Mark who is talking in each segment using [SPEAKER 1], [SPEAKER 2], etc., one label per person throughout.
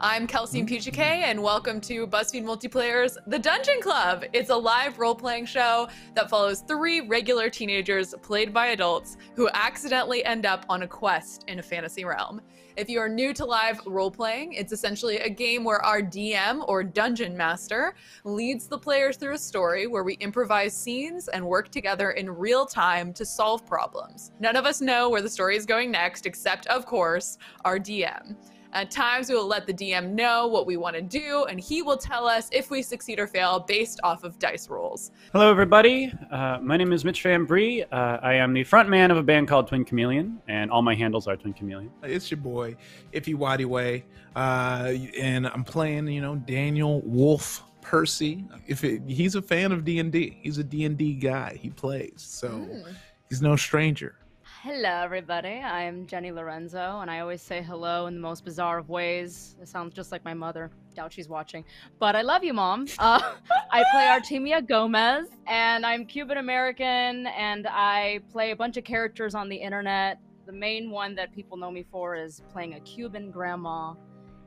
[SPEAKER 1] I'm Kelsey Impicciche, and welcome to BuzzFeed Multiplayer's The Dungeon Club. It's a live role playing show that follows three regular teenagers played by adults who accidentally end up on a quest in a fantasy realm. If you are new to live role playing, it's essentially a game where our DM or dungeon master leads the players through a story where we improvise scenes and work together in real time to solve problems. None of us know where the story is going next, except, of course, our DM. At times, we will let the DM know what we want to do, and he will tell us if we succeed or fail based off of dice rolls.
[SPEAKER 2] Hello, everybody. Uh, my name is Mitch Van Bree. Uh, I am the front man of a band called Twin Chameleon, and all my handles are Twin Chameleon.
[SPEAKER 3] It's your boy, Ify Nwadiwe, uh, and I'm playing, you know, Daniel Wolf Percy. If it, he's a fan of D and D, he's a D and D guy. He plays, so
[SPEAKER 1] Mm.
[SPEAKER 3] he's no stranger.
[SPEAKER 4] Hello, everybody. I'm Jenny Lorenzo, and I always say hello in the most bizarre of ways. It sounds just like my mother. Doubt she's watching, but I love you, mom. Uh, I play Artemia Gomez, and I'm Cuban American, and I play a bunch of characters on the internet. The main one that people know me for is playing a Cuban grandma,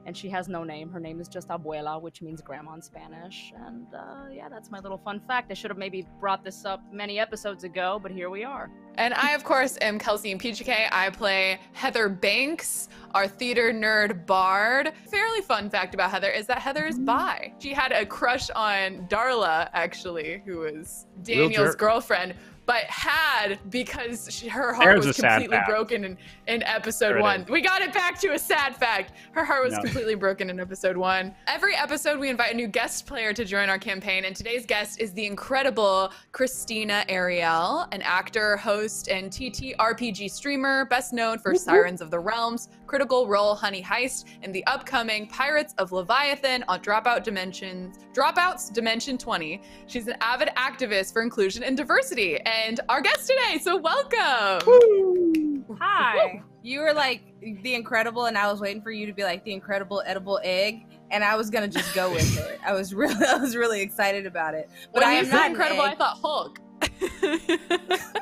[SPEAKER 4] and she has no name. Her name is just Abuela, which means grandma in Spanish. And uh, yeah, that's my little fun fact. I should have maybe brought this up many episodes ago, but here we are.
[SPEAKER 1] And I, of course, am Kelsey Impicciche. I play Heather Banks, our theater nerd bard. Fairly fun fact about Heather is that Heather is bi. She had a crush on Darla, actually, who was Daniel's girlfriend, but had because she, her heart
[SPEAKER 2] There's
[SPEAKER 1] was completely broken in, in episode
[SPEAKER 2] There
[SPEAKER 1] one. We got it back to a sad fact. Her heart was
[SPEAKER 2] No.
[SPEAKER 1] completely broken in episode one. Every episode, we invite a new guest player to join our campaign, and today's guest is the incredible Krystina Arielle, an actor, host, and TTRPG streamer, best known for Sirens of the Realms, Critical Role Honey Heist, and the upcoming Pirates of Leviathan on Dropout Dimensions, Dropouts Dimension 20. She's an avid activist for inclusion and diversity, and our guest today. So welcome.
[SPEAKER 5] Hi. You were like the incredible, and I was waiting for you to be like the incredible edible egg, and I was gonna just go with it. I was really, I was really excited about it. But
[SPEAKER 1] when
[SPEAKER 5] I
[SPEAKER 1] you
[SPEAKER 5] am
[SPEAKER 1] said
[SPEAKER 5] not an
[SPEAKER 1] incredible, I thought Hulk.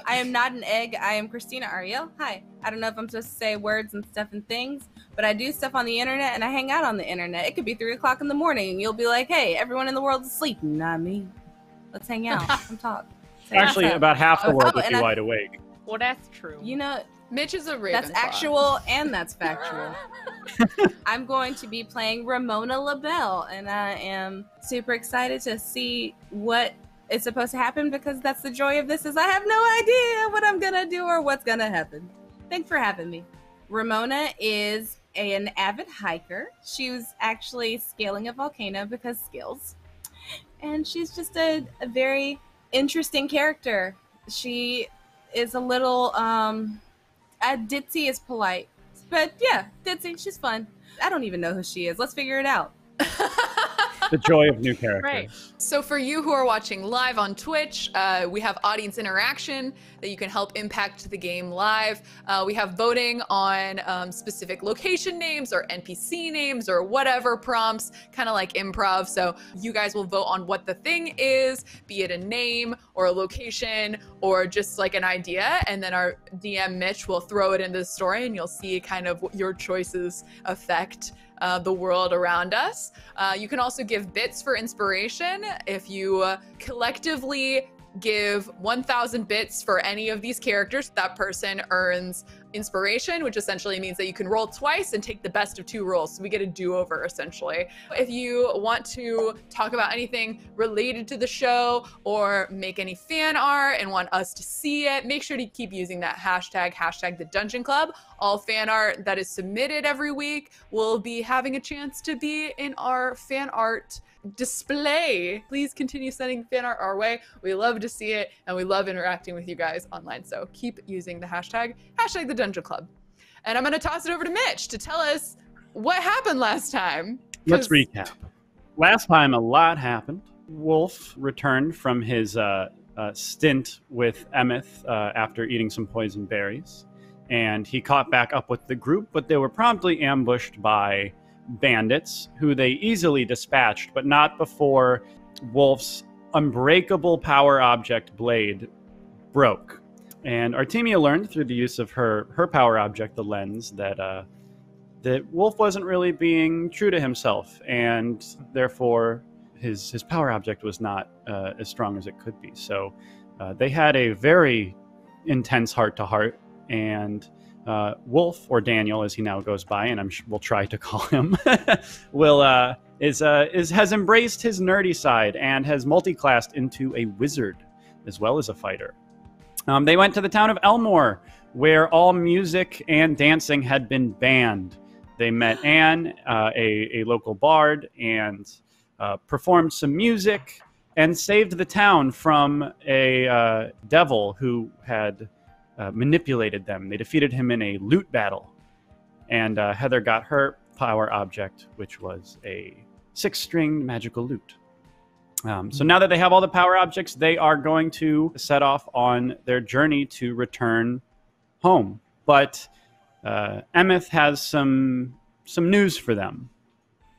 [SPEAKER 5] I am not an egg. I am Krystina Arielle. Hi. I don't know if I'm supposed to say words and stuff and things, but I do stuff on the internet, and I hang out on the internet. It could be three o'clock in the morning, and you'll be like, "Hey, everyone in the world's asleep, not me. Let's hang out and talk." Say
[SPEAKER 2] Actually, about half the world
[SPEAKER 5] oh,
[SPEAKER 2] would be
[SPEAKER 5] I-
[SPEAKER 2] wide awake.
[SPEAKER 4] Well, that's true.
[SPEAKER 5] you know,
[SPEAKER 1] Mitch is a Ravenclaw.
[SPEAKER 5] That's actual and that's factual. I'm going to be playing Ramona LaBelle, and I am super excited to see what is supposed to happen because that's the joy of this is I have no idea what I'm gonna do or what's gonna happen. Thanks for having me. Ramona is an avid hiker. She was actually scaling a volcano because skills. And she's just a, a very interesting character. She is a little um uh, Ditzy is polite. But yeah, Ditzy, she's fun. I don't even know who she is. Let's figure it out.
[SPEAKER 2] The joy of new characters.
[SPEAKER 4] Right.
[SPEAKER 1] So, for you who are watching live on Twitch, uh, we have audience interaction that you can help impact the game live. Uh, we have voting on um, specific location names or NPC names or whatever prompts, kind of like improv. So, you guys will vote on what the thing is, be it a name or a location or just like an idea. And then our DM Mitch will throw it into the story, and you'll see kind of what your choices affect uh, the world around us. Uh, you can also give bits for inspiration. If you uh, collectively give 1,000 bits for any of these characters, that person earns inspiration, which essentially means that you can roll twice and take the best of two rolls. So we get a do over essentially. If you want to talk about anything related to the show or make any fan art and want us to see it, make sure to keep using that hashtag, hashtag the Dungeon Club. All fan art that is submitted every week will be having a chance to be in our fan art display. Please continue sending fan art our way. We love to see it and we love interacting with you guys online. So keep using the hashtag, hashtag the Dungeon Club. And I'm going to toss it over to Mitch to tell us what happened last time.
[SPEAKER 2] Let's recap. Last time, a lot happened. Wolf returned from his uh, uh, stint with Emeth uh, after eating some poison berries, and he caught back up with the group, but they were promptly ambushed by bandits who they easily dispatched, but not before Wolf's unbreakable power object blade broke. And Artemia learned through the use of her her power object, the lens, that uh, that Wolf wasn't really being true to himself, and therefore his his power object was not uh, as strong as it could be. So uh, they had a very intense heart to heart, and uh, Wolf or Daniel, as he now goes by, and I'm will try to call him, will uh, is uh, is has embraced his nerdy side and has multiclassed into a wizard as well as a fighter. Um, they went to the town of Elmore, where all music and dancing had been banned. They met Anne, uh, a, a local bard, and uh, performed some music and saved the town from a uh, devil who had uh, manipulated them. They defeated him in a lute battle. And uh, Heather got her power object, which was a six string magical lute. Um, so now that they have all the power objects, they are going to set off on their journey to return home. But uh, Emeth has some some news for them.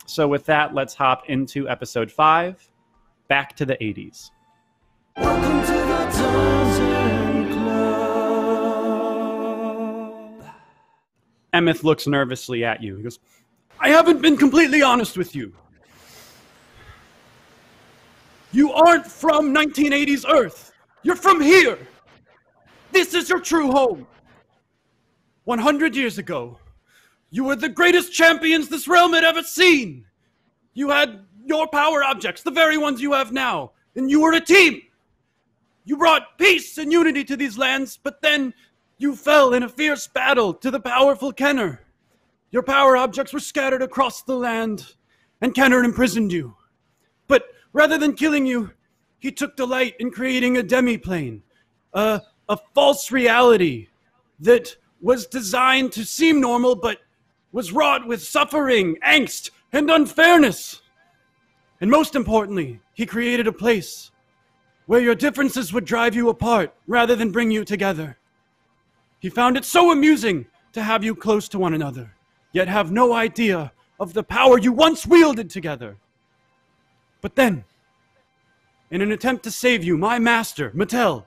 [SPEAKER 2] So with that, let's hop into episode five, back to the '80s. Emeth looks nervously at you. He goes, "I haven't been completely honest with you. You aren't from 1980s Earth. You're from here. This is your true home. 100 years ago, you were the greatest champions this realm had ever seen. You had your power objects, the very ones you have now, and you were a team. You brought peace and unity to these lands, but then you fell in a fierce battle to the powerful Kenner. Your power objects were scattered across the land, and Kenner imprisoned you. But rather than killing you, he took delight in creating a demiplane, a, a false reality that was designed to seem normal but was wrought with suffering, angst, and unfairness. And most importantly, he created a place where your differences would drive you apart rather than bring you together. He found it so amusing to have you close to one another, yet have no idea of the power you once wielded together. But then, in an attempt to save you, my master, Mattel,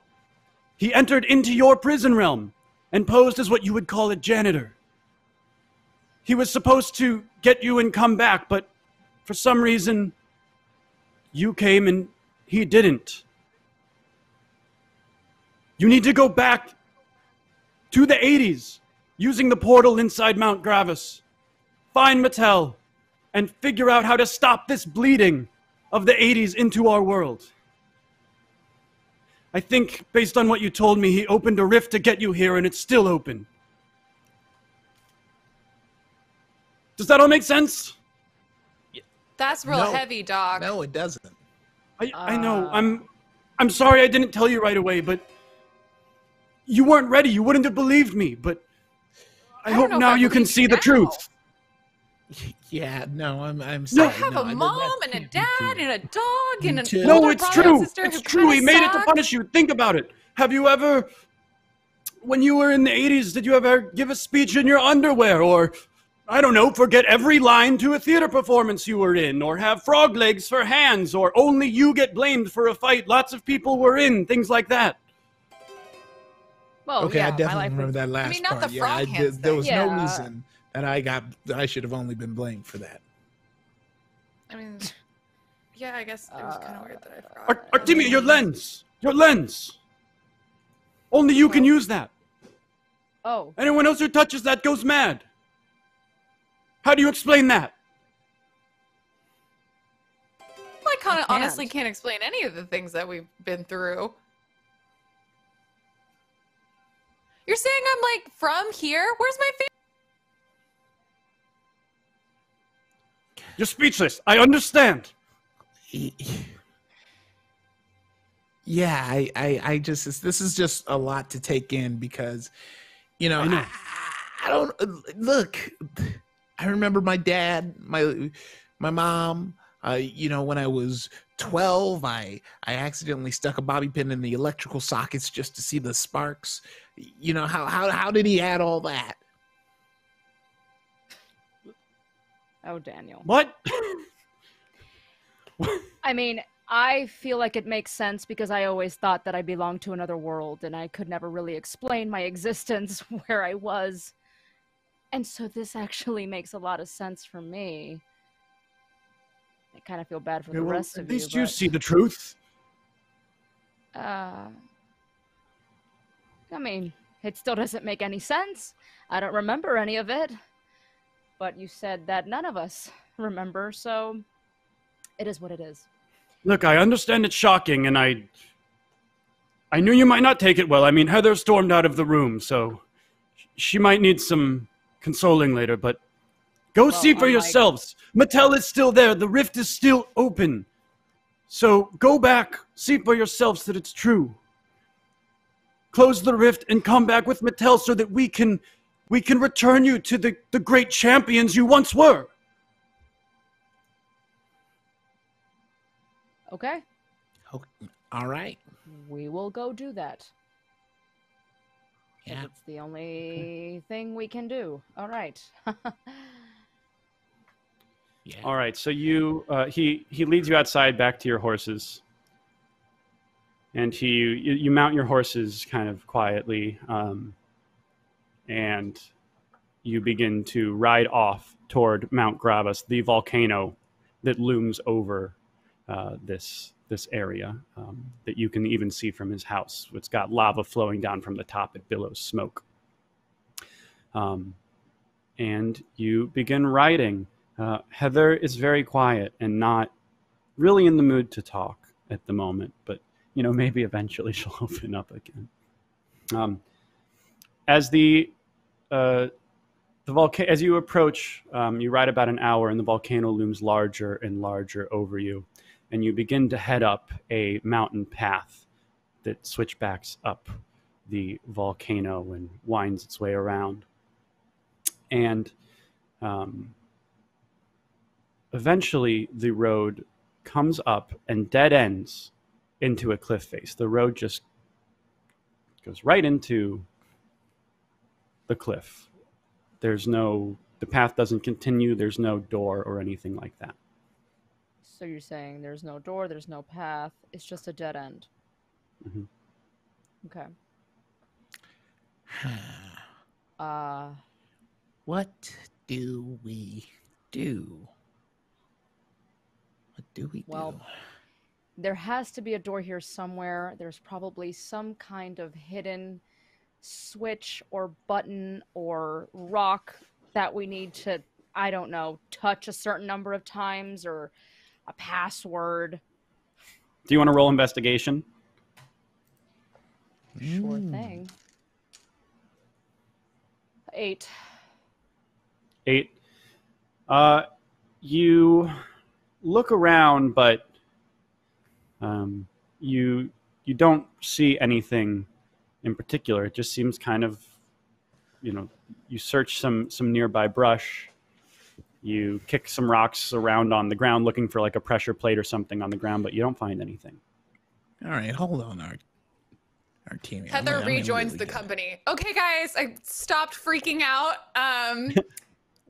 [SPEAKER 2] he entered into your prison realm and posed as what you would call a janitor. He was supposed to get you and come back, but for some reason, you came and he didn't. You need to go back to the 80s using the portal inside Mount Gravis. Find Mattel and figure out how to stop this bleeding of the 80s into our world. I think, based on what you told me, he opened a rift to get you here and it's still open. Does that all make sense?
[SPEAKER 1] That's real
[SPEAKER 3] No.
[SPEAKER 1] heavy, dog.
[SPEAKER 3] No, it doesn't.
[SPEAKER 2] I, I know.
[SPEAKER 4] Uh.
[SPEAKER 2] I'm I'm sorry I didn't tell you right away, but you weren't ready. You wouldn't have believed me, but I,
[SPEAKER 1] I
[SPEAKER 2] hope now
[SPEAKER 1] I
[SPEAKER 2] you can see
[SPEAKER 1] you
[SPEAKER 2] the truth.
[SPEAKER 3] Yeah, no, I'm. I'm
[SPEAKER 1] I
[SPEAKER 3] sorry.
[SPEAKER 1] have
[SPEAKER 3] no,
[SPEAKER 1] a mom
[SPEAKER 3] that
[SPEAKER 1] and a dad and a dog and an
[SPEAKER 3] Until-
[SPEAKER 2] No,
[SPEAKER 1] older
[SPEAKER 2] it's
[SPEAKER 1] brother and
[SPEAKER 2] true.
[SPEAKER 1] sister
[SPEAKER 2] It's true.
[SPEAKER 1] kinda
[SPEAKER 2] He made it to punish you. Think about it. Have you ever, when you were in the 80s, did you ever give a speech in your underwear or, I don't know, forget every line to a theater performance you were in or have frog legs for hands or only you get blamed for a fight lots of people were in, things like that?
[SPEAKER 4] Well,
[SPEAKER 3] okay,
[SPEAKER 4] yeah,
[SPEAKER 3] I definitely remember
[SPEAKER 4] was-
[SPEAKER 3] that last
[SPEAKER 1] mean, not
[SPEAKER 3] part.
[SPEAKER 1] the
[SPEAKER 3] yeah,
[SPEAKER 1] frog
[SPEAKER 3] I
[SPEAKER 1] hands
[SPEAKER 3] did, there was
[SPEAKER 4] Yeah.
[SPEAKER 3] no reason that I got. I should have only been blamed for that.
[SPEAKER 1] I mean, yeah, I guess it was kind of weird that I forgot.
[SPEAKER 2] Ar- Artemia, your lens! Your lens! Only you can use that.
[SPEAKER 4] Oh,
[SPEAKER 2] Anyone else who touches that goes mad. How do you explain that?
[SPEAKER 1] I kind of honestly
[SPEAKER 4] can't.
[SPEAKER 1] can't explain any of the things that we've been through. You're saying I'm like from here? Where's my family?
[SPEAKER 2] You're speechless. I understand.
[SPEAKER 3] Yeah, I, I, I just this is just a lot to take in because, you know,
[SPEAKER 2] I know.
[SPEAKER 3] I, I don't look. I remember my dad, my my mom. Uh, you know, when I was twelve, I I accidentally stuck a bobby pin in the electrical sockets just to see the sparks. You know how how how did he add all that?
[SPEAKER 4] oh, Daniel.
[SPEAKER 2] What?
[SPEAKER 4] I mean, I feel like it makes sense because I always thought that I belonged to another world and I could never really explain my existence where I was. And so this actually makes a lot of sense for me. I kind of feel bad for
[SPEAKER 2] Okay,
[SPEAKER 4] the
[SPEAKER 2] well,
[SPEAKER 4] rest
[SPEAKER 2] at
[SPEAKER 4] of
[SPEAKER 2] least
[SPEAKER 4] you.
[SPEAKER 2] you
[SPEAKER 4] but,
[SPEAKER 2] see the truth.
[SPEAKER 4] Uh, I mean, it still doesn't make any sense. I don't remember any of it. But you said that none of us remember, so it is what it is.
[SPEAKER 2] Look, I understand it's shocking, and I. I knew you might not take it well. I mean, Heather stormed out of the room, so she might need some consoling later, but go
[SPEAKER 4] Well,
[SPEAKER 2] see for yourselves. Mattel is still there, the rift is still open. So go back, see for yourselves that it's true. Close the rift and come back with Mattel so that we can we can return you to the, the great champions you once were.
[SPEAKER 4] Okay?
[SPEAKER 3] Oh, all right.
[SPEAKER 4] We will go do that.
[SPEAKER 3] Yeah.
[SPEAKER 4] It's the only thing we can do. All right.
[SPEAKER 3] Yeah.
[SPEAKER 2] All right, so you uh, he he leads you outside back to your horses, and he you, you mount your horses kind of quietly, um, and you begin to ride off toward Mount Gravas, the volcano that looms over uh, this this area um, that you can even see from his house. It's got lava flowing down from the top; it billows smoke. Um, and you begin riding. Uh, Heather is very quiet and not really in the mood to talk at the moment, but you know maybe eventually she'll open up again. Um, as the uh, the volcano, as you approach, um, you ride about an hour, and the volcano looms larger and larger over you, and you begin to head up a mountain path that switchbacks up the volcano and winds its way around. And um, eventually the road comes up and dead ends into a cliff face. The road just goes right into the cliff. There's no, the path doesn't continue, there's no door or anything like that.
[SPEAKER 4] so you're saying there's no door, there's no path, it's just a dead end.
[SPEAKER 2] Mhm.
[SPEAKER 4] Okay. Uh,
[SPEAKER 3] what do we do? What do we
[SPEAKER 4] Well,
[SPEAKER 3] do?
[SPEAKER 4] There has to be a door here somewhere. There's probably some kind of hidden switch or button or rock that we need to, I don't know, touch a certain number of times or a password.
[SPEAKER 2] Do you want to roll investigation?
[SPEAKER 4] Sure
[SPEAKER 3] Mm.
[SPEAKER 4] thing. Eight.
[SPEAKER 2] Eight. Uh, you look around, but um, you you don't see anything in particular. It just seems kind of, you know, you search some some nearby brush. You kick some rocks around on the ground, looking for like a pressure plate or something on the ground, but you don't find anything.
[SPEAKER 3] All right, hold on, our our team.
[SPEAKER 1] Heather rejoins the company. Okay, guys, I stopped freaking out. Um,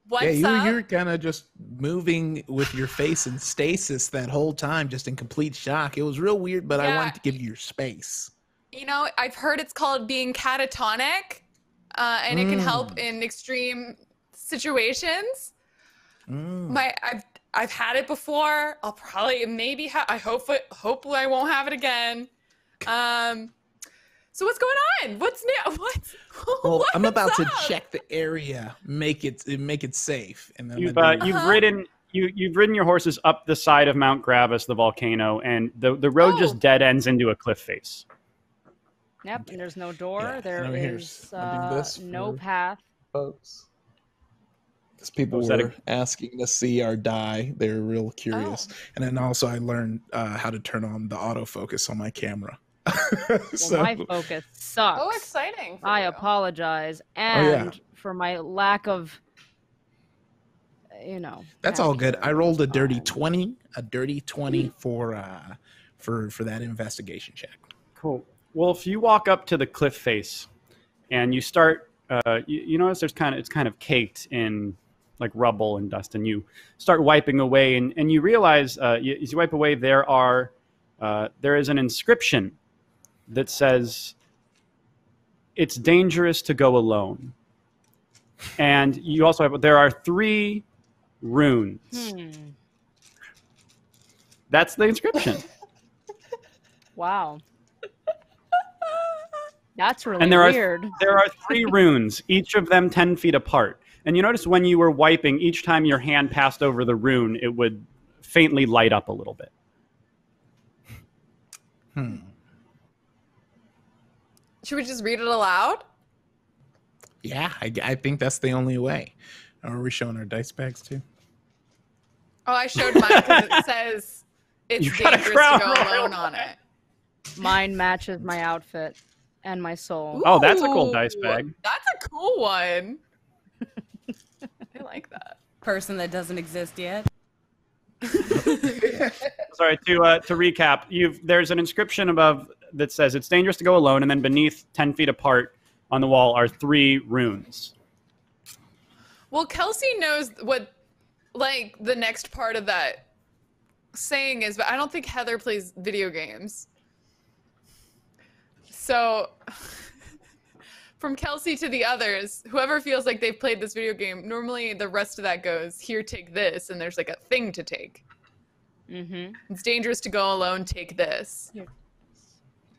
[SPEAKER 1] what's
[SPEAKER 3] yeah, you, you're kind of just moving with your face in stasis that whole time, just in complete shock. It was real weird, but I wanted to give you your space.
[SPEAKER 1] You know, I've heard it's called being catatonic, uh, and it can help
[SPEAKER 3] Mm.
[SPEAKER 1] in extreme situations.
[SPEAKER 3] Mm.
[SPEAKER 1] My, I've I've had it before. I'll probably maybe ha- I hope hopefully I won't have it again. Um, so what's going on? What's new? What's
[SPEAKER 3] well, I'm about
[SPEAKER 1] what's
[SPEAKER 3] to check the area, make it make it safe, and then
[SPEAKER 2] You've uh, you've
[SPEAKER 1] Uh-huh.
[SPEAKER 2] ridden you you've ridden your horses up the side of Mount Gravis, the volcano, and the the road
[SPEAKER 1] Oh.
[SPEAKER 2] just dead ends into a cliff face.
[SPEAKER 4] Yep, and there's no door.
[SPEAKER 3] Yeah,
[SPEAKER 4] There
[SPEAKER 3] and here's-
[SPEAKER 4] is uh, no path.
[SPEAKER 6] folks. Because people
[SPEAKER 2] Was a-
[SPEAKER 6] were asking to see our die. They were real curious.
[SPEAKER 1] Oh.
[SPEAKER 3] and then also I learned uh, how to turn on the autofocus on my camera.
[SPEAKER 4] Well,
[SPEAKER 3] so
[SPEAKER 4] my focus sucks.
[SPEAKER 1] Oh, exciting!
[SPEAKER 4] I
[SPEAKER 1] you.
[SPEAKER 4] apologize,
[SPEAKER 3] yeah.
[SPEAKER 4] and for my lack of, you know.
[SPEAKER 3] that's all good. I rolled a dirty
[SPEAKER 4] Fine.
[SPEAKER 3] twenty, a dirty twenty for uh for for that investigation check.
[SPEAKER 2] Cool. Well, if you walk up to the cliff face and you start, uh, you, you notice there's kind of it's kind of caked in like rubble and dust, and you start wiping away, and, and you realize uh, you, as you wipe away, there are uh, there is an inscription that says, "It's dangerous to go alone." and you also have there are three runes.
[SPEAKER 4] Hmm.
[SPEAKER 2] That's the inscription.
[SPEAKER 4] Wow. That's really
[SPEAKER 2] And there are-
[SPEAKER 4] weird.
[SPEAKER 2] there are three runes, each of them 10 feet apart. And you notice when you were wiping, each time your hand passed over the rune, it would faintly light up a little bit.
[SPEAKER 3] Hmm.
[SPEAKER 1] Should we just read it aloud?
[SPEAKER 3] Yeah, I, I think that's the only way. Are we showing our dice bags too?
[SPEAKER 1] Oh, I showed mine because it says it's
[SPEAKER 2] You
[SPEAKER 1] dangerous to go alone on it.
[SPEAKER 4] Mine matches my outfit and my soul.
[SPEAKER 2] Oh, that's a cool dice bag.
[SPEAKER 1] That's a cool one. I like that.
[SPEAKER 5] Person that doesn't exist yet.
[SPEAKER 2] Sorry to uh, to recap. You've there's an inscription above that says it's dangerous to go alone, and then beneath, 10 feet apart on the wall, are three runes.
[SPEAKER 1] Well, Kelsey knows what, like, the next part of that saying is, but I don't think Heather plays video games. So, from Kelsey to the others, whoever feels like they've played this video game, normally the rest of that goes, here, take this, and there's like a thing to take.
[SPEAKER 4] Mm-hmm.
[SPEAKER 1] It's dangerous to go alone, take this.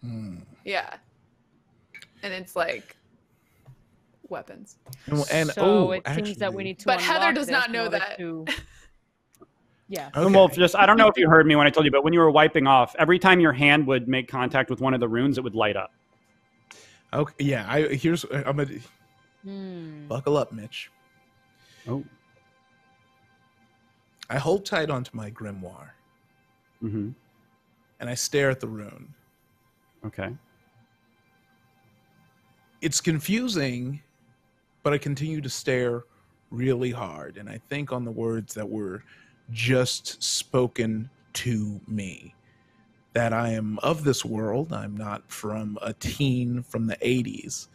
[SPEAKER 3] Hmm.
[SPEAKER 1] Yeah. And it's like weapons.
[SPEAKER 3] And, and
[SPEAKER 4] so
[SPEAKER 3] oh,
[SPEAKER 4] it seems that we need to.
[SPEAKER 1] But Heather does not know that.
[SPEAKER 4] to- Yeah.
[SPEAKER 3] Okay.
[SPEAKER 2] And Wolf, just I don't know if you heard me when I told you, but when you were wiping off, every time your hand would make contact with one of the runes, it would light up.
[SPEAKER 3] Okay, yeah. I here's I'm gonna
[SPEAKER 4] Hmm.
[SPEAKER 3] buckle up, Mitch.
[SPEAKER 2] Oh.
[SPEAKER 3] I hold tight onto my grimoire
[SPEAKER 2] Mm-hmm.
[SPEAKER 3] and I stare at the rune.
[SPEAKER 2] Okay.
[SPEAKER 3] It's confusing, but I continue to stare really hard and I think on the words that were just spoken to me. That I am of this world. I'm not from a teen from the 80s.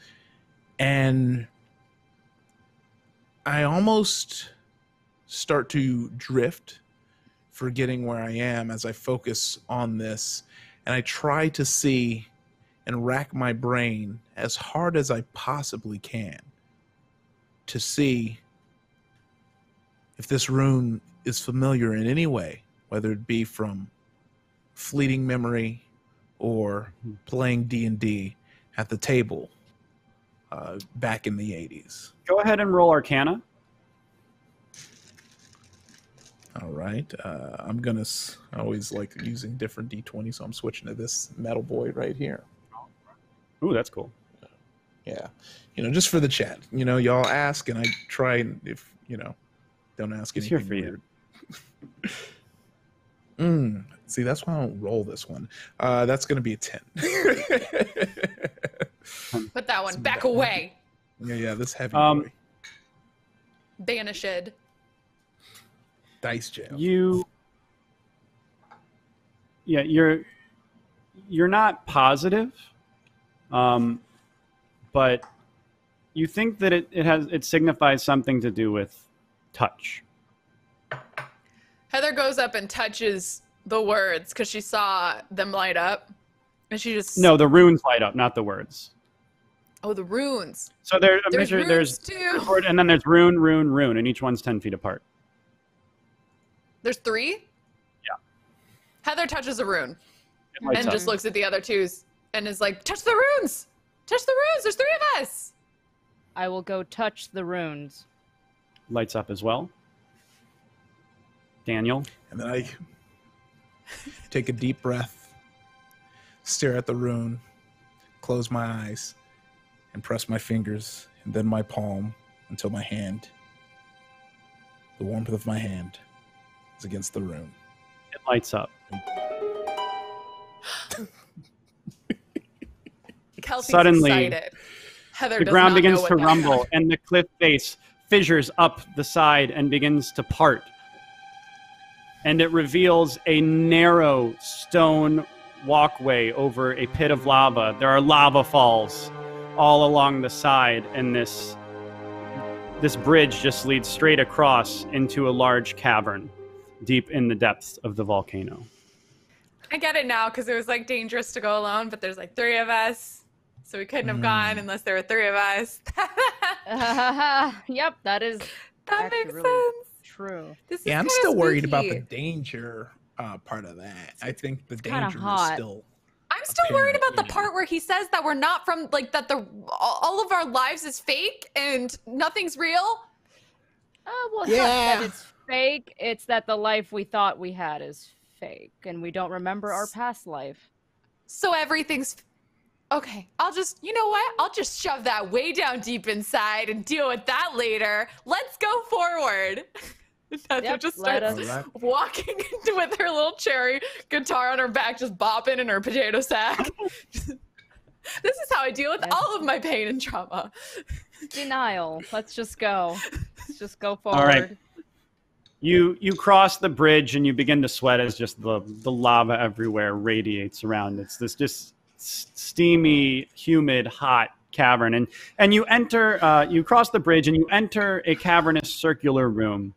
[SPEAKER 3] And I almost start to drift, forgetting where I am as I focus on this. And I try to see and rack my brain as hard as I possibly can to see if this rune is familiar in any way, whether it be from fleeting memory or playing D&D at the table uh, back in the 80s.
[SPEAKER 2] Go ahead and roll Arcana.
[SPEAKER 3] All right. Uh, I'm going to, I always like using different D20, so I'm switching to this metal boy right here.
[SPEAKER 2] Ooh, that's cool.
[SPEAKER 3] Yeah. You know, just for the chat. You know, y'all ask and I try and if, you know, don't ask
[SPEAKER 2] It's
[SPEAKER 3] anything
[SPEAKER 2] here for you.
[SPEAKER 3] weird. mm, see, that's why I don't roll this one. Uh, that's going to be a 10.
[SPEAKER 1] Put that one back
[SPEAKER 3] bad-
[SPEAKER 1] away.
[SPEAKER 3] yeah, yeah, this heavy
[SPEAKER 2] Um,
[SPEAKER 3] boy.
[SPEAKER 1] Banished.
[SPEAKER 3] Dice jail.
[SPEAKER 2] You Yeah, you're you're not positive. Um but you think that it, it has it signifies something to do with touch.
[SPEAKER 1] Heather goes up and touches the words because she saw them light up. And she just
[SPEAKER 2] No, the runes light up, not the words.
[SPEAKER 1] Oh, the runes.
[SPEAKER 2] So there,
[SPEAKER 1] There's
[SPEAKER 2] sure there's
[SPEAKER 1] too.
[SPEAKER 2] and then there's rune, rune, rune, and each one's ten feet apart.
[SPEAKER 1] There's three.
[SPEAKER 2] Yeah.
[SPEAKER 1] Heather touches a rune and
[SPEAKER 2] up.
[SPEAKER 1] just looks at the other twos and is like, "Touch the runes! Touch the runes! There's three of us."
[SPEAKER 4] I will go touch the runes.
[SPEAKER 2] lights up as well. Daniel,
[SPEAKER 3] And then I take a deep breath, stare at the rune, close my eyes, and press my fingers and then my palm until my hand, the warmth of my hand, is against the rune.
[SPEAKER 2] it lights up.
[SPEAKER 1] Kelsey's
[SPEAKER 2] Suddenly,
[SPEAKER 1] excited. Heather
[SPEAKER 2] the ground begins to rumble and the cliff face fissures up the side and begins to part. And it reveals a narrow stone walkway over a pit of lava. There are lava falls all along the side and this this bridge just leads straight across into a large cavern deep in the depths of the volcano.
[SPEAKER 1] I get it now because it was like dangerous to go alone, but there's like three of us, so we couldn't have gone
[SPEAKER 2] Hmm.
[SPEAKER 1] unless there were three of us.
[SPEAKER 4] yep, that is
[SPEAKER 1] That makes
[SPEAKER 4] really-
[SPEAKER 1] sense.
[SPEAKER 4] true.
[SPEAKER 1] This
[SPEAKER 3] Yeah,
[SPEAKER 1] is
[SPEAKER 3] I'm
[SPEAKER 1] kinda
[SPEAKER 3] still worried about the danger uh, part of that. I think the
[SPEAKER 4] kinda
[SPEAKER 3] danger is
[SPEAKER 4] hot.
[SPEAKER 3] still.
[SPEAKER 1] I'm still worried about the part where he says that we're not from like that the all of our lives is fake and nothing's real.
[SPEAKER 4] Uh, well, it's not that
[SPEAKER 3] Yeah.
[SPEAKER 4] it's fake. It's that the life we thought we had is fake, and we don't remember our past life.
[SPEAKER 1] So everything's okay. I'll just, you know what? I'll just shove that way down deep inside and deal with that later. Let's go forward. Heather
[SPEAKER 4] Yep,
[SPEAKER 1] just starts
[SPEAKER 4] us-
[SPEAKER 1] walking into with her little cherry guitar on her back, just bopping in her potato sack. this is how I deal with
[SPEAKER 4] Yeah.
[SPEAKER 1] all of my pain and trauma.
[SPEAKER 4] Denial. Let's just go. Let's just go forward.
[SPEAKER 2] All right. You you cross the bridge and you begin to sweat as just the the lava everywhere radiates around. It's this just s- steamy, humid, hot cavern, and and you enter. Uh, you cross the bridge and you enter a cavernous circular room,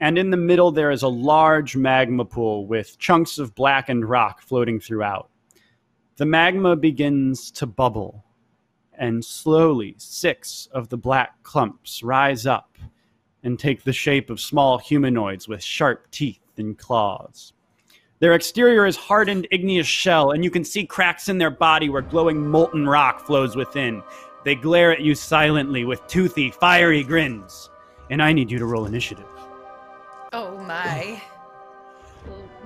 [SPEAKER 2] and in the middle there is a large magma pool with chunks of blackened rock floating throughout. The magma begins to bubble, and slowly six of the black clumps rise up and take the shape of small humanoids with sharp teeth and claws. Their exterior is hardened igneous shell, and you can see cracks in their body where glowing molten rock flows within. They glare at you silently with toothy, fiery grins. And I need you to roll initiative.
[SPEAKER 1] Oh my.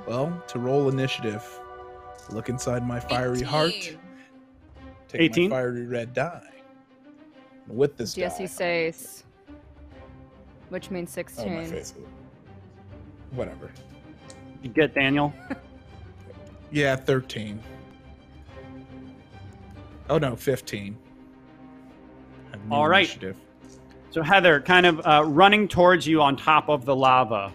[SPEAKER 3] Well, to roll initiative, look inside my fiery heart,
[SPEAKER 1] 18.
[SPEAKER 3] take
[SPEAKER 2] 18?
[SPEAKER 3] my fiery red die. And with this die,
[SPEAKER 4] Jesse says, which means 16.
[SPEAKER 3] oh, my
[SPEAKER 4] 16.
[SPEAKER 3] face. Whatever.
[SPEAKER 2] You get Daniel?
[SPEAKER 3] Yeah, 13. Oh no, 15. Have
[SPEAKER 2] All right.
[SPEAKER 3] initiative.
[SPEAKER 2] So Heather, kind of uh, running towards you on top of the lava,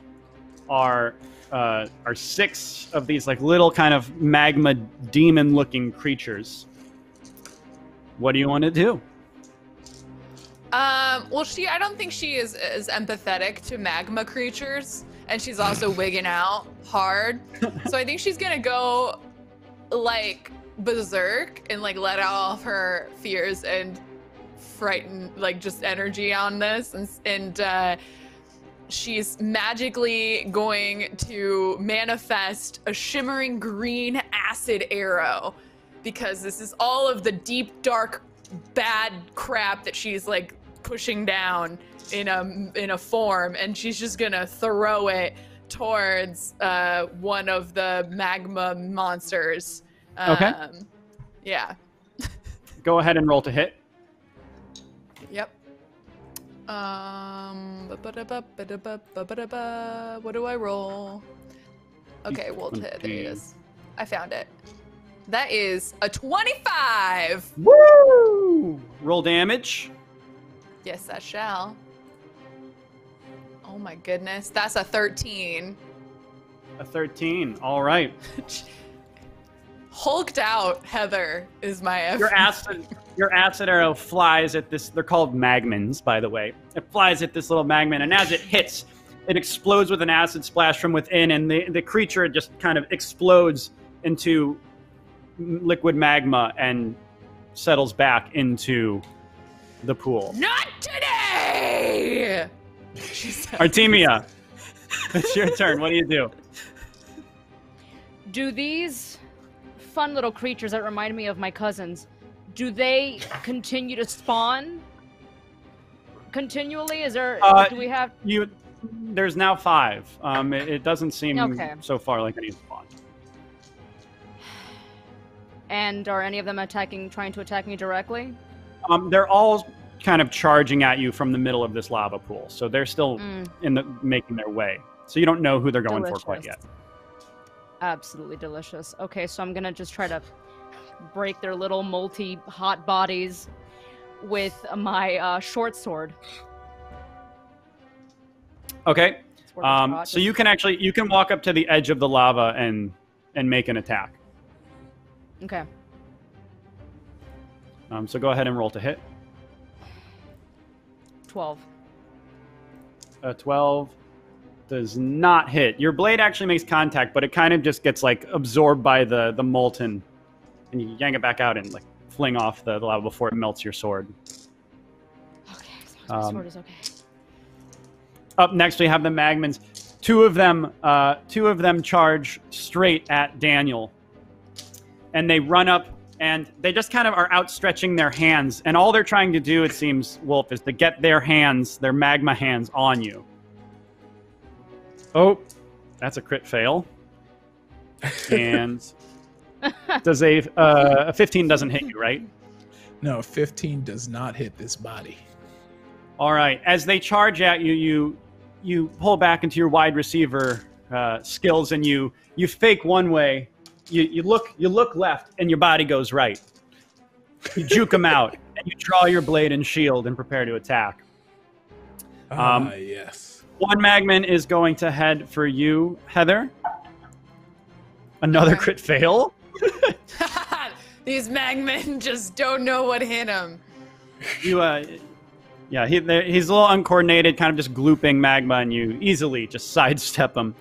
[SPEAKER 2] are uh, are six of these like little kind of magma demon-looking creatures. What do you want to do?
[SPEAKER 1] Um, well, she, I don't think she is as empathetic to magma creatures, and she's also wigging out hard. so I think she's gonna go like berserk and like let out all of her fears and frighten, like just energy on this, and and uh, she's magically going to manifest a shimmering green acid arrow because this is all of the deep dark bad crap that she's like pushing down in a in a form and she's just gonna throw it towards uh, one of the magma monsters
[SPEAKER 2] Okay.
[SPEAKER 1] um, yeah
[SPEAKER 2] Go ahead and roll to hit.
[SPEAKER 1] yep um what do i roll okay well to hit there it is i found it that is a 25
[SPEAKER 2] Woo! Roll damage.
[SPEAKER 1] Yes, I shall. Oh my goodness, that's a 13.
[SPEAKER 2] A 13. All right.
[SPEAKER 1] Hulked out Heather is my
[SPEAKER 2] Your acid your acid arrow flies at this they're called magmans, by the way. It flies at this little magman, and as it hits, it explodes with an acid splash from within, and the, the creature just kind of explodes into liquid magma and settles back into the pool.
[SPEAKER 1] Not today! She said.
[SPEAKER 2] Artemia, it's your turn. What do you do?
[SPEAKER 4] Do these fun little creatures that remind me of my cousins, do they continue to spawn continually? Is there,
[SPEAKER 2] Uh,
[SPEAKER 4] do we have,
[SPEAKER 2] You there's now five. Um, it, it doesn't seem
[SPEAKER 4] Okay.
[SPEAKER 2] so far like any spawn.
[SPEAKER 4] and are any of them attacking, trying to attack me directly?
[SPEAKER 2] Um, they're all kind of charging at you from the middle of this lava pool, so they're still
[SPEAKER 4] Mm,
[SPEAKER 2] in the making their way. So you don't know who they're going for quite yet.
[SPEAKER 4] Absolutely delicious. Okay, so I'm gonna just try to break their little multi hot bodies with my uh, short sword.
[SPEAKER 2] Okay. Um, so you can actually you can walk up to the edge of the lava and and make an attack.
[SPEAKER 4] Okay.
[SPEAKER 2] Um, so go ahead and roll to hit.
[SPEAKER 4] 12.
[SPEAKER 2] A twelve does not hit. Your blade actually makes contact, but it kind of just gets like absorbed by the the molten, and you yank it back out and like fling off the, the lava before it melts your sword.
[SPEAKER 4] Okay, so My
[SPEAKER 2] Um,
[SPEAKER 4] sword is okay.
[SPEAKER 2] Up next, we have the Magmans. Two of them, uh, two of them charge straight at Daniel, and they run up and they just kind of are outstretching their hands. And all they're trying to do, it seems, Wolf, is to get their hands, their magma hands, on you. Oh, that's a crit fail. And does a uh, a 15 doesn't hit you, right?
[SPEAKER 3] No, 15 does not hit this body.
[SPEAKER 2] All right. As they charge at you, you you pull back into your wide receiver uh, skills, and you you fake one way. You you look you look left, and your body goes right. You juke them out, and you draw your blade and shield and prepare to attack. Um,
[SPEAKER 3] ah, yes.
[SPEAKER 2] One Magman is going to head for you, Heather. Another
[SPEAKER 1] Okay.
[SPEAKER 2] crit fail.
[SPEAKER 1] These magmen just don't know what hit them.
[SPEAKER 2] You uh, yeah, he there- he's a little uncoordinated, kind of just glooping magma, and you easily just sidestep him.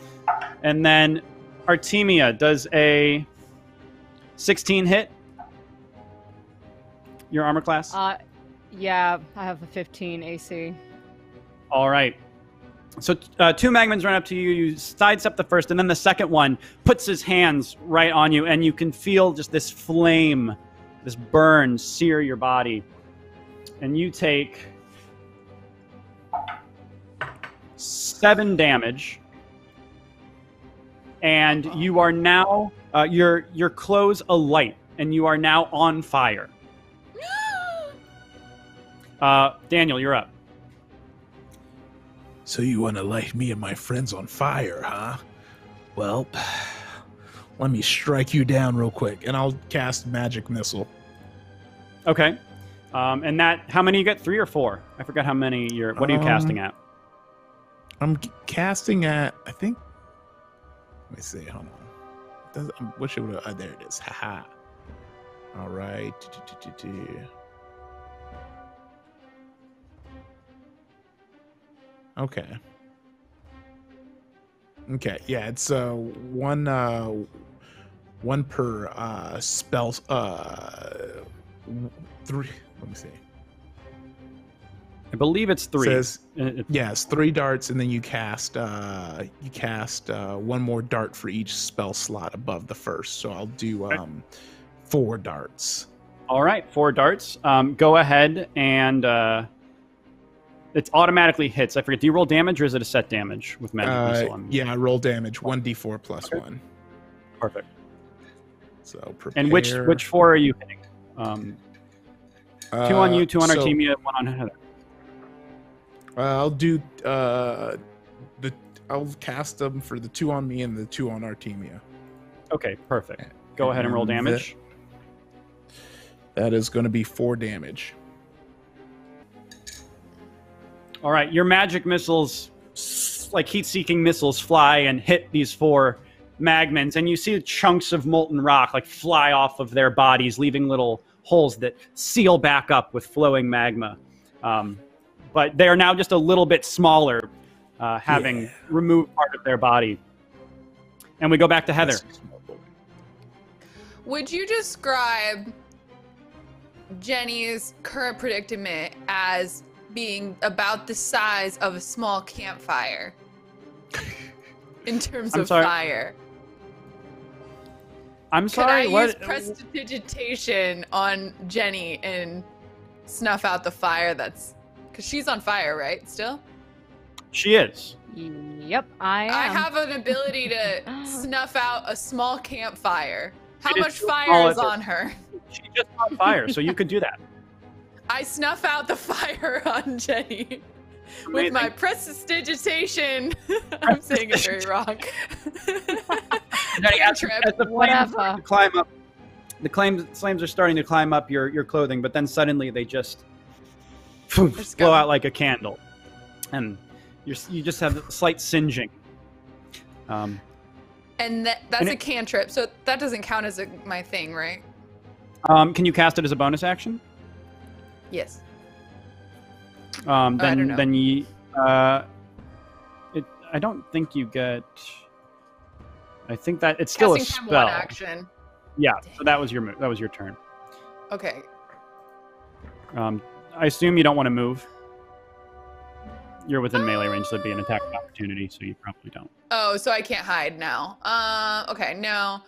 [SPEAKER 2] And then Artemia does a 16 hit. Your armor class.
[SPEAKER 4] Uh, yeah, I have a 15 AC.
[SPEAKER 2] All right. So uh, two magmans run up to you. You sidestep the first, and then the second one puts his hands right on you, and you can feel just this flame, this burn, sear your body. And you take seven damage, and you are now uh, your your clothes alight, and you are now on fire. Uh, Daniel, you're up.
[SPEAKER 3] So you want to light me and my friends on fire, huh? Well, let me strike you down real quick, and I'll cast magic missile.
[SPEAKER 2] Okay. Um, and that, how many you get? Three or four? I forgot how many you're. What are you
[SPEAKER 3] Um,
[SPEAKER 2] casting at?
[SPEAKER 3] I'm casting at, I think. Let me see. Hold on. Does, I wish it would. Uh, there it is. Haha. All right. Okay. Okay. Yeah, it's uh one uh one per uh spell uh three. Let me see.
[SPEAKER 2] I believe it's three.
[SPEAKER 3] Says Yes, three darts, and then you cast uh, you cast uh, one more dart for each spell slot above the first. So I'll do um, four darts.
[SPEAKER 2] all right, four darts. Um, go ahead and uh, it's automatically hits. I forget. Do you roll damage or is it a set damage with magic
[SPEAKER 3] Uh, yeah, roll damage one d4 plus
[SPEAKER 2] Okay.
[SPEAKER 3] one.
[SPEAKER 2] perfect.
[SPEAKER 3] So prepare.
[SPEAKER 2] And which which four are you hitting? Um, two on
[SPEAKER 3] Uh,
[SPEAKER 2] you, two on
[SPEAKER 3] so,
[SPEAKER 2] Artemia, one on Heather.
[SPEAKER 3] Uh, I'll do uh, the. I'll cast them for the two on me and the two on Artemia.
[SPEAKER 2] Okay, perfect. Go ahead and roll
[SPEAKER 3] And that-
[SPEAKER 2] damage.
[SPEAKER 3] That is going to be four damage.
[SPEAKER 2] All right, your magic missiles, like heat-seeking missiles, fly and hit these four magmans, and you see chunks of molten rock like fly off of their bodies, leaving little holes that seal back up with flowing magma. Um, but they are now just a little bit smaller, uh, having
[SPEAKER 3] Yeah.
[SPEAKER 2] removed part of their body. And we go back to Heather.
[SPEAKER 1] Would you describe Jenny's current predicament as being about the size of a small campfire in terms
[SPEAKER 2] I'm
[SPEAKER 1] of
[SPEAKER 2] sorry,
[SPEAKER 1] fire?
[SPEAKER 2] I'm
[SPEAKER 1] Could
[SPEAKER 2] sorry.
[SPEAKER 1] I
[SPEAKER 2] what?
[SPEAKER 1] use prestidigitation on Jenny and snuff out the fire that's because she's on fire, right? Still,
[SPEAKER 2] she is.
[SPEAKER 4] Yep, I am.
[SPEAKER 1] I have an ability to snuff out a small campfire. How
[SPEAKER 2] It is
[SPEAKER 1] much
[SPEAKER 2] so
[SPEAKER 1] fire is on her?
[SPEAKER 2] She just on fire, so you could do that.
[SPEAKER 1] I snuff out the fire on Jenny with my
[SPEAKER 2] Amazing.
[SPEAKER 1] prestidigitation. I'm saying it very wrong.
[SPEAKER 2] Jenny, as, as the flames to climb up, the claims, flames are starting to climb up your, your clothing, but then suddenly they just poof, blow out like a candle, and you're, you just have a slight singeing. Um,
[SPEAKER 1] And that, that's
[SPEAKER 2] And
[SPEAKER 1] a
[SPEAKER 2] it-
[SPEAKER 1] cantrip, so that doesn't count as a, my thing, right?
[SPEAKER 2] um, can you cast it as a bonus action?
[SPEAKER 1] Yes.
[SPEAKER 2] Um,
[SPEAKER 1] Oh,
[SPEAKER 2] then
[SPEAKER 1] know.
[SPEAKER 2] then you, uh, it, I don't think you get. I think that it's still
[SPEAKER 1] Casting
[SPEAKER 2] a spell.
[SPEAKER 1] one action.
[SPEAKER 2] Yeah, so that was your that was your turn.
[SPEAKER 1] Okay.
[SPEAKER 2] Um, I assume you don't want to move. you're within melee range, so it'd be an attack opportunity, so you probably don't.
[SPEAKER 1] Oh, so I can't hide now. Uh, okay, no.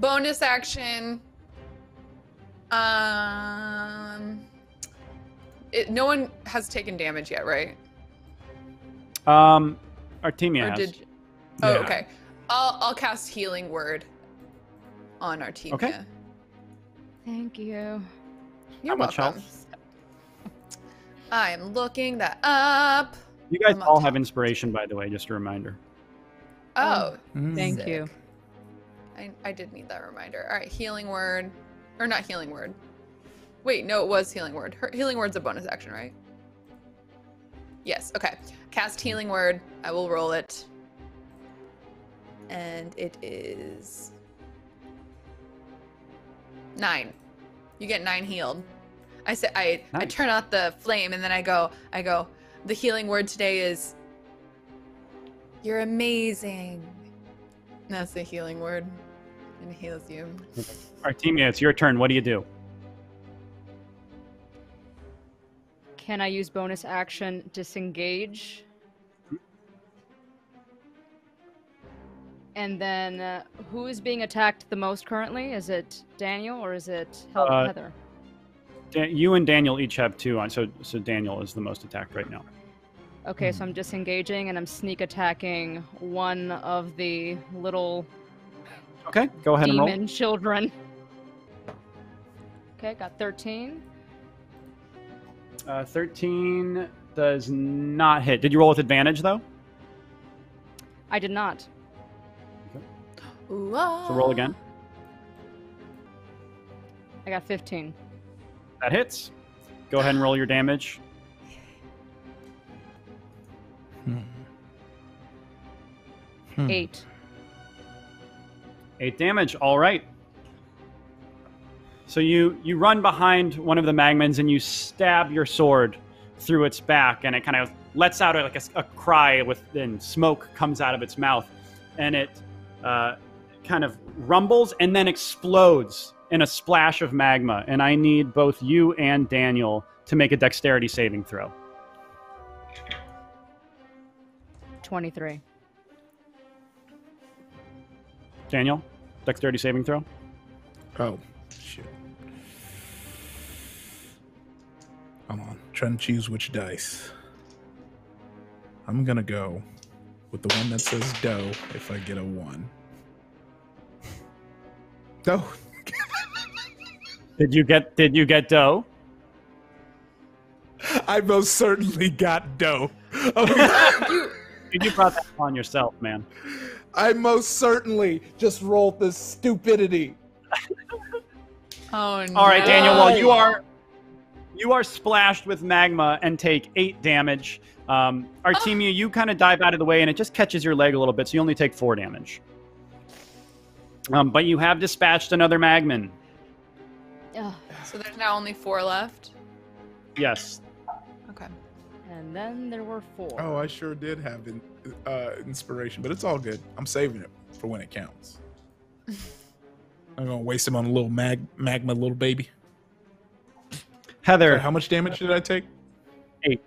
[SPEAKER 1] Bonus action. Um, it, no one has taken damage yet, right?
[SPEAKER 2] Um, Artemia
[SPEAKER 1] Or
[SPEAKER 2] has.
[SPEAKER 1] did? Oh,
[SPEAKER 3] Yeah.
[SPEAKER 1] okay. I'll I'll cast healing word on Artemia.
[SPEAKER 2] Okay.
[SPEAKER 4] Thank you.
[SPEAKER 1] You're
[SPEAKER 2] How much
[SPEAKER 1] welcome.
[SPEAKER 2] health?
[SPEAKER 1] I am looking that up.
[SPEAKER 2] You guys
[SPEAKER 1] I'm
[SPEAKER 2] all have inspiration, by the way, just a reminder.
[SPEAKER 1] Oh,
[SPEAKER 3] Mm.
[SPEAKER 4] Thank
[SPEAKER 1] Sick.
[SPEAKER 4] you.
[SPEAKER 1] I, I did need that reminder. All right, healing word, or not healing word. Wait, no, it was healing word. Her, healing word's a bonus action, right? Yes. Okay. Cast healing word. I will roll it, and it is nine. You get nine healed. I say I I turn out the flame, and then I go I go. The healing word today is. You're amazing. That's the healing word. And it heals you.
[SPEAKER 2] Artemia, it's your turn. What do you do?
[SPEAKER 4] Can I use bonus action disengage? And then, uh, who is being attacked the most currently? Is it Daniel or is it Hel-
[SPEAKER 2] Uh,
[SPEAKER 4] Heather?
[SPEAKER 2] Dan- you and Daniel each have two on, so so Daniel is the most attacked right now.
[SPEAKER 4] Okay, so I'm disengaging and I'm sneak attacking one of the little
[SPEAKER 2] Okay, go ahead and roll.
[SPEAKER 4] demon children. Okay, got 13.
[SPEAKER 2] Uh, Thirteen does not hit. Did you roll with advantage though?
[SPEAKER 4] I did not.
[SPEAKER 1] Ooh-ah.
[SPEAKER 2] So roll again.
[SPEAKER 4] I got 15.
[SPEAKER 2] That hits. Go ahead and roll your damage.
[SPEAKER 3] Hmm. Hmm.
[SPEAKER 4] 8.
[SPEAKER 2] Eight damage. All right. So you you run behind one of the magmans and you stab your sword through its back, and it kind of lets out like a, a cry with and smoke comes out of its mouth, and it uh, kind of rumbles and then explodes in a splash of magma. And I need both you and Daniel to make a dexterity saving throw.
[SPEAKER 4] 23.
[SPEAKER 2] Daniel, dexterity saving throw.
[SPEAKER 3] Oh, shit. Come on. Trying to choose which dice. I'm going to go with the one that says dough if I get a one. Oh,
[SPEAKER 2] Did you get Did you get dough?
[SPEAKER 3] I most certainly got dough. Oh,
[SPEAKER 2] You brought that on yourself, man.
[SPEAKER 3] I most certainly just rolled this stupidity.
[SPEAKER 1] Oh no.
[SPEAKER 2] All right, Daniel. Well, you are you are splashed with magma and take eight damage. Um, Artemia, you kind of dive out of the way, and it just catches your leg a little bit, so you only take four damage. Um, but you have dispatched another magman.
[SPEAKER 4] Ugh.
[SPEAKER 1] So there's now only four left.
[SPEAKER 2] Yes.
[SPEAKER 1] Okay.
[SPEAKER 4] And then there were four.
[SPEAKER 3] Oh, I sure did have in, uh, inspiration, but it's all good. I'm saving it for when it counts. I'm gonna waste him on a little mag magma little baby.
[SPEAKER 2] Heather,
[SPEAKER 3] Sorry, how much damage did I take?
[SPEAKER 2] Eight.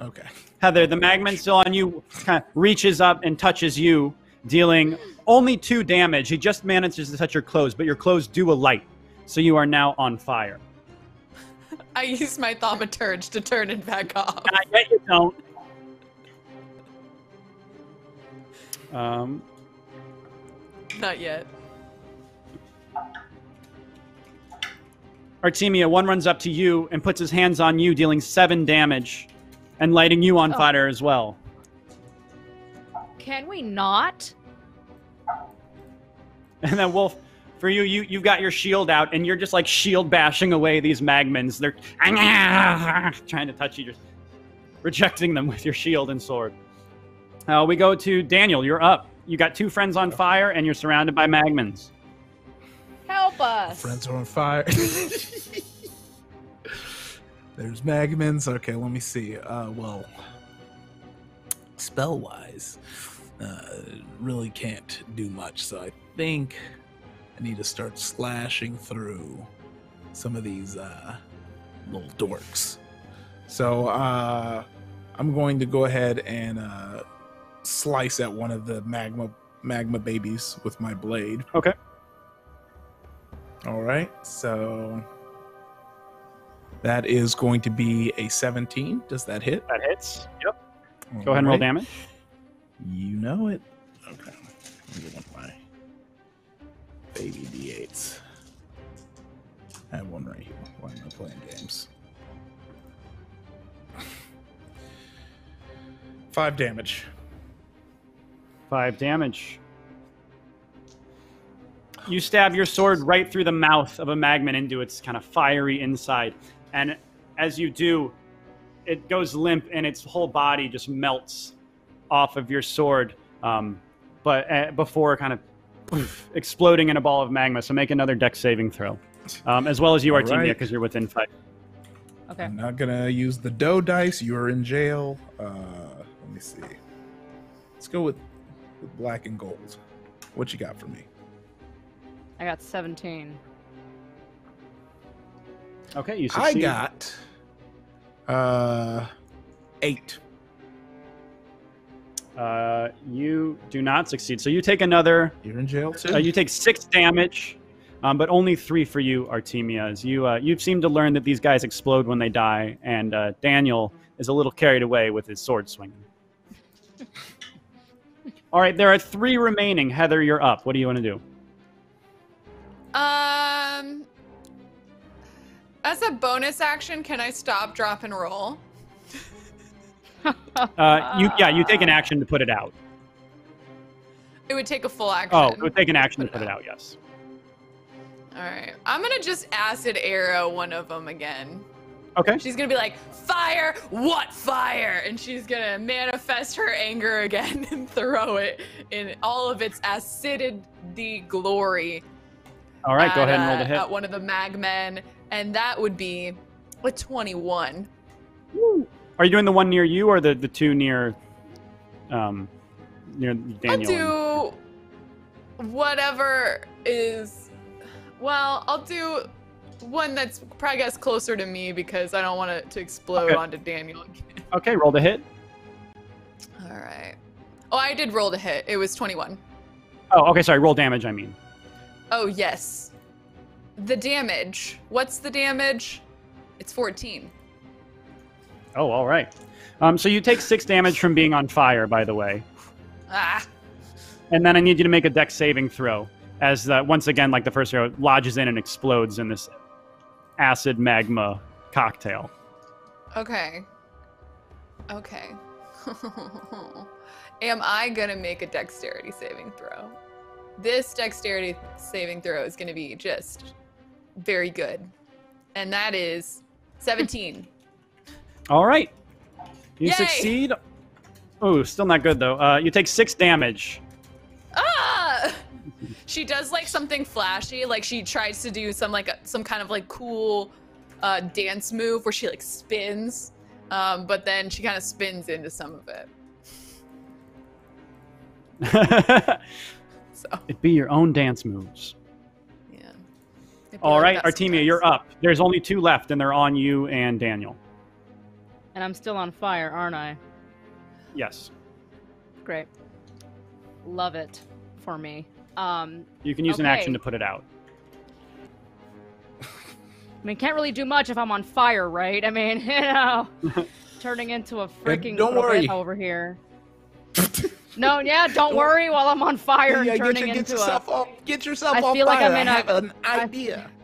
[SPEAKER 3] Okay.
[SPEAKER 2] Heather, the magman still on you kind of reaches up and touches you, dealing only two damage. He just manages to touch your clothes, but your clothes do alight, so you are now on fire.
[SPEAKER 1] I used my thaumaturge to turn it back off.
[SPEAKER 2] Not yet, you don't. Um,
[SPEAKER 1] Not yet.
[SPEAKER 2] Artemia, one runs up to you and puts his hands on you, dealing seven damage and lighting you on
[SPEAKER 4] Oh.
[SPEAKER 2] fire as well.
[SPEAKER 4] Can we not?
[SPEAKER 2] And then Wolf, for you, you you've got your shield out and you're just like shield bashing away these magmans. They're trying to touch you, just rejecting them with your shield and sword. Uh, we go to Daniel. You're up. You got two friends on fire and you're surrounded by magmans.
[SPEAKER 4] Help us!
[SPEAKER 3] Friends are on fire. There's Magmans. Okay, let me see. Uh, well, spell wise, uh, really can't do much. So I think I need to start slashing through some of these uh, little dorks. So uh, I'm going to go ahead and uh, slice at one of the magma magma babies with my blade.
[SPEAKER 2] Okay.
[SPEAKER 3] All right. So that is going to be a 17. Does that hit?
[SPEAKER 2] That hits. Yep. Go ahead and roll damage.
[SPEAKER 3] You know it. Okay. Baby D8s. I have one right here. Why am I playing games? Five damage.
[SPEAKER 2] Five damage. You stab your sword right through the mouth of a magman into its kind of fiery inside. And as you do, it goes limp and its whole body just melts off of your sword. Um, but uh, before kind of poof, exploding in a ball of magma. So make another Dex saving throw. Um, as well as you,
[SPEAKER 3] All
[SPEAKER 2] Artemia,
[SPEAKER 3] right.
[SPEAKER 2] because you're within five.
[SPEAKER 4] Okay.
[SPEAKER 3] I'm not gonna use the dough dice. You are in jail. Uh, let me see. Let's go with, with black and gold. What you got for me?
[SPEAKER 4] I got 17.
[SPEAKER 2] Okay, you
[SPEAKER 3] I got uh eight.
[SPEAKER 2] Uh, you do not succeed. So you take another
[SPEAKER 3] You're in jail too.
[SPEAKER 2] Uh, you take six damage, um, but only three for you, Artemia. As you uh, you've seemed to learn that these guys explode when they die, and uh, Daniel is a little carried away with his sword swinging. All right, there are three remaining. Heather, you're up. What do you want to do?
[SPEAKER 1] Um, as a bonus action, can I stop, drop, and roll?
[SPEAKER 2] Uh, you yeah, you take an action to put it out.
[SPEAKER 1] It would take a full action.
[SPEAKER 2] Oh, it would take an action to put it out. Yes.
[SPEAKER 1] All right, I'm gonna just acid arrow one of them again.
[SPEAKER 2] Okay.
[SPEAKER 1] She's gonna be like, "Fire! What fire?" And she's gonna manifest her anger again and throw it in all of its acidity glory.
[SPEAKER 2] All right, go ahead and roll
[SPEAKER 1] uh,
[SPEAKER 2] the hit.
[SPEAKER 1] At one of the magmen, and that would be a 21.
[SPEAKER 2] Are you doing the one near you or the the two near, um, near Daniel?
[SPEAKER 1] I'll do whatever is. Well, I'll do one that's probably gets closer to me because I don't want it to explode
[SPEAKER 2] Okay.
[SPEAKER 1] onto Daniel again.
[SPEAKER 2] Okay, roll the hit.
[SPEAKER 1] All right. Oh, I did roll to hit. It was 21.
[SPEAKER 2] Oh, okay. Sorry, roll damage. I mean.
[SPEAKER 1] Oh, yes. The damage. What's the damage? It's 14.
[SPEAKER 2] Oh, all right. Um, so you take six damage from being on fire, by the way.
[SPEAKER 1] Ah.
[SPEAKER 2] And then I need you to make a Dex saving throw as uh, once again, like the first arrow, lodges in and explodes in this acid magma cocktail.
[SPEAKER 1] Okay. Okay. Am I gonna make a dexterity saving throw? This dexterity saving throw is gonna be just very good. And that is 17.
[SPEAKER 2] All right. You
[SPEAKER 1] Yay!
[SPEAKER 2] succeed. Oh, still not good though. Uh, you take six damage.
[SPEAKER 1] ah! She does like something flashy, like she tries to do some like some kind of like cool uh, dance move where she like spins, um, but then she kind of spins into some of it. So
[SPEAKER 2] It'd be your own dance moves.
[SPEAKER 1] yeah.
[SPEAKER 2] All right, Artemia, you're up. There's only two left, and they're on you and Daniel.
[SPEAKER 4] And I'm still on fire, aren't I?
[SPEAKER 2] Yes.
[SPEAKER 4] Great. Love it for me. Um,
[SPEAKER 2] You can use an action to put it out.
[SPEAKER 4] I mean, can't really do much if I'm on fire, right? I mean, you know, turning into a freaking
[SPEAKER 3] don't worry.
[SPEAKER 4] Roberto over here. No, yeah, don't worry while I'm on fire
[SPEAKER 3] yeah,
[SPEAKER 4] and
[SPEAKER 3] get,
[SPEAKER 4] turning
[SPEAKER 3] your, get
[SPEAKER 4] into
[SPEAKER 3] yourself
[SPEAKER 4] a.
[SPEAKER 3] off. Get yourself
[SPEAKER 4] I
[SPEAKER 3] off
[SPEAKER 4] feel like
[SPEAKER 3] fire.
[SPEAKER 4] I'm in
[SPEAKER 3] I
[SPEAKER 4] a-
[SPEAKER 3] have an idea.
[SPEAKER 4] I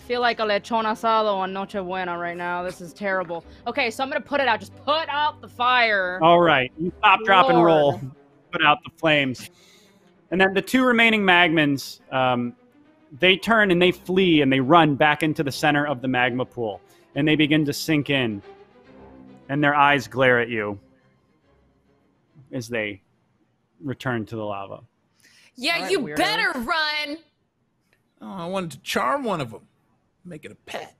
[SPEAKER 4] feel like a lechon asado on Nochebuena right now. This is terrible. Okay, so I'm gonna put it out. Just put out the fire.
[SPEAKER 2] All right. You stop, drop, and roll. Put out the flames. And then the two remaining magmans, um, they turn and they flee and they run back into the center of the magma pool. And they begin to sink in. And their eyes glare at you as they return to the lava.
[SPEAKER 1] Yeah,
[SPEAKER 4] All right,
[SPEAKER 1] you
[SPEAKER 4] weirdo.
[SPEAKER 1] better run.
[SPEAKER 3] Oh, I wanted to charm one of them, make it a pet.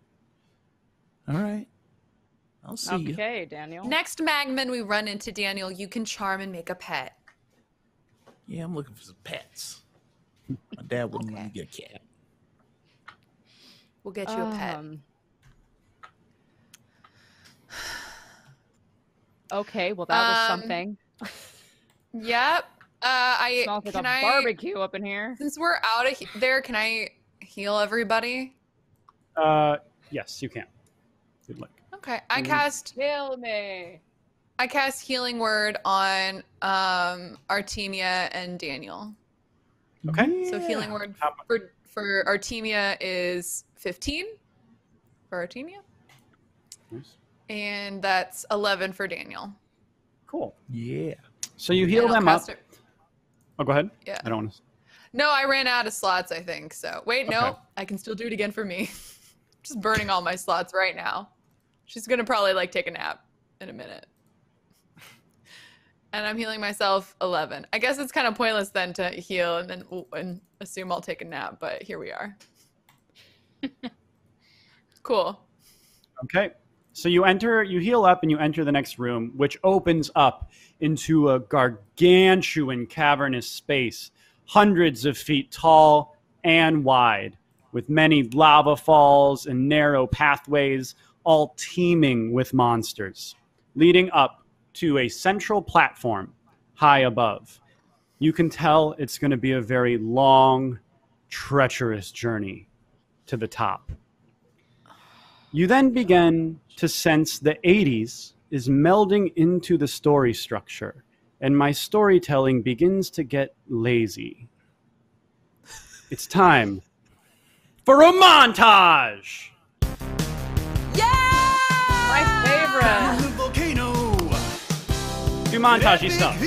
[SPEAKER 3] All right, I'll see you.
[SPEAKER 4] Okay, Daniel.
[SPEAKER 1] Next magman we run into Daniel, you can charm and make a pet.
[SPEAKER 3] Yeah, I'm looking for some pets. My dad wouldn't let me get a cat.
[SPEAKER 1] We'll get you a pet.
[SPEAKER 4] Um, Okay, well that was
[SPEAKER 1] Um,
[SPEAKER 4] something.
[SPEAKER 1] Yep. Uh, I
[SPEAKER 4] Smells like
[SPEAKER 1] can
[SPEAKER 4] a
[SPEAKER 1] I
[SPEAKER 4] barbecue up in here.
[SPEAKER 1] since we're out of he- there, can I heal everybody?
[SPEAKER 2] Uh, yes, you can. Good luck.
[SPEAKER 1] Okay, I cast
[SPEAKER 4] Kill me.
[SPEAKER 1] I cast healing word on um Artemia and Daniel.
[SPEAKER 2] Okay.
[SPEAKER 1] So healing word for for Artemia is 15 for Artemia,
[SPEAKER 2] Nice.
[SPEAKER 1] and that's 11 for Daniel.
[SPEAKER 2] Cool.
[SPEAKER 3] Yeah.
[SPEAKER 2] So you heal
[SPEAKER 1] And I'll
[SPEAKER 2] them up.
[SPEAKER 1] cast it-
[SPEAKER 2] Oh, go ahead.
[SPEAKER 1] Yeah.
[SPEAKER 2] I don't want to.
[SPEAKER 1] No, I ran out of slots, I think. So wait, no,
[SPEAKER 2] Okay.
[SPEAKER 1] I can still do it again for me. Just burning all my slots right now. She's gonna probably like take a nap in a minute. And I'm healing myself 11. I guess it's kind of pointless then to heal and then and assume I'll take a nap, but here we are. cool.
[SPEAKER 2] Okay. So you enter, you heal up, and you enter the next room, which opens up into a gargantuan cavernous space, hundreds of feet tall and wide, with many lava falls and narrow pathways, all teeming with monsters, leading up to a central platform high above. You can tell it's going to be a very long, treacherous journey to the top. You then begin to sense the 80s is melding into the story structure, and my storytelling begins to get lazy. It's time for a montage! Yeah!
[SPEAKER 4] My favorite.
[SPEAKER 7] volcano.
[SPEAKER 2] Do montagey stuff.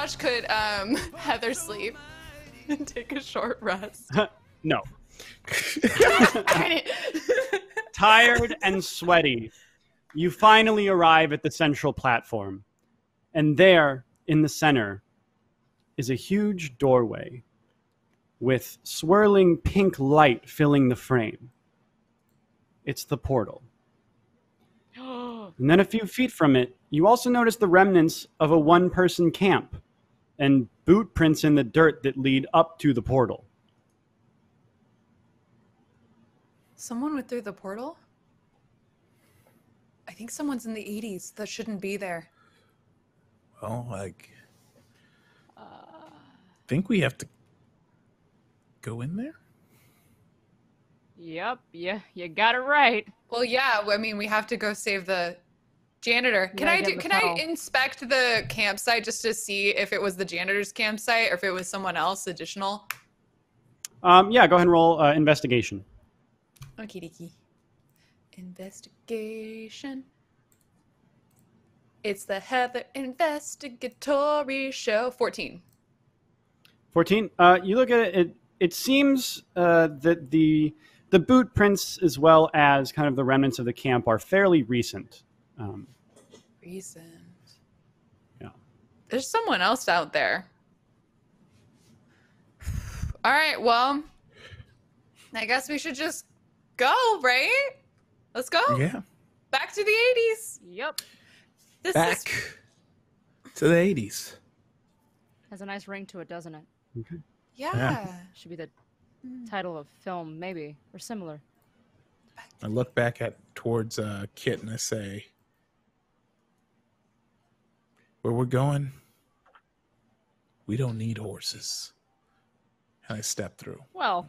[SPEAKER 1] Montage, could um, Heather sleep and take a short rest?
[SPEAKER 2] No. Tired and sweaty, you finally arrive at the central platform. And there, in the center, is a huge doorway with swirling pink light filling the frame. It's the portal. And then a few feet from it, you also notice the remnants of a one person camp and boot prints in the dirt that lead up to the portal.
[SPEAKER 1] Someone went through the portal? I think someone's in the 80s that shouldn't be there.
[SPEAKER 3] Well, like, I think we have to go in there.
[SPEAKER 4] Yep, yeah, you got it right.
[SPEAKER 1] Well, yeah, I mean, we have to go save the janitor. Can
[SPEAKER 4] Yeah,
[SPEAKER 1] I do
[SPEAKER 4] in the
[SPEAKER 1] can I inspect the campsite just to see if it was the janitor's campsite or if it was someone else additional?
[SPEAKER 2] Um, yeah, go ahead and roll uh, investigation.
[SPEAKER 1] Okie dokie. Investigation. It's the Heather Investigatory Show. 14.
[SPEAKER 2] 14. Uh, you look at it, it, it seems uh, that the, the boot prints, as well as kind of the remnants of the camp, are fairly recent. Um,
[SPEAKER 1] Recent.
[SPEAKER 2] Yeah.
[SPEAKER 1] There's someone else out there. All right, well, I guess we should just go, right? Let's go.
[SPEAKER 3] Yeah.
[SPEAKER 1] Back to the 80s.
[SPEAKER 4] Yep.
[SPEAKER 1] This
[SPEAKER 3] Back
[SPEAKER 1] is
[SPEAKER 3] to the 80s.
[SPEAKER 4] Has a nice ring to it, doesn't it?
[SPEAKER 1] yeah.
[SPEAKER 4] Should be the title of film, maybe, or similar.
[SPEAKER 3] I look back at towards uh, Kit and I say, "Where we're going, we don't need horses, and I step through.
[SPEAKER 4] Well,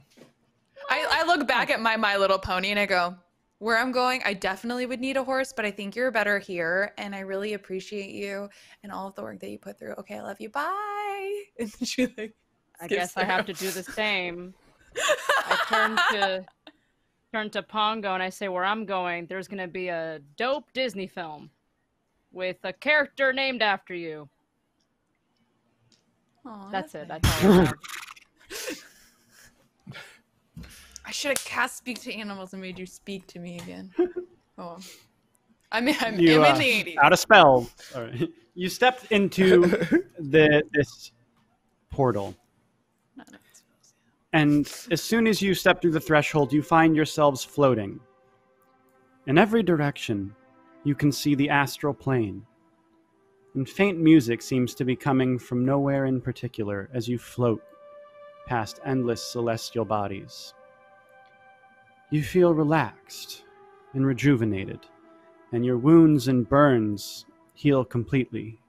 [SPEAKER 1] I, I look back at my My Little Pony and I go, where I'm going, I definitely would need a horse, but I think you're better here. And I really appreciate you and all of the work that you put through. Okay, I love you. Bye. And she like,
[SPEAKER 4] I guess I have to do the same. I turn to turn to Pongo and I say, "Where I'm going, there's gonna be a dope Disney film with a character named after you."
[SPEAKER 1] Aw,
[SPEAKER 4] That's it.
[SPEAKER 1] nice.
[SPEAKER 4] That's all. I.
[SPEAKER 1] I should have cast Speak to Animals and made you speak to me again. Oh. I mean, I'm,
[SPEAKER 2] You,
[SPEAKER 1] I'm
[SPEAKER 2] uh,
[SPEAKER 1] in the 80s.
[SPEAKER 2] out of spell. All right. You stepped into the this portal, and as soon as you step through the threshold, you find yourselves floating. In every direction, you can see the astral plane. And faint music seems to be coming from nowhere in particular as you float past endless celestial bodies. You feel relaxed and rejuvenated, and your wounds and burns heal completely.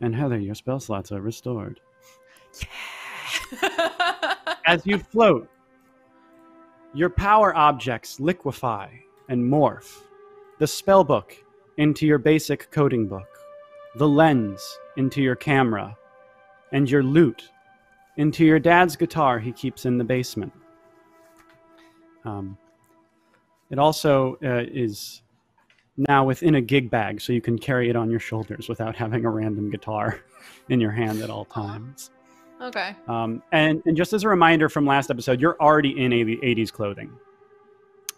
[SPEAKER 2] And Heather, your spell slots are restored. Yeah. As you float, your power objects liquefy and morph. The spellbook into your basic coding book, the lens into your camera, and your lute into your dad's guitar he keeps in the basement. Um, it also uh, is now within a gig bag, so you can carry it on your shoulders without having a random guitar in your hand at all times.
[SPEAKER 1] okay.
[SPEAKER 2] Um, and, and just as a reminder from last episode, you're already in 80, 80s clothing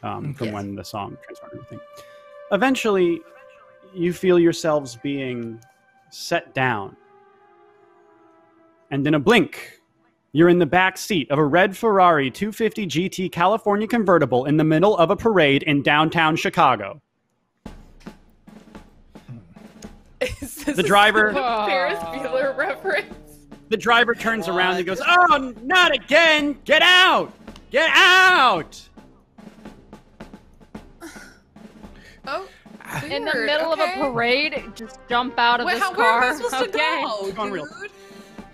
[SPEAKER 2] um, from
[SPEAKER 3] Yes.
[SPEAKER 2] when the song transferred and everything. Eventually, you feel yourselves being set down. And in a blink, you're in the back seat of a red Ferrari 250 GT California convertible in the middle of a parade in downtown Chicago.
[SPEAKER 1] Is this
[SPEAKER 2] The
[SPEAKER 1] a
[SPEAKER 2] driver-
[SPEAKER 1] Ferris Bueller reference.
[SPEAKER 2] The driver turns around and goes, Oh, not again! Get out! Get out!
[SPEAKER 1] Oh, ah.
[SPEAKER 4] In the middle
[SPEAKER 1] okay.
[SPEAKER 4] of a parade, just jump out of
[SPEAKER 1] Wait,
[SPEAKER 4] this
[SPEAKER 1] how, where am
[SPEAKER 4] car.
[SPEAKER 1] I supposed
[SPEAKER 4] okay.
[SPEAKER 1] to go,
[SPEAKER 2] Going
[SPEAKER 1] dude?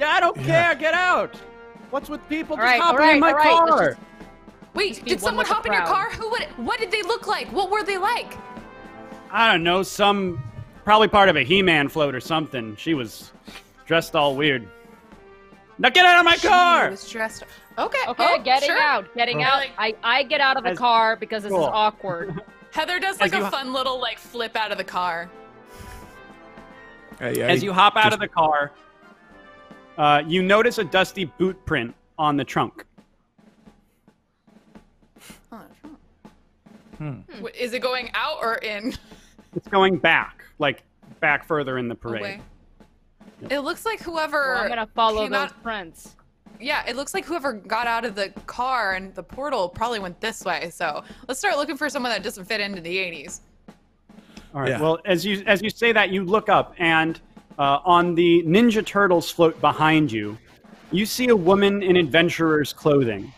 [SPEAKER 2] Yeah, I don't
[SPEAKER 3] Yeah.
[SPEAKER 2] care. Get out. What's with people
[SPEAKER 4] All
[SPEAKER 2] just
[SPEAKER 4] right, all
[SPEAKER 2] hopping in
[SPEAKER 4] right,
[SPEAKER 2] my
[SPEAKER 4] all right, let's
[SPEAKER 2] car?
[SPEAKER 4] just-
[SPEAKER 1] Wait, did someone hop in your car? Who would? What did they look like? What were they like?
[SPEAKER 2] I don't know. Some probably part of a He-Man float or something. She was dressed all weird. Now get out of my
[SPEAKER 1] She
[SPEAKER 2] car!
[SPEAKER 1] was dressed. Okay.
[SPEAKER 4] Okay,
[SPEAKER 1] oh,
[SPEAKER 4] getting
[SPEAKER 1] sure.
[SPEAKER 4] out, getting
[SPEAKER 2] Oh.
[SPEAKER 4] out. I, I get out of the
[SPEAKER 2] As-
[SPEAKER 4] car because this
[SPEAKER 2] Cool.
[SPEAKER 4] is awkward.
[SPEAKER 1] Heather does
[SPEAKER 2] As
[SPEAKER 1] like
[SPEAKER 2] you-
[SPEAKER 1] a fun little like flip out of the car.
[SPEAKER 3] I, I
[SPEAKER 2] As you hop out
[SPEAKER 3] just-
[SPEAKER 2] of the car, uh, you notice a dusty boot print on the trunk.
[SPEAKER 1] Oh, sure.
[SPEAKER 3] Hmm.
[SPEAKER 1] Wait, Is it going out or in?
[SPEAKER 2] It's going back, like back further in the parade.
[SPEAKER 1] Away. It looks like whoever.
[SPEAKER 4] Well, I'm gonna follow
[SPEAKER 1] came
[SPEAKER 4] those
[SPEAKER 1] out-
[SPEAKER 4] prints.
[SPEAKER 1] Yeah, it looks like whoever got out of the car and the portal probably went this way. So let's start looking for someone that doesn't fit into the 80s.
[SPEAKER 2] All right.
[SPEAKER 3] Yeah.
[SPEAKER 2] Well, as you as you say that, you look up, and uh, on the Ninja Turtles float behind you, you see a woman in adventurer's clothing.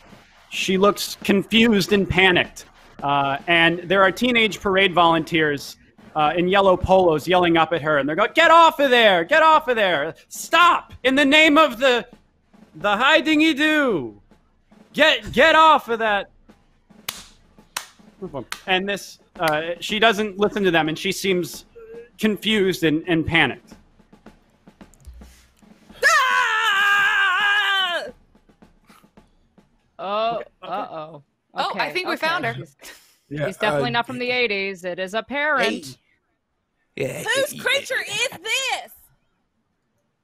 [SPEAKER 2] She looks confused and panicked, uh, and there are teenage parade volunteers uh, in yellow polos yelling up at her, and they're going, "Get off of there! Get off of there! Stop! In the name of the the high dingy do! Get get off of that!" And this, uh, she doesn't listen to them, and she seems confused and, and panicked.
[SPEAKER 4] Oh, uh oh.
[SPEAKER 1] Oh, I think we found her.
[SPEAKER 4] He's,
[SPEAKER 3] Yeah,
[SPEAKER 4] he's definitely
[SPEAKER 3] uh,
[SPEAKER 4] not from the 80s. It is a parent.
[SPEAKER 3] Yeah,
[SPEAKER 5] Whose
[SPEAKER 3] yeah,
[SPEAKER 5] creature is this?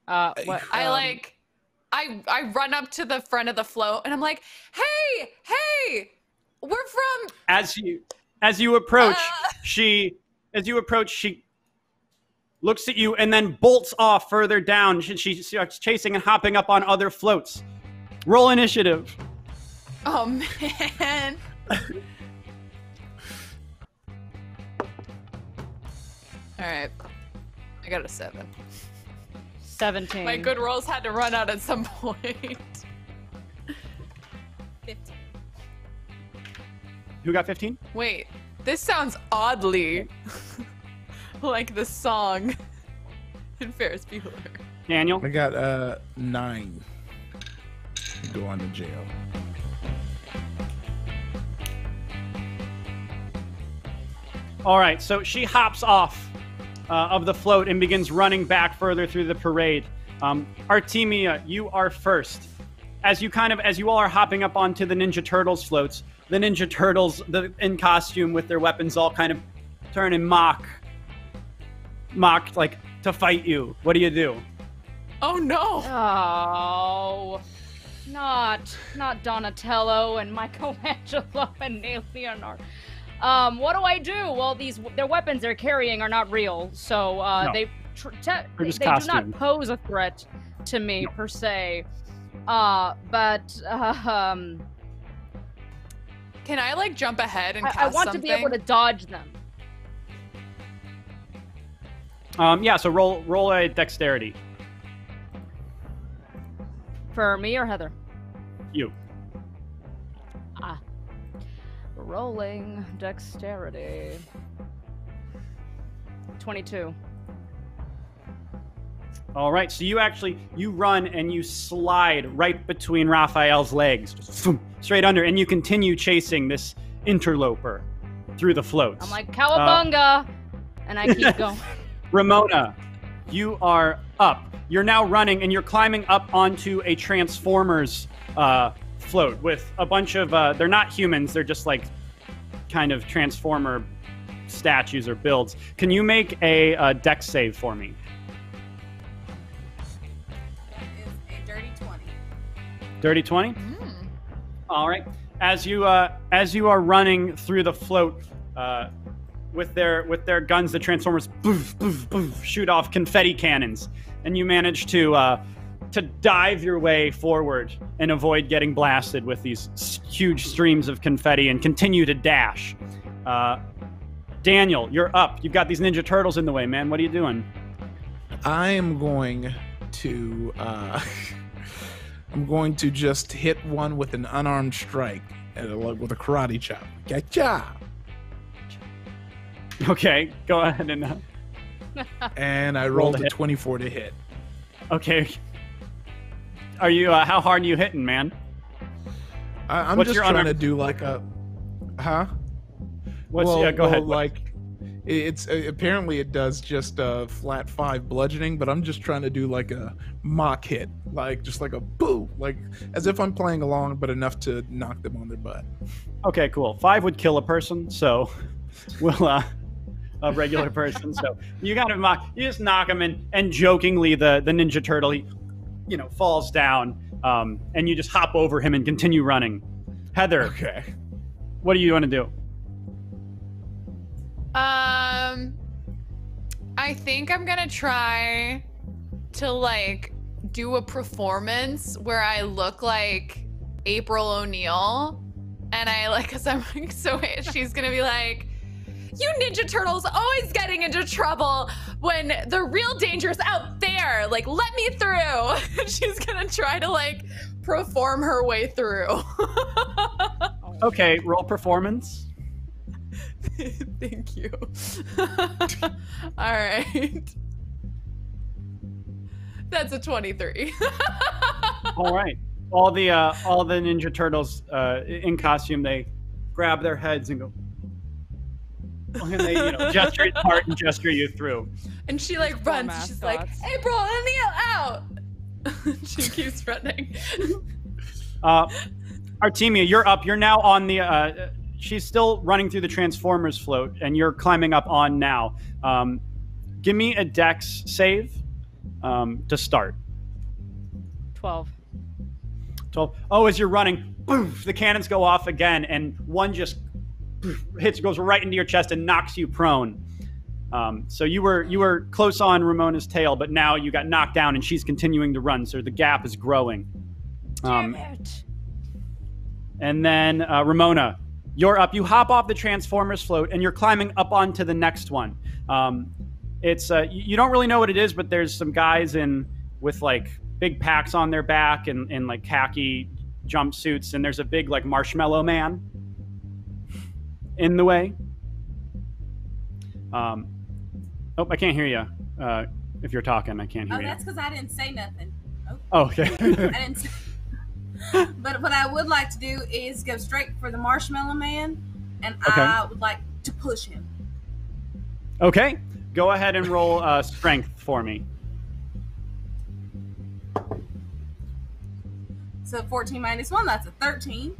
[SPEAKER 4] Uh, what,
[SPEAKER 1] I
[SPEAKER 4] um,
[SPEAKER 1] like, I I run up to the front of the float and I'm like, hey, hey, we're from.
[SPEAKER 2] As you as you approach,
[SPEAKER 1] Uh.
[SPEAKER 2] she as you approach, she looks at you and then bolts off further down. She, she starts chasing and hopping up on other floats. Roll initiative.
[SPEAKER 1] Oh man. All right, I got a seven.
[SPEAKER 4] 17.
[SPEAKER 1] My good rolls had to run out at some point.
[SPEAKER 5] 15.
[SPEAKER 2] Who got 15?
[SPEAKER 1] Wait, this sounds oddly like the song in Ferris Bueller.
[SPEAKER 2] Daniel.
[SPEAKER 3] I got uh nine. going to jail.
[SPEAKER 2] All right, so she hops off uh, of the float and begins running back further through the parade. Um, Artemia, you are first. As you kind of, as you all are hopping up onto the Ninja Turtles floats, the Ninja Turtles, the, in costume with their weapons, all kind of turn and mock, mock like to fight you. What do you do?
[SPEAKER 1] Oh no!
[SPEAKER 4] Oh, not not Donatello and Michelangelo and Leonardo. Um, what do I do? Well, these their weapons they're carrying are not real, so uh,
[SPEAKER 2] No.
[SPEAKER 4] they tr- te-
[SPEAKER 2] They're
[SPEAKER 4] they,
[SPEAKER 2] just
[SPEAKER 4] they do not pose a threat to me per se. Uh, but uh, um,
[SPEAKER 1] Can I like jump ahead and
[SPEAKER 4] I,
[SPEAKER 1] cast
[SPEAKER 4] I want
[SPEAKER 1] something?
[SPEAKER 4] to be able to dodge them.
[SPEAKER 2] Um, yeah, so roll roll a dexterity.
[SPEAKER 4] For me or Heather?
[SPEAKER 2] You.
[SPEAKER 4] Rolling dexterity. 22.
[SPEAKER 2] All right, so you actually you run and you slide right between Raphael's legs, just phoom, straight under, and you continue chasing this interloper through the floats.
[SPEAKER 4] I'm like, cowabunga! and I keep going.
[SPEAKER 2] Ramona, you are up. You're now running and you're climbing up onto a Transformers uh, float with a bunch of. Uh, they're not humans. They're just like kind of Transformer statues or builds. Can you make a, uh Dex save for me?
[SPEAKER 5] That is a dirty 20.
[SPEAKER 2] Dirty twenty.
[SPEAKER 1] Mm.
[SPEAKER 2] All right. As you uh, as you are running through the float uh, with their with their guns, the Transformers boof, boof, boof, shoot off confetti cannons, and you manage to uh, to dive your way forward and avoid getting blasted with these huge streams of confetti, and continue to dash. Uh, Daniel, you're up. You've got these Ninja Turtles in the way, man. What are you doing?
[SPEAKER 3] I am going to uh I'm going to just hit one with an unarmed strike and with a karate chop. Gotcha!
[SPEAKER 2] Okay, go ahead and uh,
[SPEAKER 3] And I
[SPEAKER 2] Roll
[SPEAKER 3] rolled a
[SPEAKER 2] hit.
[SPEAKER 3] 24 to hit.
[SPEAKER 2] okay. Are you? Uh, how hard are you hitting, man?
[SPEAKER 3] I, I'm
[SPEAKER 2] What's
[SPEAKER 3] just trying
[SPEAKER 2] unarmed-
[SPEAKER 3] to do like a huh?
[SPEAKER 2] What's
[SPEAKER 3] well,
[SPEAKER 2] yeah? Go
[SPEAKER 3] well,
[SPEAKER 2] ahead.
[SPEAKER 3] Like it- it's uh, apparently it does just a flat five bludgeoning, but I'm just trying to do like a mock hit, like just like a boo, like as if I'm playing along, but enough to knock them on their butt.
[SPEAKER 2] Okay, cool. Five would kill a person, so we'll uh a regular person. So you got to mock. You just knock him in, and jokingly, the the Ninja Turtle, he, you know, falls down, um, and you just hop over him and continue running. Heather,
[SPEAKER 3] Okay.
[SPEAKER 2] what do you want to do?
[SPEAKER 1] Um, I think I'm gonna try to like do a performance where I look like April O'Neil, and I like, cause I'm like, so she's gonna be like, "You Ninja Turtles always getting into trouble when the real danger's out there. Like, let me through." she's gonna try to like perform her way through.
[SPEAKER 2] Okay, roll performance.
[SPEAKER 1] Thank you. All right. That's a 23.
[SPEAKER 2] All right. All the uh, all the Ninja Turtles uh, in costume, they grab their heads and go, and they you know gesture it part and gesture you through.
[SPEAKER 1] and she like
[SPEAKER 4] Poor
[SPEAKER 1] runs. and She's like,
[SPEAKER 4] mascots.
[SPEAKER 1] April, O'Neil, out. she keeps running.
[SPEAKER 2] Uh, Artemia, you're up. You're now on the. Uh, she's still running through the Transformers float, and you're climbing up on now. Um, give me a Dex save um, to start.
[SPEAKER 4] 12.
[SPEAKER 2] 12. Oh, as you're running, boof, the cannons go off again, and one just poof, hits, goes right into your chest and knocks you prone. Um, so you were you were close on Ramona's tail, but now you got knocked down, and she's continuing to run. So the gap is growing. Um,
[SPEAKER 4] Damn it.
[SPEAKER 2] And then uh, Ramona, you're up. You hop off the Transformers float and you're climbing up onto the next one. Um, it's uh, you don't really know what it is, but there's some guys in with like big packs on their back and, and like khaki jumpsuits, and there's a big like marshmallow man in the way. Um, oh, I can't hear you. Uh, if you're talking, I can't hear
[SPEAKER 5] Oh,
[SPEAKER 2] you.
[SPEAKER 5] that's because I didn't say nothing.
[SPEAKER 2] Oh, okay.
[SPEAKER 5] I didn't. Say- but what I would like to do is go straight for the Marshmallow Man, and
[SPEAKER 2] Okay.
[SPEAKER 5] I would like to push him.
[SPEAKER 2] Okay, go ahead and roll uh, strength for me.
[SPEAKER 5] So 14 minus 1, that's a 13.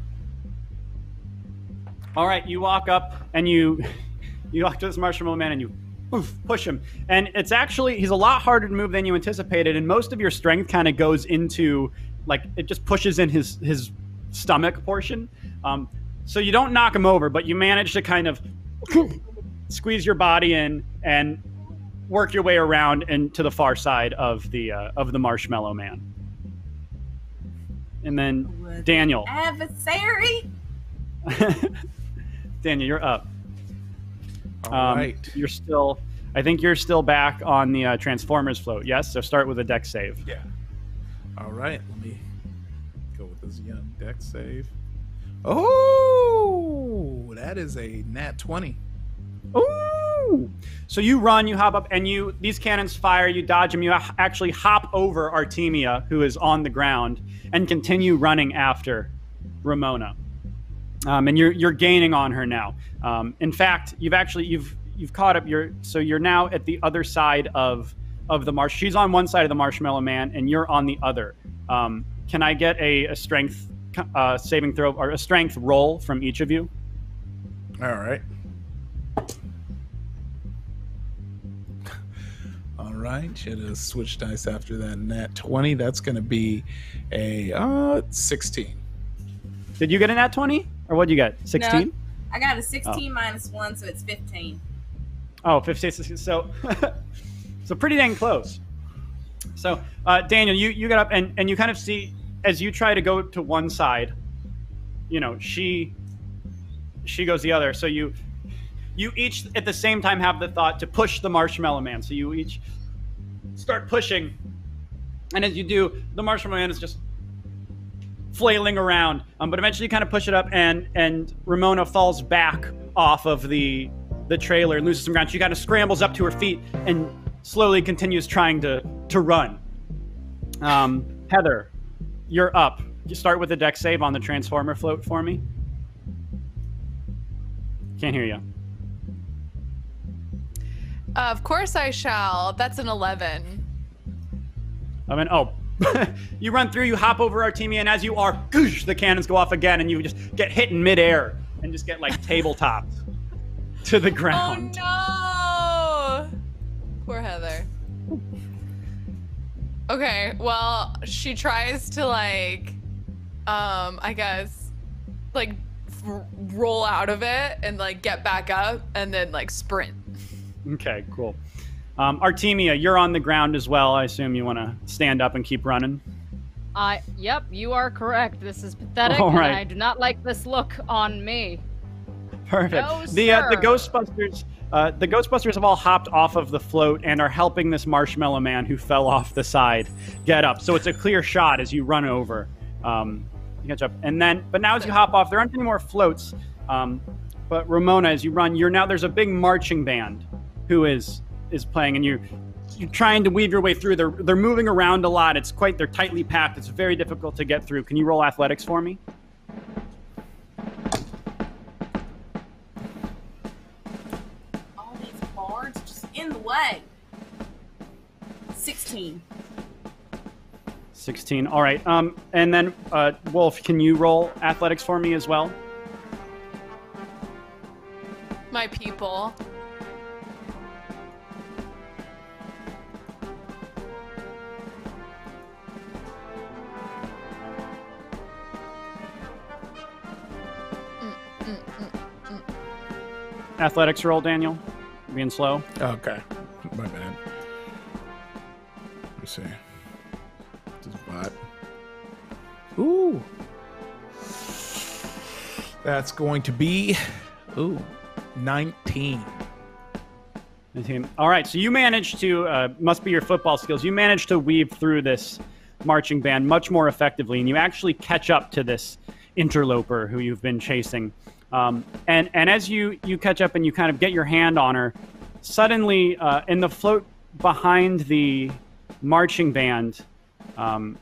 [SPEAKER 2] All right, you walk up and you you walk to this marshmallow man and you oof, push him. And it's actually he's a lot harder to move than you anticipated, and most of your strength kind of goes into like it just pushes in his his stomach portion. Um, so you don't knock him over, but you manage to kind of squeeze your body in and work your way around and to the far side of the uh, of the marshmallow man. And then Daniel.
[SPEAKER 5] Adversary.
[SPEAKER 2] Daniel, you're up.
[SPEAKER 3] All
[SPEAKER 2] Um,
[SPEAKER 3] right.
[SPEAKER 2] You're still. I think you're still back on the uh, Transformers float. Yes. So start with a Dex save.
[SPEAKER 3] Yeah. All right. Let me go with this young Dex save. Oh, that is a nat 20.
[SPEAKER 2] Oh. So you run, you hop up, and you these cannons fire. You dodge them. You actually hop over Artemia, who is on the ground, and continue running after Ramona. Um, and you're you're gaining on her now. Um, in fact, you've actually you've you've caught up. You're so you're now at the other side of of the marsh. She's on one side of the Marshmallow Man, and you're on the other. Um, can I get a, a strength uh, saving throw or a strength roll from each of you?
[SPEAKER 3] All right. All right. Should have switched dice after that nat 20. That's going to be a uh, 16.
[SPEAKER 2] Did you get a nat 20? Or what'd you get? 16?
[SPEAKER 5] No, I got a 16 minus 1, so it's 15.
[SPEAKER 2] Oh, 15. 16. So, so pretty dang close. So, uh, Daniel, you, you get up and, and you kind of see as you try to go to one side, you know, she she goes the other. So you you each at the same time have the thought to push the marshmallow man. So you each start pushing. And as you do, the marshmallow man is just flailing around. Um, but eventually you kind of push it up and and Ramona falls back off of the the trailer and loses some ground. She kind of scrambles up to her feet and slowly continues trying to to run. Um, Heather, you're up. You start with a Dex save on the transformer float for me. Can't hear you.
[SPEAKER 1] Of course I shall. That's an 11.
[SPEAKER 2] I mean, oh, you run through, you hop over Artemia, and as you are, goosh, the cannons go off again, and you just get hit in midair and just get like tabletopped to the ground.
[SPEAKER 1] Oh no! Poor Heather. Okay, well, she tries to like, um, I guess, like r- roll out of it and like get back up and then like sprint.
[SPEAKER 2] Okay, cool. Um, Artemia, you're on the ground as well. I assume you want to stand up and keep running.
[SPEAKER 4] I yep, you are correct. This is pathetic,
[SPEAKER 2] All right.
[SPEAKER 4] and I do not like this look on me.
[SPEAKER 2] Perfect.
[SPEAKER 4] No,
[SPEAKER 2] the uh, the. Ghostbusters, uh, the Ghostbusters have all hopped off of the float and are helping this Marshmallow Man who fell off the side get up. So it's a clear shot as you run over. Um, you catch up, and then but now as you hop off, there aren't any more floats. Um, but Ramona, as you run, you're now there's a big marching band who is is playing, and you you're trying to weave your way through. They're they're moving around a lot. It's quite they're tightly packed. It's very difficult to get through. Can you roll athletics for me?
[SPEAKER 5] All these bards just in the way. 16.
[SPEAKER 2] 16. All right. Um, and then uh, Wolf, can you roll athletics for me as well?
[SPEAKER 1] My people.
[SPEAKER 2] Athletics roll, Daniel. Being slow.
[SPEAKER 3] Okay. My bad. Let me see. This bot. Ooh. That's going to be ooh 19.
[SPEAKER 2] 19. All right. So you managed to, uh, must be your football skills. You managed to weave through this marching band much more effectively, and you actually catch up to this interloper who you've been chasing. Um, and and as you you catch up and you kind of get your hand on her, suddenly uh, in the float behind the marching band, um,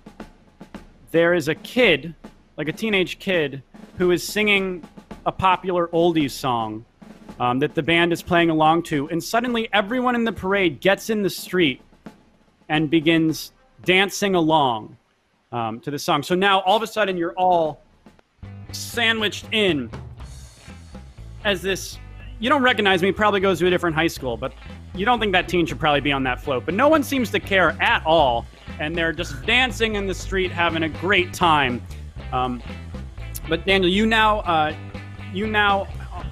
[SPEAKER 2] there is a kid, like a teenage kid, who is singing a popular oldies song um, that the band is playing along to, and suddenly everyone in the parade gets in the street and begins dancing along um, to the song. So now all of a sudden you're all sandwiched in as this. You don't recognize me, probably goes to a different high school, but you don't think that teen should probably be on that float. But no one seems to care at all, and they're just dancing in the street, having a great time. Um, but Daniel, you now uh, you now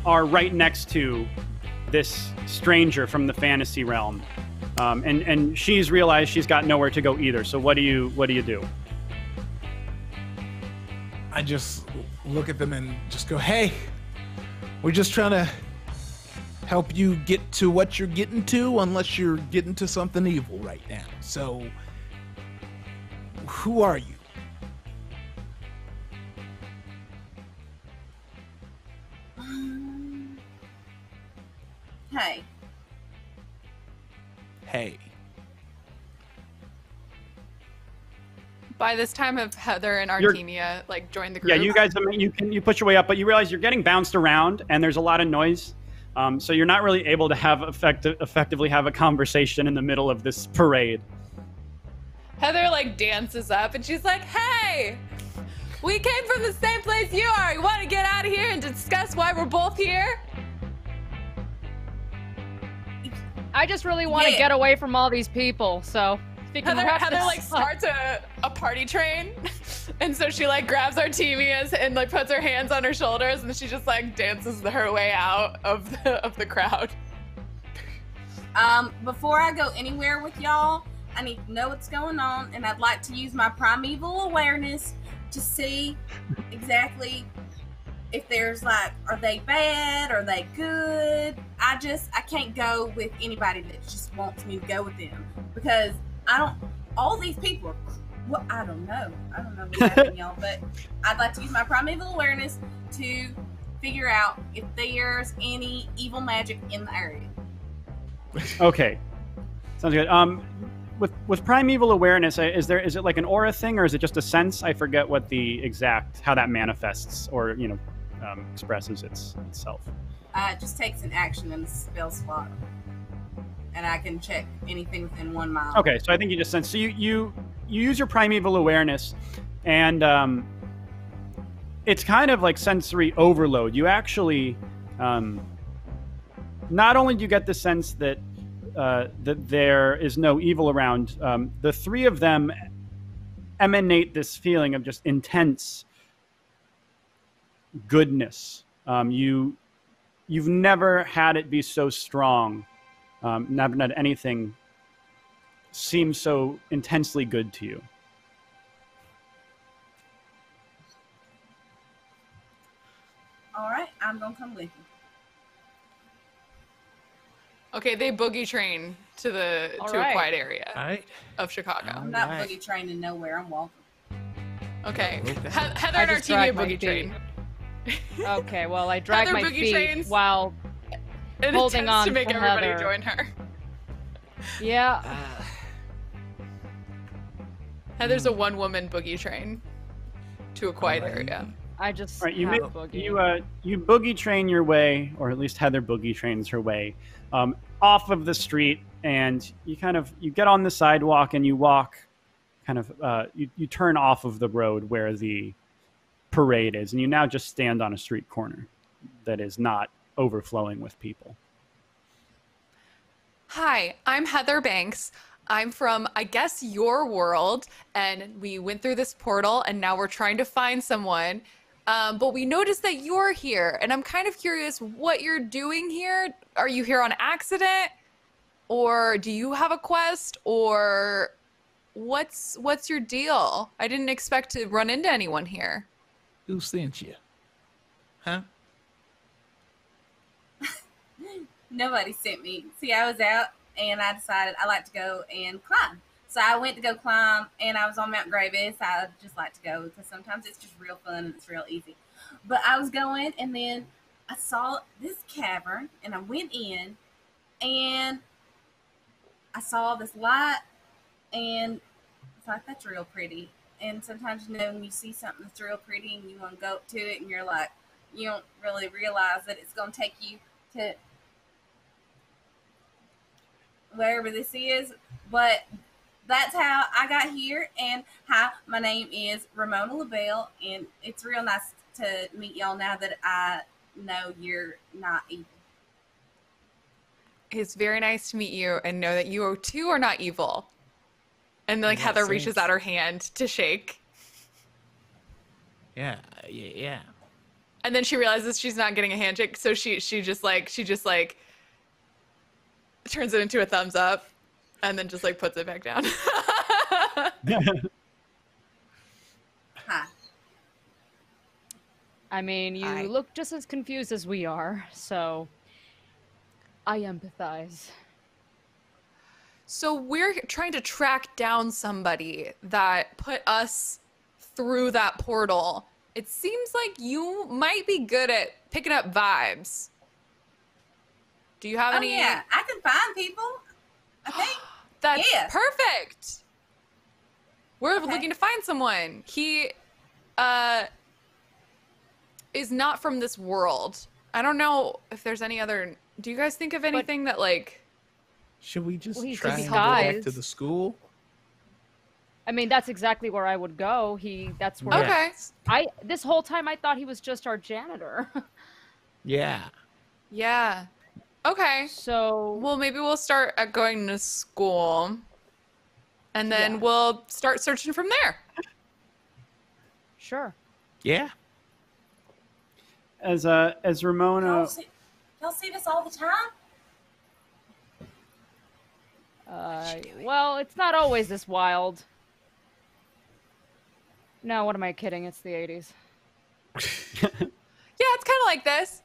[SPEAKER 2] are right next to this stranger from the fantasy realm, um, and and she's realized she's got nowhere to go either. So what do you what do you do?
[SPEAKER 3] I just look at them and just go, "Hey, we're just trying to help you get to what you're getting to, unless you're getting to something evil right now. So, who are you?"
[SPEAKER 5] Um, hey,
[SPEAKER 3] Hey,
[SPEAKER 1] By this time, have Heather and Artemia like joined the group?
[SPEAKER 2] Yeah, you guys, I mean, you can you push your way up, but you realize you're getting bounced around, and there's a lot of noise. Um, so you're not really able to have effective, effectively have a conversation in the middle of this parade.
[SPEAKER 1] Heather like dances up and she's like, "Hey, we came from the same place you are. You want to get out of here and discuss why we're both here?"
[SPEAKER 4] I just really want to
[SPEAKER 5] Yeah.
[SPEAKER 4] get away from all these people. So if you can
[SPEAKER 1] Heather,
[SPEAKER 4] wrap
[SPEAKER 1] Heather like
[SPEAKER 4] up-
[SPEAKER 1] starts a, a party train, and so she like grabs Artemia's and like puts her hands on her shoulders, and she just like dances her way out of the of the crowd.
[SPEAKER 5] um, before I go anywhere with y'all, I need to know what's going on, and I'd like to use my primeval awareness to see exactly if there's like, are they bad? Are they good? I just, I can't go with anybody that just wants me to go with them because I don't. All these people. Well, I don't know. I don't know what's happening, y'all. But I'd like to use my primeval awareness to figure out if there's any evil magic in the area.
[SPEAKER 2] Okay, sounds good. Um, with with primeval awareness, uh, is there is it like an aura thing, or is it just a sense? I forget what the exact how that manifests or you know um, expresses its itself.
[SPEAKER 5] Uh, it just takes an action in the spell slot, and I can check anything within one mile.
[SPEAKER 2] Okay, so I think you just sense. So you you you use your primeval awareness, and um, it's kind of like sensory overload. You actually, um, not only do you get the sense that uh, that there is no evil around, um, the three of them emanate this feeling of just intense goodness. Um, you you've never had it be so strong. Um, never had anything seem so intensely good to you.
[SPEAKER 5] All right, I'm gonna come with you.
[SPEAKER 1] Okay, they boogie train to the
[SPEAKER 4] All
[SPEAKER 1] to
[SPEAKER 4] right.
[SPEAKER 1] a quiet area
[SPEAKER 3] all right.
[SPEAKER 1] of Chicago.
[SPEAKER 5] I'm not
[SPEAKER 3] Alright.
[SPEAKER 5] boogie training nowhere. I'm walking.
[SPEAKER 1] Okay,
[SPEAKER 3] Okay.
[SPEAKER 1] He- Heather
[SPEAKER 4] I
[SPEAKER 1] and
[SPEAKER 4] our
[SPEAKER 1] Artemia
[SPEAKER 4] dragged
[SPEAKER 1] boogie
[SPEAKER 4] feet.
[SPEAKER 1] train.
[SPEAKER 4] Okay, well, I drag
[SPEAKER 1] Heather
[SPEAKER 4] my
[SPEAKER 1] boogie
[SPEAKER 4] feet
[SPEAKER 1] trains.
[SPEAKER 4] while
[SPEAKER 1] In
[SPEAKER 4] Holding
[SPEAKER 1] attempts to make
[SPEAKER 4] for
[SPEAKER 1] everybody
[SPEAKER 4] Heather.
[SPEAKER 1] join her.
[SPEAKER 4] yeah.
[SPEAKER 1] Heather's a one woman boogie train to a quiet
[SPEAKER 3] Alrighty.
[SPEAKER 1] area.
[SPEAKER 4] I just
[SPEAKER 2] All right, you
[SPEAKER 4] have
[SPEAKER 2] make,
[SPEAKER 4] a boogie.
[SPEAKER 2] you uh, you boogie train your way, or at least Heather boogie trains her way, um, off of the street, and you kind of you get on the sidewalk and you walk, kind of uh, you you turn off of the road where the parade is, and you now just stand on a street corner that is not overflowing with people.
[SPEAKER 1] Hi, I'm Heather Banks. I'm from, I guess, your world, and we went through this portal, and now we're trying to find someone. Um, but we noticed that you're here, and I'm kind of curious what you're doing here. Are you here on accident, or do you have a quest, or what's what's your deal? I didn't expect to run into anyone here.
[SPEAKER 3] Who sent you? Huh?
[SPEAKER 5] Nobody sent me. See, I was out and I decided I like to go and climb. So I went to go climb and I was on Mount Gravis. I just like to go because sometimes it's just real fun and it's real easy. But I was going and then I saw this cavern and I went in and I saw this light and I thought that's real pretty. and sometimes you know when you see something that's real pretty and you want to go up to it and you're like, you don't really realize that it's going to take you to wherever this is. But that's how I got here. And hi, my name is Ramona LaBelle, and it's real nice to meet y'all now that I know you're not evil.
[SPEAKER 1] It's very nice to meet you and know that you are too are not evil. And like
[SPEAKER 3] Yeah,
[SPEAKER 1] Heather reaches out her hand to shake.
[SPEAKER 3] Yeah, yeah, yeah.
[SPEAKER 1] And then she realizes she's not getting a handshake, so she she just like she just like turns it into a thumbs up and then just like puts it back down.
[SPEAKER 5] Hi.
[SPEAKER 4] I mean, you
[SPEAKER 1] I-
[SPEAKER 4] look just as confused as we are, so I empathize.
[SPEAKER 1] so we're trying to track down somebody that put us through that portal. It seems like you might be good at picking up vibes. Do you have
[SPEAKER 5] Oh,
[SPEAKER 1] any?
[SPEAKER 5] yeah. I can find people. I think.
[SPEAKER 1] That's
[SPEAKER 5] Yeah.
[SPEAKER 1] perfect. We're
[SPEAKER 5] Okay.
[SPEAKER 1] looking to find someone. He uh is not from this world. I don't know if there's any other do you guys think of anything that like
[SPEAKER 3] Should we just
[SPEAKER 4] Well, he's
[SPEAKER 3] try and go back to the school?
[SPEAKER 4] I mean, that's exactly where I would go. He, that's where
[SPEAKER 1] Okay.
[SPEAKER 4] I. This whole time, I thought he was just our janitor.
[SPEAKER 3] Yeah.
[SPEAKER 1] Yeah. Okay.
[SPEAKER 4] so,
[SPEAKER 1] Well, maybe we'll start at going to school. And then
[SPEAKER 4] Yeah.
[SPEAKER 1] we'll start searching from there.
[SPEAKER 4] sure.
[SPEAKER 3] Yeah.
[SPEAKER 2] As uh, as Ramona,
[SPEAKER 5] Y'all see, y'all see this all the time?
[SPEAKER 4] Uh, well, it's not always this wild. No, what am I kidding? It's the 80s.
[SPEAKER 1] Yeah, it's kind of like this.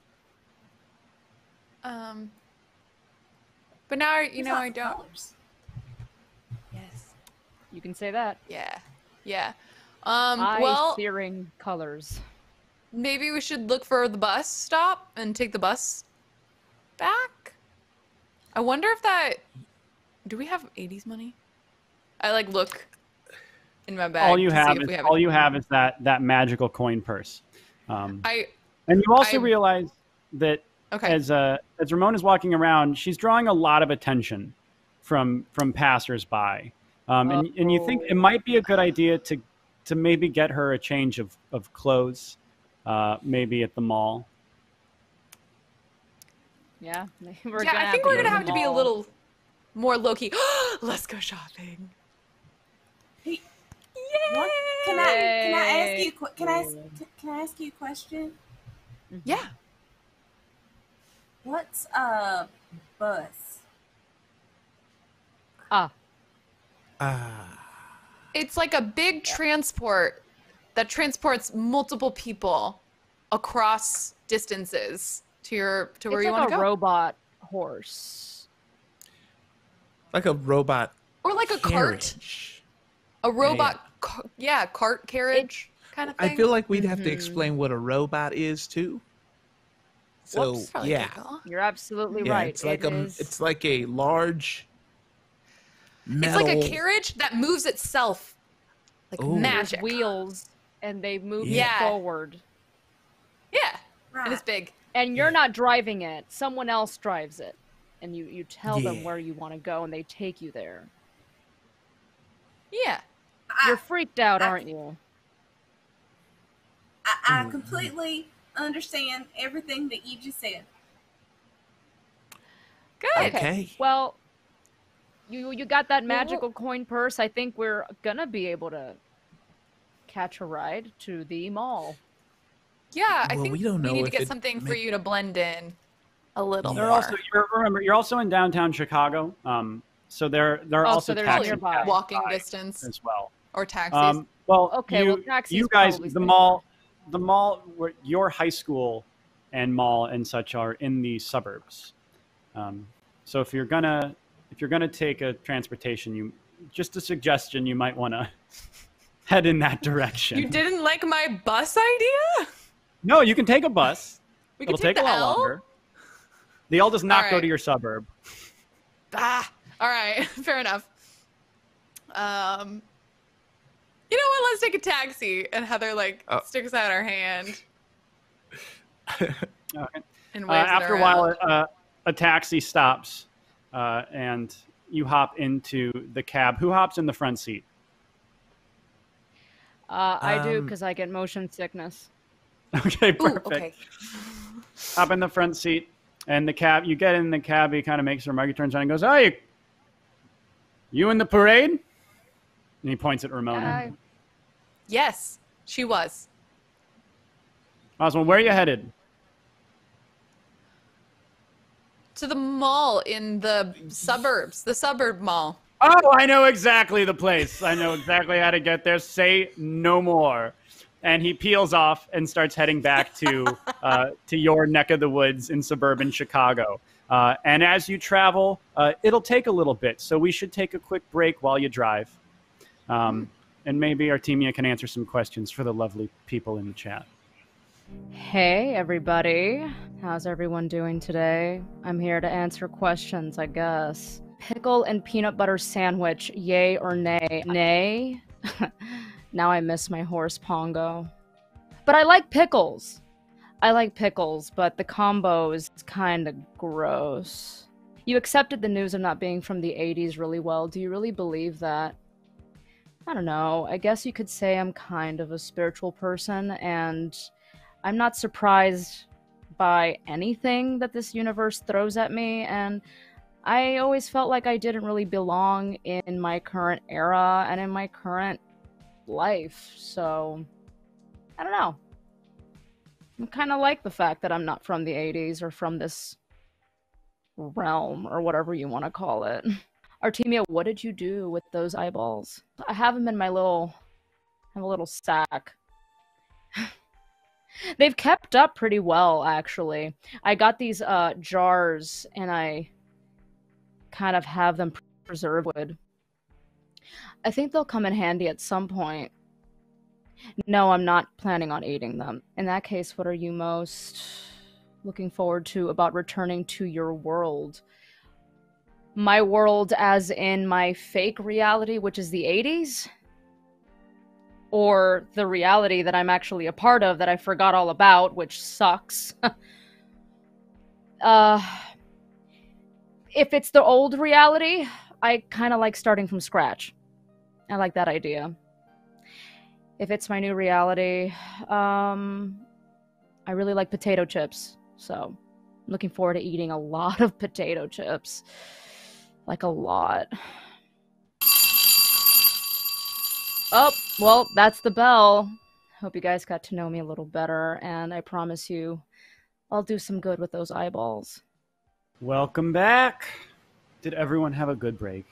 [SPEAKER 1] Um But now you
[SPEAKER 5] There's
[SPEAKER 1] know I don't.
[SPEAKER 5] colors.
[SPEAKER 1] Yes.
[SPEAKER 4] You can say that.
[SPEAKER 1] Yeah. Yeah. Um
[SPEAKER 4] Eye
[SPEAKER 1] well,
[SPEAKER 4] searing colors.
[SPEAKER 1] maybe we should look for the bus stop and take the bus back. I wonder if that. Do we have 80s money? I like look in my bag.
[SPEAKER 2] all you have is
[SPEAKER 1] have
[SPEAKER 2] all you have is that that magical coin purse. Um,
[SPEAKER 1] I
[SPEAKER 2] and you also
[SPEAKER 1] I-
[SPEAKER 2] realize that
[SPEAKER 1] okay.
[SPEAKER 2] as uh, as Ramona's walking around, she's drawing a lot of attention from from passersby, um, and and you think it might be a good idea to to maybe get her a change of of clothes, uh, maybe at the mall.
[SPEAKER 4] Yeah. We're
[SPEAKER 1] yeah,
[SPEAKER 4] gonna
[SPEAKER 1] I think we're gonna
[SPEAKER 4] go
[SPEAKER 1] have to be a little more low key. Let's go shopping.
[SPEAKER 5] Hey,
[SPEAKER 1] Yay!
[SPEAKER 5] What? Can I can I ask you a can I can I ask you a question?
[SPEAKER 1] Yeah.
[SPEAKER 5] What's a bus?
[SPEAKER 4] Ah,
[SPEAKER 3] Ah.
[SPEAKER 1] It's like a big transport that transports multiple people across distances to your to where
[SPEAKER 4] it's
[SPEAKER 1] you
[SPEAKER 4] like
[SPEAKER 1] want to go.
[SPEAKER 4] A robot horse.
[SPEAKER 3] like a robot
[SPEAKER 1] or like a cart. A robot ca- yeah, cart carriage kind of thing.
[SPEAKER 3] I feel like we'd have to
[SPEAKER 4] Mhm.
[SPEAKER 3] explain what a robot is too. So
[SPEAKER 1] Whoops,
[SPEAKER 3] yeah,
[SPEAKER 1] Google.
[SPEAKER 4] You're absolutely
[SPEAKER 3] yeah,
[SPEAKER 4] right.
[SPEAKER 3] it's like
[SPEAKER 4] It
[SPEAKER 3] a
[SPEAKER 4] is-
[SPEAKER 3] it's like a large
[SPEAKER 1] It's like a carriage that moves itself like
[SPEAKER 3] Ooh.
[SPEAKER 4] there's
[SPEAKER 1] magic.
[SPEAKER 4] wheels and they move
[SPEAKER 1] Yeah.
[SPEAKER 4] forward.
[SPEAKER 1] Yeah,
[SPEAKER 5] Right.
[SPEAKER 1] and it's big.
[SPEAKER 4] And you're not driving it. Someone else drives it. And you, you tell them where you want to go and they take you there.
[SPEAKER 1] Yeah.
[SPEAKER 4] You're freaked out,
[SPEAKER 5] I-
[SPEAKER 4] aren't you?
[SPEAKER 5] I, I
[SPEAKER 3] Mhm.
[SPEAKER 5] completely understand everything that you just said.
[SPEAKER 1] Good.
[SPEAKER 3] okay.
[SPEAKER 4] Well, you you got that
[SPEAKER 1] Well,
[SPEAKER 4] magical coin purse. I think we're gonna be able to catch a ride to the mall.
[SPEAKER 1] Yeah, I
[SPEAKER 3] Well,
[SPEAKER 1] think
[SPEAKER 3] we don't know
[SPEAKER 1] need to get
[SPEAKER 3] it
[SPEAKER 1] something for you to blend in a little
[SPEAKER 2] They're
[SPEAKER 1] more.
[SPEAKER 2] also you're, remember you're also in downtown Chicago, um, so there there are
[SPEAKER 4] Oh,
[SPEAKER 2] also
[SPEAKER 4] so there's
[SPEAKER 2] taxis
[SPEAKER 1] walking distance
[SPEAKER 2] as well.
[SPEAKER 1] or taxis.
[SPEAKER 2] Um, well,
[SPEAKER 4] Okay,
[SPEAKER 2] you,
[SPEAKER 4] well, taxis
[SPEAKER 2] you guys, the
[SPEAKER 4] safer.
[SPEAKER 2] mall, the mall, where your high school and mall and such are in the suburbs. Um, so if you're gonna if you're gonna take a transportation, you just a suggestion, you might want to head in that direction.
[SPEAKER 1] you didn't like my bus idea?
[SPEAKER 2] No, you can take a bus.
[SPEAKER 1] We
[SPEAKER 2] It'll
[SPEAKER 1] take,
[SPEAKER 2] take, a lot
[SPEAKER 1] L.
[SPEAKER 2] longer. The L does not go to your suburb.
[SPEAKER 1] Ah, all right, fair enough. Um, You know what? Let's take a taxi. And Heather like
[SPEAKER 3] Oh.
[SPEAKER 1] sticks out her hand
[SPEAKER 2] Okay.
[SPEAKER 1] and
[SPEAKER 2] Uh, after a while, uh, a taxi stops, uh, and you hop into the cab. Who hops in the front seat?
[SPEAKER 4] Uh, I do
[SPEAKER 3] Um,
[SPEAKER 4] because I get motion sickness.
[SPEAKER 2] Okay,
[SPEAKER 1] Ooh,
[SPEAKER 2] perfect.
[SPEAKER 1] okay.
[SPEAKER 2] Hop in the front seat, and the cab. You get in the cab. He kind of makes a remark. He turns around and goes, "Oh, you, you in the parade?" And he points at Ramona.
[SPEAKER 1] Yes, she was.
[SPEAKER 2] Oswald, where are you headed?
[SPEAKER 1] To the mall in the suburbs, the suburb mall.
[SPEAKER 2] Oh, I know exactly the place. I know exactly how to get there. Say no more. And he peels off and starts heading back to uh, to your neck of the woods in suburban Chicago. Uh, and as you travel, uh, it'll take a little bit, so we should take a quick break while you drive. Um, and maybe Artemia can answer some questions for the lovely people in the chat.
[SPEAKER 4] Hey, everybody. How's everyone doing today? I'm here to answer questions, I guess. Pickle and peanut butter sandwich, yay or nay? Nay? now I miss my horse Pongo. But I like pickles. I like pickles, but the combo is kind of gross. You accepted the news of not being from the 80s really well. Do you really believe that? I don't know. I guess you could say I'm kind of a spiritual person, and I'm not surprised by anything that this universe throws at me, and I always felt like I didn't really belong in my current era and in my current life. So, I don't know. I kind of like the fact that I'm not from the 80s or from this realm or whatever you want to call it. Artemia, what did you do with those eyeballs? I have them in my little, have a little sack. They've kept up pretty well, actually. I got these uh, jars and I kind of have them preserved. I think they'll come in handy at some point. No, I'm not planning on eating them. In that case, what are you most looking forward to about returning to your world? My world, as in my fake reality, which is the 80s? Or the reality that I'm actually a part of that I forgot all about, which sucks. uh, if it's the old reality, I kind of like starting from scratch. I like that idea. If it's my new reality, um, I really like potato chips. So, I'm looking forward to eating a lot of potato chips. Like a lot. Oh, well, that's the bell. Hope you guys got to know me a little better, and I promise you I'll do some good with those eyeballs.
[SPEAKER 2] Welcome back. Did everyone have a good break?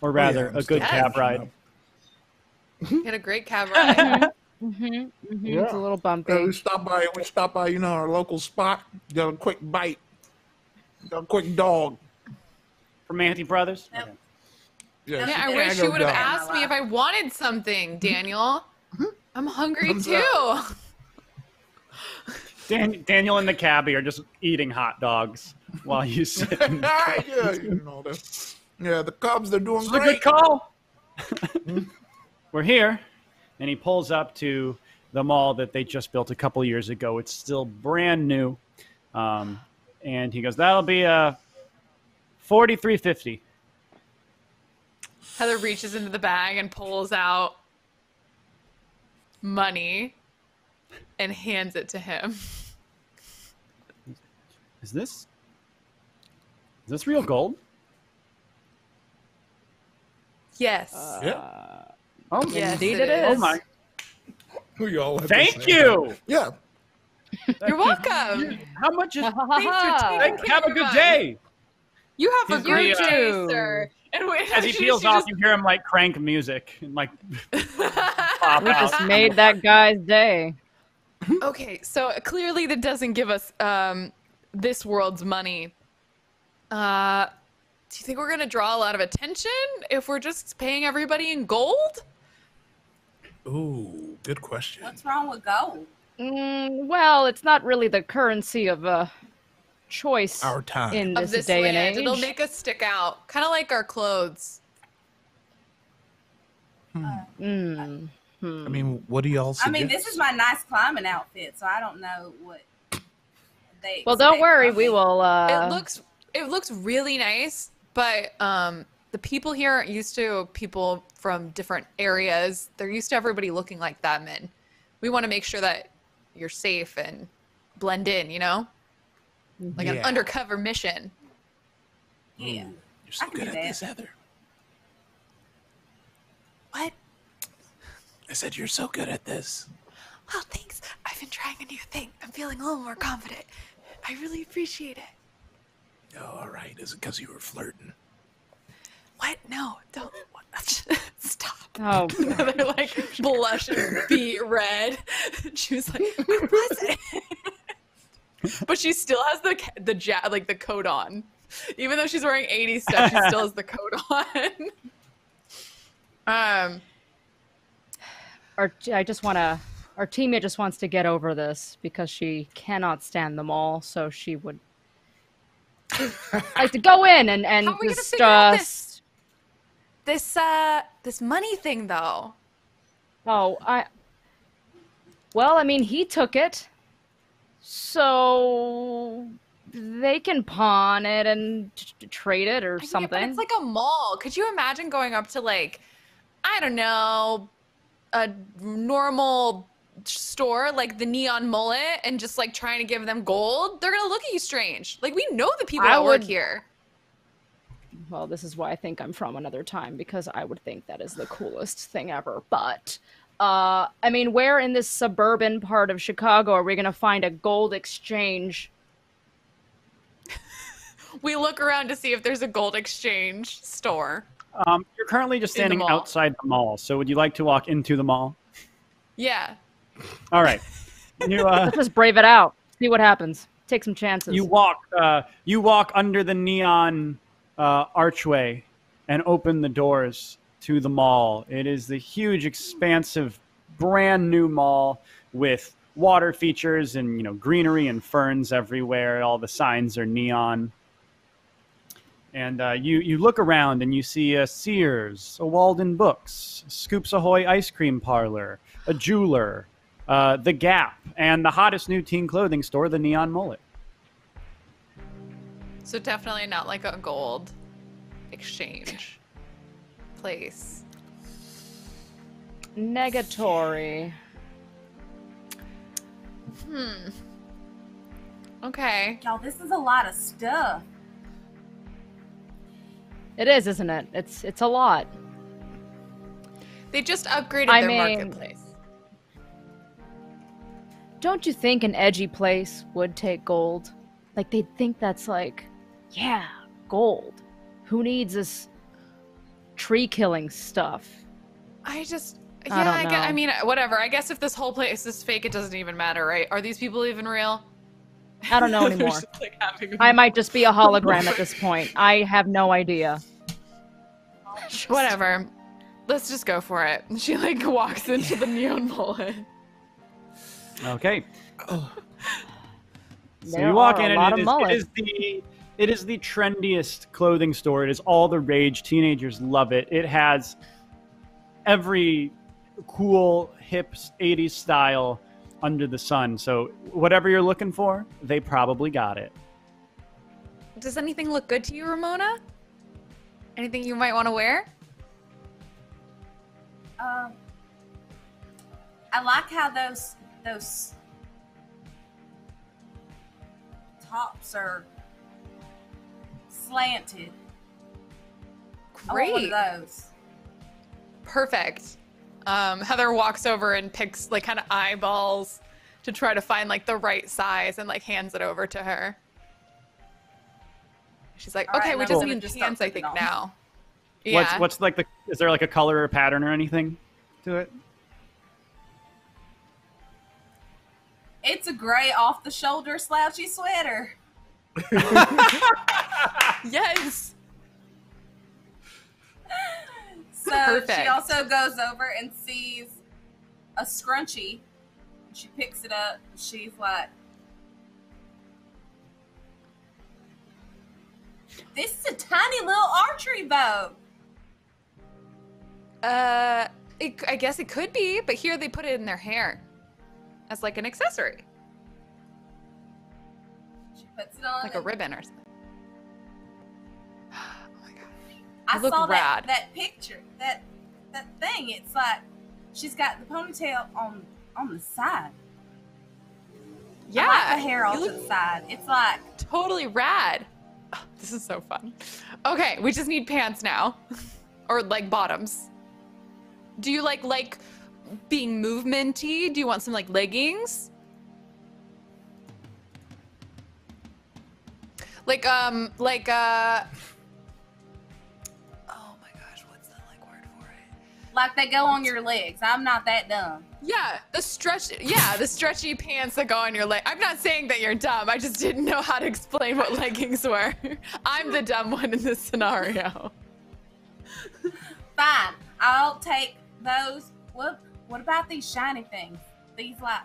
[SPEAKER 2] Or rather,
[SPEAKER 6] I'm
[SPEAKER 2] a good
[SPEAKER 1] Yes.
[SPEAKER 2] cab ride?
[SPEAKER 1] You had a great cab ride.
[SPEAKER 4] Mm-hmm. mm-hmm.
[SPEAKER 3] Yeah.
[SPEAKER 4] It's a little bumpy.
[SPEAKER 3] Uh, we stopped by. We stopped by. You know, our local spot. Got a quick bite. Got a quick dog.
[SPEAKER 2] From Manty Brothers?
[SPEAKER 5] Yep.
[SPEAKER 2] Okay.
[SPEAKER 3] Yeah,
[SPEAKER 1] Yeah, I wish you would have asked me if I wanted something, mm-hmm. Daniel. Mm-hmm. I'm hungry
[SPEAKER 3] Thumbs
[SPEAKER 1] too.
[SPEAKER 2] Dan- Daniel and the cabbie are just eating hot dogs while you sit. in the car.
[SPEAKER 3] yeah, you know the, yeah, the Cubs. They're doing
[SPEAKER 2] This is a
[SPEAKER 3] great.
[SPEAKER 2] good call. Mm-hmm. We're here, and he pulls up to the mall that they just built a couple years ago. It's still brand new, um, and he goes, "That'll be a forty-three fifty.
[SPEAKER 1] Heather reaches into the bag and pulls out money and hands it to him.
[SPEAKER 2] Is this? Is this real gold?
[SPEAKER 1] Yes.
[SPEAKER 3] Uh, yeah.
[SPEAKER 2] Oh,
[SPEAKER 1] Yes,
[SPEAKER 4] Indeed
[SPEAKER 1] it
[SPEAKER 4] it
[SPEAKER 2] Oh
[SPEAKER 4] is.
[SPEAKER 2] my!
[SPEAKER 3] We all
[SPEAKER 2] Thank you.
[SPEAKER 3] that. Yeah.
[SPEAKER 1] You're welcome.
[SPEAKER 2] How much is?
[SPEAKER 1] Thanks for taking
[SPEAKER 2] Thank-
[SPEAKER 1] care
[SPEAKER 2] Have a good
[SPEAKER 1] us.
[SPEAKER 2] day.
[SPEAKER 1] You have a
[SPEAKER 2] He's
[SPEAKER 1] great
[SPEAKER 2] gonna,
[SPEAKER 4] uh,
[SPEAKER 1] sir. And wait,
[SPEAKER 2] As he peels off,
[SPEAKER 1] just-
[SPEAKER 2] you hear him like crank music and like pop
[SPEAKER 4] We just made that guy's day.
[SPEAKER 1] okay, so clearly that doesn't give us um, this world's money. Uh, do you think we're gonna draw a lot of attention if we're just paying everybody in gold?
[SPEAKER 3] Ooh, good question.
[SPEAKER 5] What's wrong with gold?
[SPEAKER 4] Mm, well, it's not really the currency of a choice
[SPEAKER 3] Our time.
[SPEAKER 4] in
[SPEAKER 1] Of
[SPEAKER 4] this,
[SPEAKER 1] this
[SPEAKER 4] day
[SPEAKER 1] land,
[SPEAKER 4] and age.
[SPEAKER 1] it'll make us stick out, kind of like our clothes.
[SPEAKER 4] Mm. Hmm.
[SPEAKER 3] I mean, what do y'all
[SPEAKER 5] I mean, this is my nice climbing outfit, so I don't know what they.
[SPEAKER 4] well, don't worry,
[SPEAKER 5] from
[SPEAKER 4] we will. Uh,
[SPEAKER 1] it looks it looks really nice, but um, the people here aren't used to people from different areas. They're used to everybody looking like them, and we want to make sure that you're safe and blend in. You know, like an undercover mission.
[SPEAKER 5] Yeah.
[SPEAKER 3] You're so
[SPEAKER 5] I
[SPEAKER 3] good at
[SPEAKER 5] that.
[SPEAKER 3] this, Heather.
[SPEAKER 1] What?
[SPEAKER 3] I said you're so good at this.
[SPEAKER 1] Well, thanks. I've been trying a new thing. I'm feeling a little more confident. I really appreciate it.
[SPEAKER 3] Oh, all right. Is it because you were flirting?
[SPEAKER 1] What? No, don't. Stop.
[SPEAKER 4] Oh,
[SPEAKER 1] They're like blushing, and beet red. She was like, "What was it?" but she still has the the ja- like the coat on, even though she's wearing 80s stuff. She still has the coat on. um,
[SPEAKER 4] our, I just want to. our teammate just wants to get over this because she cannot stand them all, so she would like to go in and and
[SPEAKER 1] how are we gonna
[SPEAKER 4] just
[SPEAKER 1] figure out
[SPEAKER 4] uh,
[SPEAKER 1] this this uh this money thing though?
[SPEAKER 4] Oh, I. Well, I mean, he took it, so they can pawn it and t- trade it or something.
[SPEAKER 1] it's like a mall. Could you imagine going up to like, I don't know, a normal store like the Neon Mullet and just like trying to give them gold? They're gonna look at you strange. Like we know the people
[SPEAKER 4] I
[SPEAKER 1] that work here.
[SPEAKER 4] well, this is why I think I'm from another time because I would think that is the coolest thing ever. But, uh, I mean, where in this suburban part of Chicago are we gonna find a gold exchange?
[SPEAKER 1] We look around to see if there's a gold exchange store.
[SPEAKER 2] Um, you're currently just
[SPEAKER 1] In the
[SPEAKER 2] standing outside the mall. So would you like to walk into the mall?
[SPEAKER 1] Yeah.
[SPEAKER 2] All right. You uh,
[SPEAKER 4] Let's just brave it out. See what happens. Take some chances.
[SPEAKER 2] you walk uh, you walk under the neon uh, archway and open the doors to the mall. It is the huge, expansive, brand new mall with water features and you know greenery and ferns everywhere. All the signs are neon. And uh, you you look around and you see a Sears, a Waldenbooks, Scoops Ahoy ice cream parlor, a jeweler, uh, the Gap, and the hottest new teen clothing store, the Neon Mullet.
[SPEAKER 1] So definitely not like a gold exchange place.
[SPEAKER 4] Negatory.
[SPEAKER 1] Hmm. Okay.
[SPEAKER 5] Y'all, this is a lot of stuff.
[SPEAKER 4] It is, isn't it? It's it's a lot.
[SPEAKER 1] They just upgraded
[SPEAKER 4] I
[SPEAKER 1] their
[SPEAKER 4] mean-
[SPEAKER 1] marketplace.
[SPEAKER 4] Don't you think an edgy place would take gold? Like they'd think that's like, yeah, gold. Who needs this tree killing stuff?
[SPEAKER 1] I just yeah,
[SPEAKER 4] I don't
[SPEAKER 1] I, gue- I mean whatever. I guess if this whole place is fake, it doesn't even matter, right? Are these people even real?
[SPEAKER 4] I don't know anymore.
[SPEAKER 1] just, like, having a
[SPEAKER 4] I might just be a hologram at this point. I have no idea.
[SPEAKER 1] Whatever. Let's just go for it. And she like walks into the neon mullet.
[SPEAKER 2] Okay. So
[SPEAKER 4] There
[SPEAKER 2] you walk in and
[SPEAKER 4] lot
[SPEAKER 2] it
[SPEAKER 4] of
[SPEAKER 2] is, it
[SPEAKER 4] mullets.
[SPEAKER 2] is the it is the trendiest clothing store. It is all the rage. Teenagers love it. It has every cool hip 80s style under the sun. So whatever you're looking for, they probably got it.
[SPEAKER 1] Does anything look good to you, Ramona? Anything you might want to wear?
[SPEAKER 5] Um, I like how those those tops are slanted. I want one
[SPEAKER 1] Great.
[SPEAKER 5] of those.
[SPEAKER 1] Perfect. Um, Heather walks over and picks like kind of eyeballs to try to find like the right size and like hands it over to her. She's like,
[SPEAKER 5] All right,
[SPEAKER 1] okay,
[SPEAKER 5] and
[SPEAKER 1] we just
[SPEAKER 5] gonna
[SPEAKER 1] need
[SPEAKER 5] just start
[SPEAKER 1] pants, I think now. Yeah.
[SPEAKER 2] What's what's like the is there like a color or pattern or anything to it?
[SPEAKER 5] It's a gray off the shoulder slouchy sweater.
[SPEAKER 1] yes.
[SPEAKER 5] So
[SPEAKER 1] Perfect.
[SPEAKER 5] she also goes over and sees a scrunchie. She picks it up. She's like, "This is a tiny little archery bow."
[SPEAKER 1] Uh, it, I guess it could be, but here they put it in their hair as like an accessory,
[SPEAKER 5] puts it on.
[SPEAKER 1] like a ribbon or something. Oh my god.
[SPEAKER 5] I
[SPEAKER 1] You
[SPEAKER 5] saw that that picture, that that thing. It's like she's got the ponytail on on the side.
[SPEAKER 1] Yeah.
[SPEAKER 5] I like the hair all to the side. It's like
[SPEAKER 1] totally rad. Oh, this is so fun. Okay, we just need pants now, or like bottoms. Do you like like being movementy? Do you want some like leggings? Like um like uh. Oh my gosh, what's the like word for it?
[SPEAKER 5] like they go on your legs. I'm not that dumb.
[SPEAKER 1] Yeah, the stretch. Yeah, the stretchy pants that go on your leg. I'm not saying that you're dumb. I just didn't know how to explain what leggings were. I'm the dumb one in this scenario.
[SPEAKER 5] Fine, I'll take those. What what about these shiny things? These like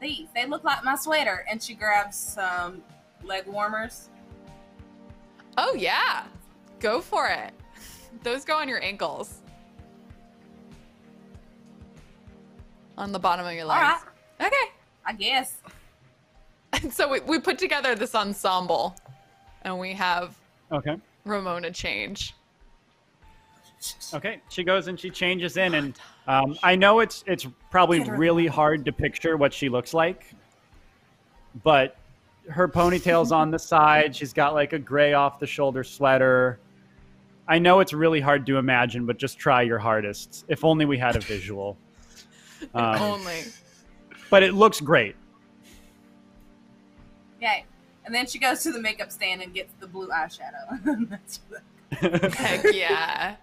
[SPEAKER 5] these. They look like my sweater. And she grabs some leg warmers.
[SPEAKER 1] Oh yeah, go for it. Those go on your ankles. On the bottom of your
[SPEAKER 5] All
[SPEAKER 1] legs.
[SPEAKER 5] right,
[SPEAKER 1] Okay.
[SPEAKER 5] I guess.
[SPEAKER 1] And so we, we put together this ensemble, and we have
[SPEAKER 2] Okay.
[SPEAKER 1] Ramona change.
[SPEAKER 2] Okay. She goes and she changes in, and um, I know it's it's probably really hard to picture what she looks like, but her ponytail's on the side. She's got like a gray off the shoulder sweater. I know it's really hard to imagine, but just try your hardest. If only we had a visual. Um,
[SPEAKER 1] Only.
[SPEAKER 2] but it looks great.
[SPEAKER 5] Okay. And then she goes to the makeup stand and gets the blue eyeshadow.
[SPEAKER 1] Heck yeah.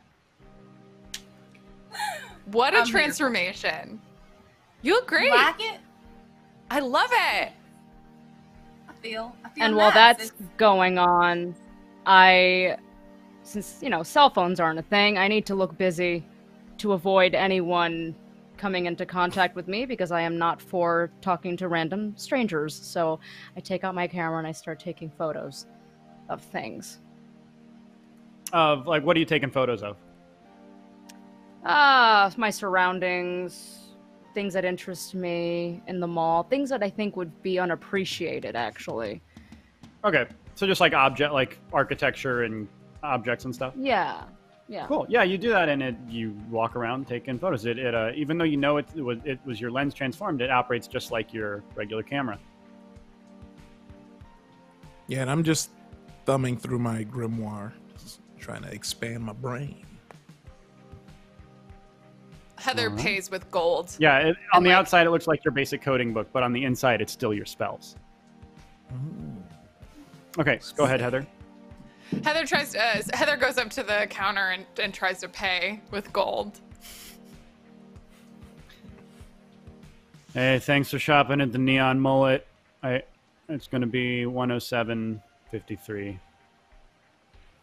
[SPEAKER 1] What a
[SPEAKER 5] I'm here.
[SPEAKER 1] transformation. You look great.
[SPEAKER 5] You like it?
[SPEAKER 1] I love it.
[SPEAKER 5] I feel. I feel
[SPEAKER 4] And while that's
[SPEAKER 5] It's-
[SPEAKER 4] going on, I, since you know cell phones aren't a thing, I need to look busy to avoid anyone coming into contact with me because I am not for talking to random strangers. So I take out my camera and I start taking photos of things.
[SPEAKER 2] Of like, what are you taking photos of?
[SPEAKER 4] Ah, my surroundings, things that interest me in the mall, things that I think would be unappreciated actually.
[SPEAKER 2] Okay, so just like object, like architecture and objects and stuff.
[SPEAKER 4] Yeah. Yeah.
[SPEAKER 2] Cool. Yeah, you do that, and it you walk around taking photos. It, it uh, even though you know it, it was it was your lens transformed, it operates just like your regular camera.
[SPEAKER 3] Yeah, and I'm just thumbing through my grimoire, just trying to expand my brain.
[SPEAKER 1] Heather
[SPEAKER 2] Alright.
[SPEAKER 1] pays with gold.
[SPEAKER 2] Yeah, it, on
[SPEAKER 1] And,
[SPEAKER 2] the
[SPEAKER 1] like-
[SPEAKER 2] outside it looks like your basic coding book, but on the inside it's still your spells. Okay, go ahead, Heather.
[SPEAKER 1] Heather tries to, uh, Heather goes up to the counter and, and tries to pay with gold.
[SPEAKER 2] Hey, thanks for shopping at the Neon Mullet. I, it's going to be 107.53.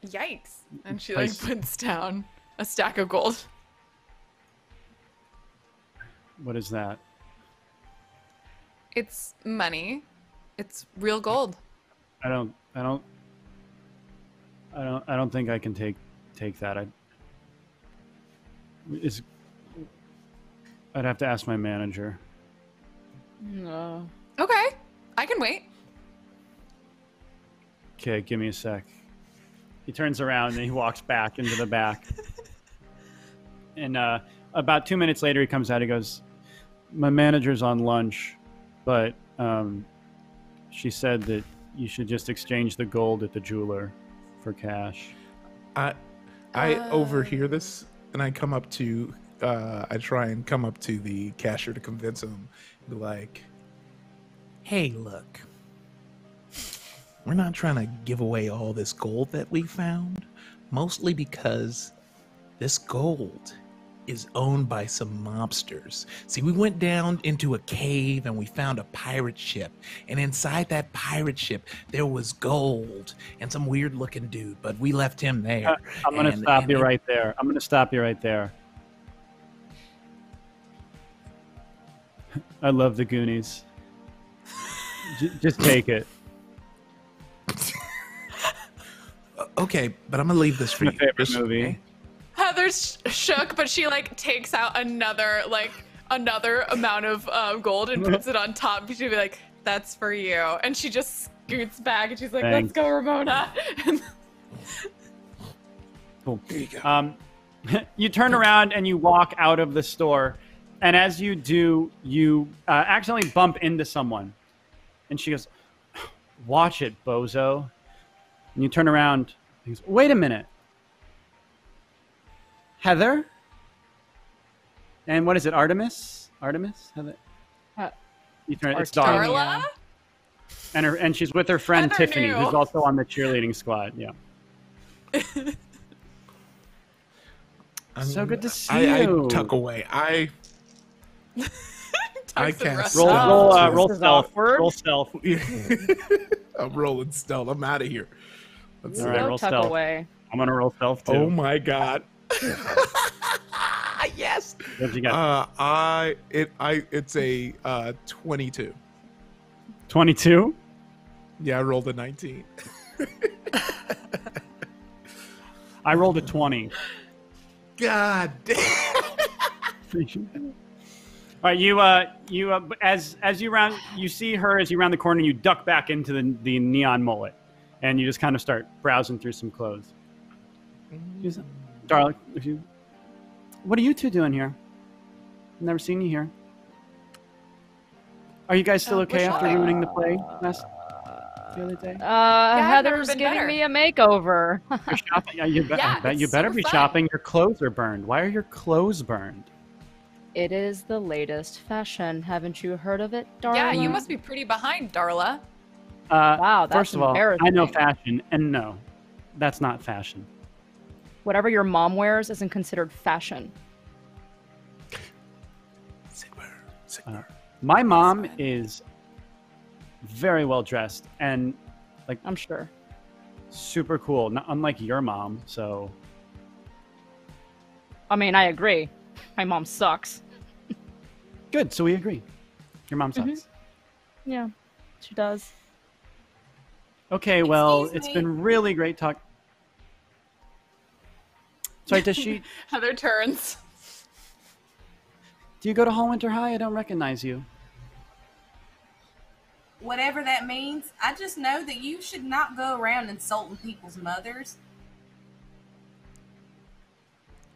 [SPEAKER 1] Yikes. And she like puts down a stack of gold.
[SPEAKER 2] What is that?
[SPEAKER 1] It's money. It's real gold.
[SPEAKER 2] I don't. I don't. I don't. I don't think I can take take that. I. Is. I'd have to ask my manager.
[SPEAKER 4] No.
[SPEAKER 1] Okay. I can wait.
[SPEAKER 2] Okay, give me a sec. He turns around and he walks back into the back. and uh, about two minutes later, he comes out. He goes, "My manager's on lunch, but um, she said that you should just exchange the gold at the jeweler for cash."
[SPEAKER 3] I I
[SPEAKER 1] Oh.
[SPEAKER 3] overhear this and I come up to uh I try and come up to the cashier to convince him like Hey look We're not trying to give away all this gold that we found mostly because this gold is owned by some mobsters. See, we went down into a cave and we found a pirate ship. And inside that pirate ship, there was gold and some weird looking dude, but we left him there.
[SPEAKER 2] Uh, I'm going to stop
[SPEAKER 3] and
[SPEAKER 2] you right there. I'm going to stop you right there. I love the Goonies. J- just take it.
[SPEAKER 3] Okay, but I'm gonna leave this for
[SPEAKER 2] My
[SPEAKER 3] you.
[SPEAKER 2] favorite
[SPEAKER 3] Just-
[SPEAKER 2] movie.
[SPEAKER 1] Heather, Heather's shook, but she like takes out another like another amount of um, gold and puts it on top. She'd be like, "That's for you," and she just scoots back and she's like,
[SPEAKER 2] Thanks.
[SPEAKER 1] "Let's go, Ramona."
[SPEAKER 2] Cool.
[SPEAKER 3] There you go.
[SPEAKER 2] Um, you turn around and you walk out of the store, and as you do, you uh, accidentally bump into someone, and she goes, "Watch it, bozo!" And you turn around. And goes, Wait a minute, Heather. And what is it, Artemis? Artemis? Heather.
[SPEAKER 4] Uh,
[SPEAKER 2] You turn, it's Darla,
[SPEAKER 1] Darla,
[SPEAKER 2] and her, and she's with her friend
[SPEAKER 1] Heather
[SPEAKER 2] Tiffany,
[SPEAKER 1] knew.
[SPEAKER 2] who's also on the cheerleading squad. Yeah. So good to see
[SPEAKER 3] I,
[SPEAKER 2] you.
[SPEAKER 3] I tuck away. I I
[SPEAKER 1] tucks and
[SPEAKER 3] cast
[SPEAKER 1] runs
[SPEAKER 2] Roll,
[SPEAKER 1] out.
[SPEAKER 2] roll, uh, roll
[SPEAKER 4] is
[SPEAKER 2] stealth.
[SPEAKER 4] awkward.
[SPEAKER 2] Roll stealth.
[SPEAKER 3] I'm rolling stealth. I'm out of here. Let's
[SPEAKER 2] All
[SPEAKER 3] see.
[SPEAKER 2] right,
[SPEAKER 4] Go
[SPEAKER 2] roll
[SPEAKER 4] tuck
[SPEAKER 2] stealth.
[SPEAKER 4] away.
[SPEAKER 2] I'm gonna roll stealth too.
[SPEAKER 3] Oh my god. yes.
[SPEAKER 2] What'd you got?
[SPEAKER 3] Uh, I it I it's a uh 22.
[SPEAKER 2] 22.
[SPEAKER 3] Yeah, I rolled a 19.
[SPEAKER 2] I rolled a 20.
[SPEAKER 3] God damn.
[SPEAKER 2] All right, you uh, you uh, as as you round, you see her as you round the corner. You duck back into the the neon mullet, and you just kind of start browsing through some clothes. She's, Darling, if you, what are you two doing here? Never seen you here. Are you guys still
[SPEAKER 1] Uh,
[SPEAKER 2] okay after
[SPEAKER 1] shopping.
[SPEAKER 2] ruining the play last the other day?
[SPEAKER 4] Uh,
[SPEAKER 1] I've never
[SPEAKER 4] Heather's
[SPEAKER 1] been
[SPEAKER 4] giving
[SPEAKER 1] better.
[SPEAKER 4] me a makeover.
[SPEAKER 2] You're shopping. Yeah, you, be-
[SPEAKER 1] Yeah,
[SPEAKER 2] bet you better
[SPEAKER 1] super
[SPEAKER 2] be
[SPEAKER 1] fun.
[SPEAKER 2] shopping. Your clothes are burned. Why are your clothes burned?
[SPEAKER 4] it is the latest fashion. Haven't you heard of it, Darla?
[SPEAKER 1] Yeah, you must be pretty behind, Darla.
[SPEAKER 2] Uh,
[SPEAKER 4] Wow, that's
[SPEAKER 2] first of all, I know fashion, and no, that's not fashion.
[SPEAKER 4] Whatever your mom wears isn't considered fashion.
[SPEAKER 3] Sigmar, Sigmar.
[SPEAKER 2] My mom is very well dressed and like
[SPEAKER 4] I'm sure.
[SPEAKER 2] super cool, not unlike your mom. So
[SPEAKER 4] I mean, I agree. My mom sucks.
[SPEAKER 2] good. So we agree. Your mom sucks.
[SPEAKER 1] Mm-hmm.
[SPEAKER 4] Yeah, she does.
[SPEAKER 2] Okay, well,
[SPEAKER 5] Excuse
[SPEAKER 2] it's
[SPEAKER 5] me.
[SPEAKER 2] been really great talk. Sorry, does she?
[SPEAKER 1] Heather turns.
[SPEAKER 2] Do you go to Hallwinter High? I don't recognize you.
[SPEAKER 5] Whatever that means, I just know that you should not go around insulting people's mothers.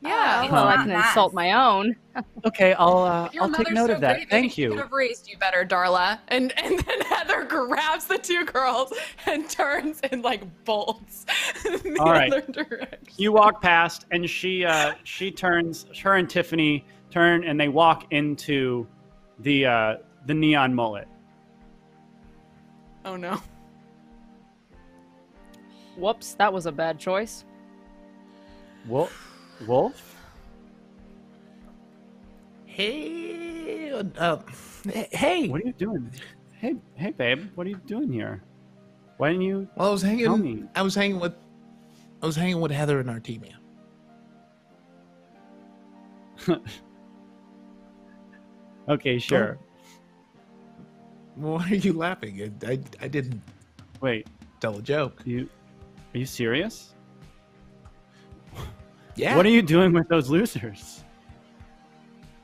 [SPEAKER 1] Yeah.
[SPEAKER 5] It's
[SPEAKER 4] well, I can
[SPEAKER 5] nice.
[SPEAKER 4] insult my own.
[SPEAKER 2] Okay, I'll uh, I'll take note
[SPEAKER 1] so
[SPEAKER 2] of that.
[SPEAKER 1] great, maybe
[SPEAKER 2] Thank
[SPEAKER 1] she Could have raised you better, Darla. And and then Heather grabs the two girls and turns and like bolts in the
[SPEAKER 2] All right.
[SPEAKER 1] other direction.
[SPEAKER 2] You walk past, and she uh, she turns. Her and Tiffany turn, and they walk into the uh, the neon mullet.
[SPEAKER 1] Oh no.
[SPEAKER 4] Whoops, that was a bad choice.
[SPEAKER 2] Wolf. Wolf.
[SPEAKER 3] Hey, uh, hey.
[SPEAKER 2] What are you doing? Hey, hey, babe. What are you doing here? Why didn't you?
[SPEAKER 3] Well, I was
[SPEAKER 2] Tell
[SPEAKER 3] hanging.
[SPEAKER 2] me.
[SPEAKER 3] I was hanging with. I was hanging with Heather and Artemia.
[SPEAKER 2] Okay, sure.
[SPEAKER 3] Why are you laughing? I, I, I didn't
[SPEAKER 2] Wait,
[SPEAKER 3] tell a joke.
[SPEAKER 2] you are you serious?
[SPEAKER 3] Yeah.
[SPEAKER 2] What are you doing with those losers?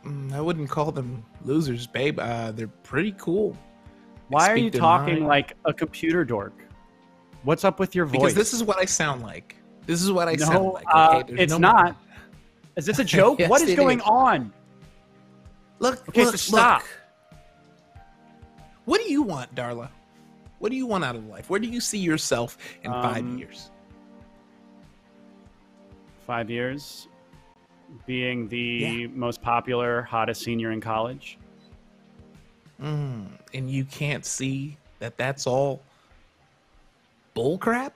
[SPEAKER 3] Mm, I wouldn't call them losers, babe. Uh, they're pretty cool.
[SPEAKER 2] Why are you talking
[SPEAKER 3] mind.
[SPEAKER 2] like a computer dork? What's up with your voice?
[SPEAKER 3] Because this is what I sound like. This is what I sound like.
[SPEAKER 2] uh,
[SPEAKER 3] Okay, There's
[SPEAKER 2] it's
[SPEAKER 3] no-
[SPEAKER 2] not. Is this a joke?
[SPEAKER 3] Yes,
[SPEAKER 2] what is going
[SPEAKER 3] is.
[SPEAKER 2] on?
[SPEAKER 3] Look,
[SPEAKER 2] Okay, so stop.
[SPEAKER 3] look. What do you want, Darla? What do you want out of life? Where do you see yourself in five
[SPEAKER 2] Um,
[SPEAKER 3] years?
[SPEAKER 2] Five years, being the
[SPEAKER 3] Yeah.
[SPEAKER 2] most popular, hottest senior in college.
[SPEAKER 3] Mm, and you can't see that that's all bullcrap?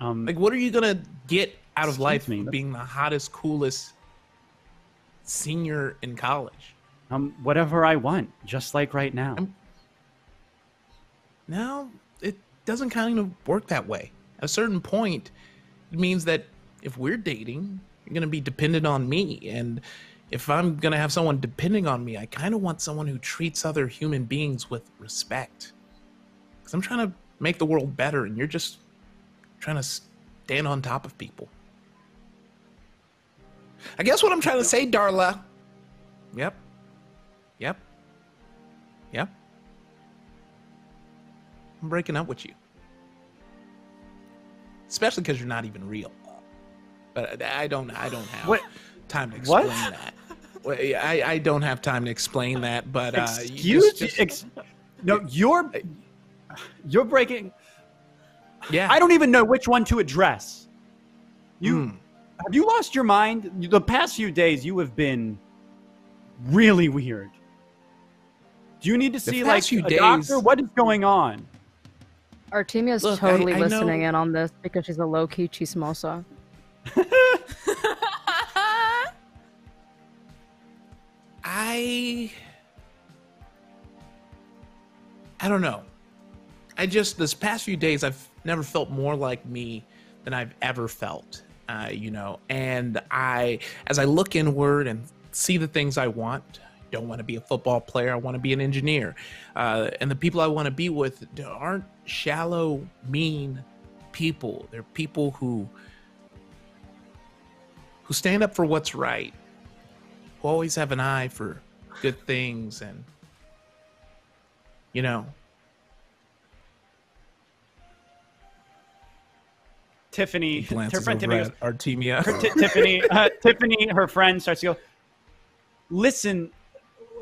[SPEAKER 2] Um,
[SPEAKER 3] Like, what are you gonna get out of life
[SPEAKER 2] me,
[SPEAKER 3] being the hottest, coolest senior in college?
[SPEAKER 2] um, whatever I want, just like right now.
[SPEAKER 3] I'm- No, it doesn't kind of work that way. At a certain point, it means that if we're dating, you're going to be dependent on me. And if I'm going to have someone depending on me, I kind of want someone who treats other human beings with respect. Because I'm trying to make the world better, and you're just trying to stand on top of people. I guess what I'm trying to say, Darla. Yep. Yep. Yep. I'm breaking up with you. Especially because you're not even real. But I don't. I don't have
[SPEAKER 2] What?
[SPEAKER 3] time to
[SPEAKER 2] What?
[SPEAKER 3] explain that. Well, I, I don't have time to explain that. But uh, you
[SPEAKER 2] Excuse
[SPEAKER 3] just-
[SPEAKER 2] me.
[SPEAKER 3] just-
[SPEAKER 2] Ex- no, you're you're breaking.
[SPEAKER 3] yeah.
[SPEAKER 2] I don't even know which one to address. You
[SPEAKER 3] Hmm.
[SPEAKER 2] have you lost your mind? The past few days, you have been really weird. Do you need to see like a
[SPEAKER 3] days-
[SPEAKER 2] doctor? What is going on?
[SPEAKER 4] Artemia's
[SPEAKER 3] Look, I-
[SPEAKER 4] totally
[SPEAKER 3] I
[SPEAKER 4] listening
[SPEAKER 3] know-
[SPEAKER 4] in on this because she's a low key chismosa.
[SPEAKER 3] I I don't know. I just this past few days I've never felt more like me than I've ever felt. Uh, you know, and I as I look inward and see the things I want, don't want to be a football player, I want to be an engineer. Uh, and the people I want to be with aren't shallow, mean people. They're people who who stand up for what's right who always have an eye for good things and you know
[SPEAKER 2] Tiffany, her friend Tiffany, goes,
[SPEAKER 3] Artemia.
[SPEAKER 2] her- Ti- Tiffany, uh, Tiffany, her friend starts to go. Listen,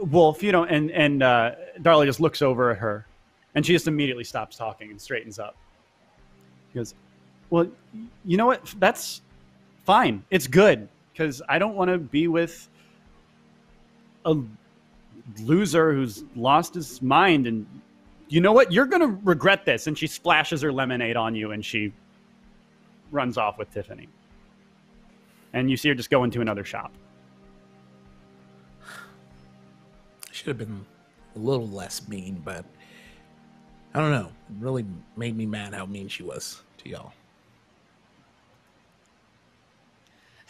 [SPEAKER 2] Wolf, you know, and and uh, Darla just looks over at her, and she just immediately stops talking and straightens up. He goes, "Well, you know what? That's fine. It's good because I don't want to be with a loser who's lost his mind and." You know what? You're gonna regret this. And she splashes her lemonade on you, and she runs off with Tiffany. And you see her just go into another shop.
[SPEAKER 3] should have been a little less mean, but I don't know. It really made me mad how mean she was to y'all.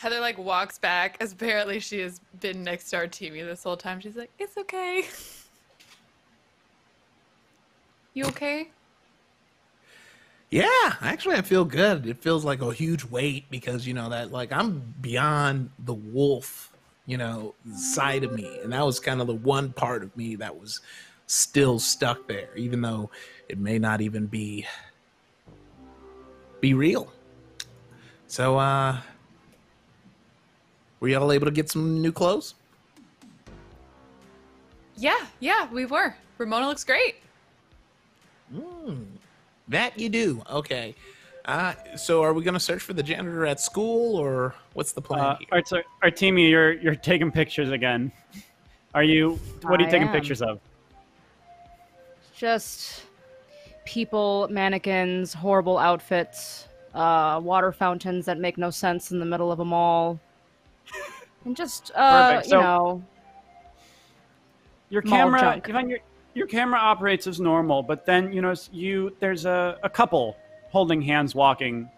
[SPEAKER 1] Heather like walks back as apparently she has been next to Artemia this whole time. She's like, "It's okay. You okay?"
[SPEAKER 3] Yeah, actually, I feel good. It feels like a huge weight because you know that like I'm beyond the wolf, you know, side of me, and that was kind of the one part of me that was still stuck there, even though it may not even be be real. So, uh, were y'all able to get some new clothes?
[SPEAKER 1] Yeah, yeah, we were. Ramona looks great.
[SPEAKER 3] Mm, that you do. Okay. Uh, so are we gonna search for the janitor at school, or what's the plan
[SPEAKER 2] Uh,
[SPEAKER 3] here?
[SPEAKER 2] Art- so- Artemia, you're you're taking pictures again. Are you? What are you
[SPEAKER 4] I
[SPEAKER 2] taking
[SPEAKER 4] am.
[SPEAKER 2] pictures of?
[SPEAKER 4] Just people, mannequins, horrible outfits, uh, water fountains that make no sense in the middle of a mall, and just uh,
[SPEAKER 2] Perfect.
[SPEAKER 4] you know,
[SPEAKER 2] Your camera. Yvonne, your your camera operates as normal, but then you know you there's a, a couple holding hands walking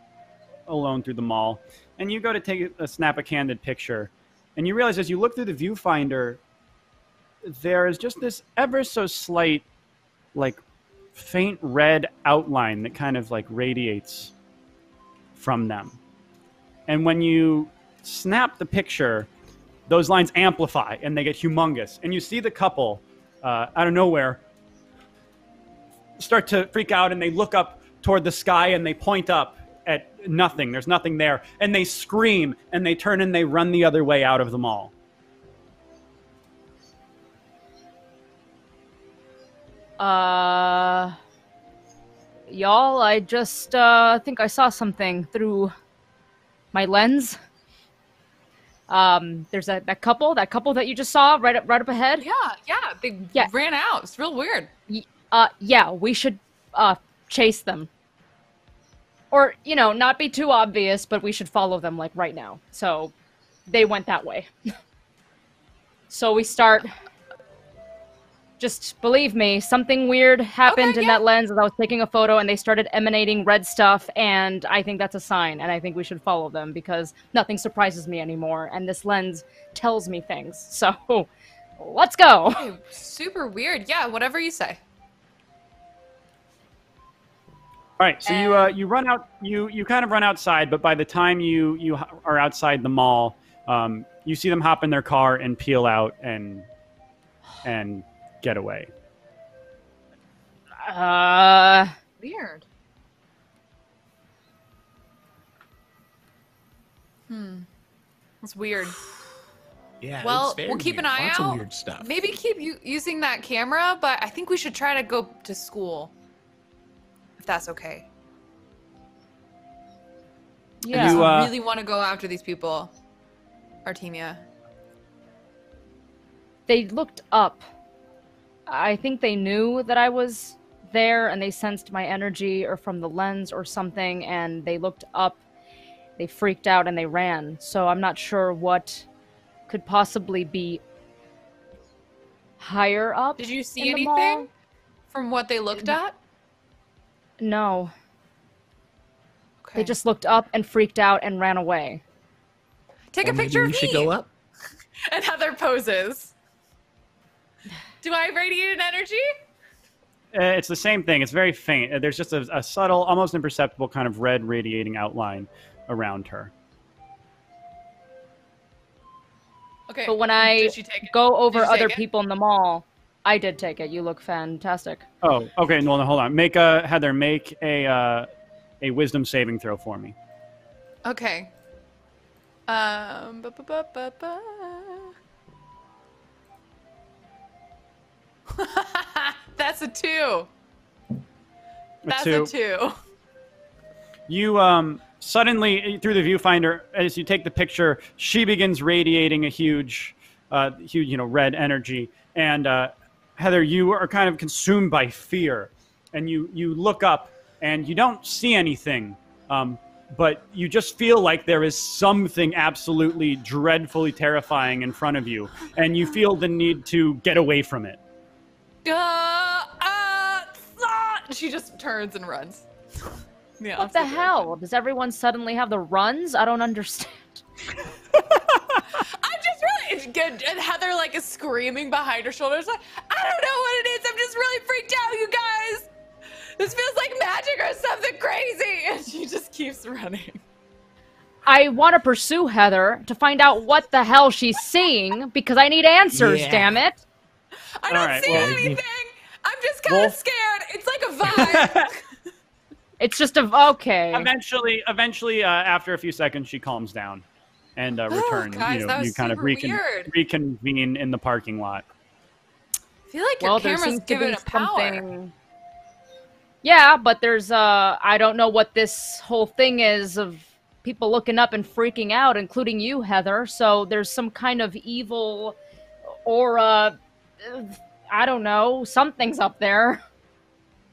[SPEAKER 2] alone through the mall, and you go to take a, a snap a candid picture, and you realize as you look through the viewfinder, there is just this ever so slight, like faint red outline that kind of like radiates from them, and when you snap the picture those lines amplify and they get humongous. And you see the couple uh, out of nowhere start to freak out and they look up toward the sky and they point up at nothing. There's nothing there. And they scream and they turn and they run the other way out of the mall.
[SPEAKER 4] uh, y'all, I just uh think I saw something through my lens. Um, there's a that couple, that couple that you just saw right up right up ahead.
[SPEAKER 1] Yeah, yeah, they
[SPEAKER 4] Yeah.
[SPEAKER 1] ran out. It's real weird.
[SPEAKER 4] Uh, yeah, we should uh chase them. Or, you know, not be too obvious, but we should follow them like right now. So they went that way. so we start just believe me, something weird happened
[SPEAKER 1] Okay,
[SPEAKER 4] in
[SPEAKER 1] yeah.
[SPEAKER 4] that lens as I was taking a photo and they started emanating red stuff and I think that's a sign and I think we should follow them because nothing surprises me anymore and this lens tells me things. So let's go.
[SPEAKER 1] Hey, super weird. Yeah, whatever you say.
[SPEAKER 2] All right, so you uh, you run out you you kind of run outside, but by the time you you are outside the mall, Um, you see them hop in their car and peel out and and get away.
[SPEAKER 4] Uh,
[SPEAKER 1] Weird. Hmm. It's weird.
[SPEAKER 3] Yeah.
[SPEAKER 1] Well,
[SPEAKER 3] it's very
[SPEAKER 1] we'll keep an eye
[SPEAKER 3] Lots
[SPEAKER 1] out.
[SPEAKER 3] Of weird stuff.
[SPEAKER 1] Maybe keep u- using that camera, but I think we should try to go to school. If that's okay.
[SPEAKER 4] yeah.
[SPEAKER 2] You,
[SPEAKER 1] I
[SPEAKER 2] uh,
[SPEAKER 1] really want to go after these people. Artemia.
[SPEAKER 4] they looked up. I think they knew that I was there and they sensed my energy or from the lens or something and they looked up. They freaked out and they ran. So I'm not sure what could possibly be higher up.
[SPEAKER 1] Did you see anything from what they looked at?
[SPEAKER 4] No.
[SPEAKER 1] Okay.
[SPEAKER 4] They just looked up and freaked out and ran away.
[SPEAKER 1] take
[SPEAKER 3] Or
[SPEAKER 1] a
[SPEAKER 3] maybe
[SPEAKER 1] picture
[SPEAKER 3] we
[SPEAKER 1] of
[SPEAKER 3] should
[SPEAKER 1] me
[SPEAKER 3] go up.
[SPEAKER 1] and Heather poses. Do I radiate an energy?
[SPEAKER 2] Uh, It's the same thing. It's very faint. Uh, There's just a, a subtle, almost imperceptible kind of red radiating outline around her.
[SPEAKER 1] Okay.
[SPEAKER 4] But when I
[SPEAKER 1] did she take it?
[SPEAKER 4] go over other
[SPEAKER 1] take it?
[SPEAKER 4] people in the mall, I did take it. You look fantastic.
[SPEAKER 2] Oh, okay. No, no, hold on. Make a Heather. Make a uh, a wisdom saving throw for me.
[SPEAKER 1] Okay. Um. Ba, ba, ba, That's a two. That's
[SPEAKER 2] two.
[SPEAKER 1] a two.
[SPEAKER 2] You um suddenly through the viewfinder as you take the picture, she begins radiating a huge, uh, huge you know red energy, and uh, Heather, you are kind of consumed by fear, and you you look up and you don't see anything, um, but you just feel like there is something absolutely dreadfully terrifying in front of you, and you feel the need to get away from it.
[SPEAKER 1] Uh, uh, ah! She just turns and runs. Yeah.
[SPEAKER 4] What the hell? Does everyone suddenly have the runs? I don't understand.
[SPEAKER 1] I'm just really good. And Heather like is screaming behind her shoulders, like, I don't know what it is. I'm just really freaked out, you guys. This feels like magic or something crazy. And she just keeps running.
[SPEAKER 4] I want to pursue Heather to find out what the hell she's seeing because I need answers,
[SPEAKER 3] Yeah.
[SPEAKER 4] damn it.
[SPEAKER 1] I don't
[SPEAKER 2] All right,
[SPEAKER 1] see
[SPEAKER 2] well-
[SPEAKER 1] anything. I'm just kind of
[SPEAKER 2] Wolf-
[SPEAKER 1] scared. It's like a vibe.
[SPEAKER 4] It's just a okay.
[SPEAKER 2] Eventually, eventually, uh, after a few seconds, she calms down and uh,
[SPEAKER 1] Oh,
[SPEAKER 2] return.
[SPEAKER 1] guys,
[SPEAKER 2] you know,
[SPEAKER 1] that was
[SPEAKER 2] you kind of recon-
[SPEAKER 1] weird.
[SPEAKER 2] reconvene in the parking lot.
[SPEAKER 1] I feel like your
[SPEAKER 4] well, there
[SPEAKER 1] camera's giving
[SPEAKER 4] be
[SPEAKER 1] a power.
[SPEAKER 4] something. Yeah, but there's uh, I don't know what this whole thing is of people looking up and freaking out, including you, Heather. So there's some kind of evil aura. Uh, I don't know. Something's up there.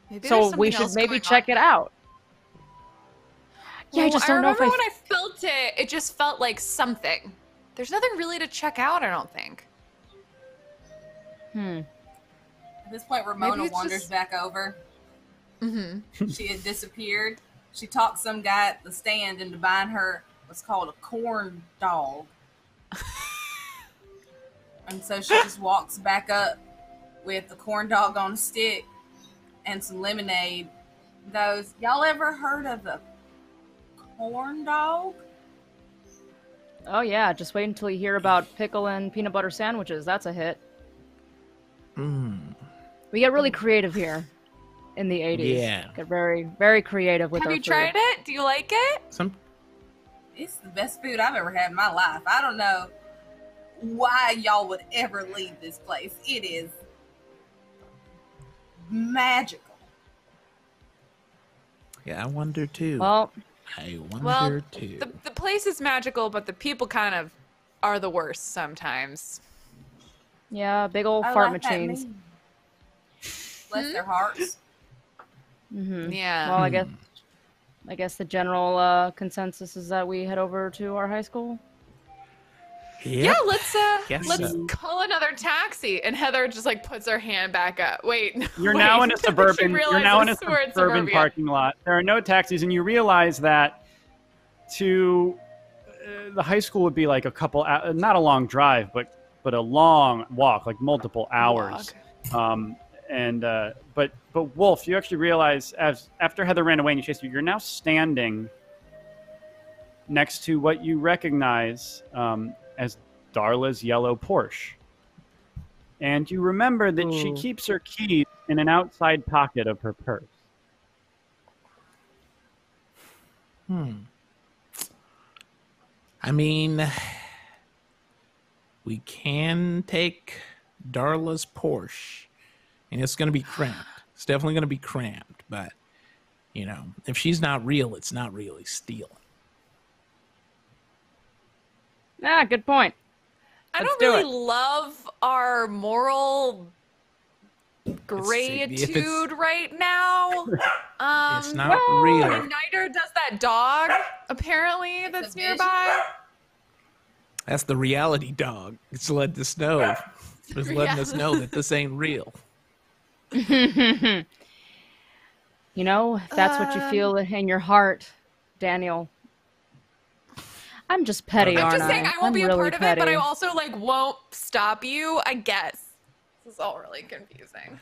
[SPEAKER 1] Maybe
[SPEAKER 4] so we should maybe check
[SPEAKER 1] on.
[SPEAKER 4] it out. Yeah, I just don't know if
[SPEAKER 1] remember
[SPEAKER 4] I.
[SPEAKER 1] when I felt it, it just felt like something. There's nothing really to check out, I don't think.
[SPEAKER 4] Hmm.
[SPEAKER 5] At this point, Ramona wanders
[SPEAKER 1] just-
[SPEAKER 5] back over.
[SPEAKER 1] Mm-hmm.
[SPEAKER 5] She had disappeared. She talked some guy at the stand into buying her what's called a corn dog. and so she just walks back up with the corn dog on a stick and some lemonade. Goes, y'all ever heard of the corn dog?
[SPEAKER 4] Oh yeah, just wait until you hear about pickle and peanut butter sandwiches. That's a hit.
[SPEAKER 3] Mm,
[SPEAKER 4] We get really creative here in the 80s.
[SPEAKER 3] Yeah.
[SPEAKER 4] Get very, very creative with
[SPEAKER 1] Have
[SPEAKER 4] our
[SPEAKER 1] you
[SPEAKER 4] food.
[SPEAKER 1] tried it? Do you like it?
[SPEAKER 3] some
[SPEAKER 5] It's the best food I've ever had in my life. I don't know why y'all would ever leave this place. It is magical.
[SPEAKER 3] yeah, I wonder too.
[SPEAKER 4] Well,
[SPEAKER 3] I wonder
[SPEAKER 1] Well,
[SPEAKER 3] too.
[SPEAKER 1] The, the place is magical, but the people kind of are the worst sometimes.
[SPEAKER 4] yeah, big old
[SPEAKER 5] I
[SPEAKER 4] fart
[SPEAKER 5] like
[SPEAKER 4] machines.
[SPEAKER 5] Bless
[SPEAKER 1] Hmm?
[SPEAKER 5] their hearts.
[SPEAKER 4] Mm-hmm.
[SPEAKER 1] Yeah.
[SPEAKER 4] Well, I guess
[SPEAKER 3] Hmm.
[SPEAKER 4] I guess the general uh, consensus is that we head over to our high school.
[SPEAKER 3] Yep.
[SPEAKER 1] Yeah, let's uh
[SPEAKER 3] Guess
[SPEAKER 1] let's
[SPEAKER 3] so.
[SPEAKER 1] call another taxi. And Heather just like puts her hand back up. Wait.
[SPEAKER 2] You're
[SPEAKER 1] wait.
[SPEAKER 2] now in a suburban. You're now in a suburban
[SPEAKER 1] suburbia.
[SPEAKER 2] parking lot. There are no taxis, and you realize that to uh, the high school would be like a couple, hou- not a long drive, but but a long walk, like multiple hours. Um, and uh, but but Wolf, you actually realize as after Heather ran away and you chased you, you're now standing next to what you recognize um, as Darla's yellow Porsche. And you remember that she
[SPEAKER 3] Oh.
[SPEAKER 2] keeps her keys in an outside pocket of her purse.
[SPEAKER 3] Hmm. I mean, we can take Darla's Porsche, and it's going to be cramped. It's definitely going to be cramped, but you know, if she's not real, it's not really stealing.
[SPEAKER 4] Ah, good point.
[SPEAKER 1] I
[SPEAKER 4] Let's
[SPEAKER 1] don't
[SPEAKER 4] do
[SPEAKER 1] really
[SPEAKER 4] it.
[SPEAKER 1] love our moral gratitude right now. Um,
[SPEAKER 3] it's not
[SPEAKER 4] well,
[SPEAKER 3] real.
[SPEAKER 1] and neither does that dog, apparently, that's nearby.
[SPEAKER 3] That's the reality dog. It's letting us know. It's letting us know that this ain't real.
[SPEAKER 4] you know, if that's what you
[SPEAKER 1] Um,
[SPEAKER 4] feel in your heart, Daniel. I'm just petty,
[SPEAKER 1] I'm
[SPEAKER 4] aren't
[SPEAKER 1] just saying I won't
[SPEAKER 4] I'm
[SPEAKER 1] be a
[SPEAKER 4] really
[SPEAKER 1] part of
[SPEAKER 4] petty.
[SPEAKER 1] it, but I also like won't stop you. I guess this is all really confusing.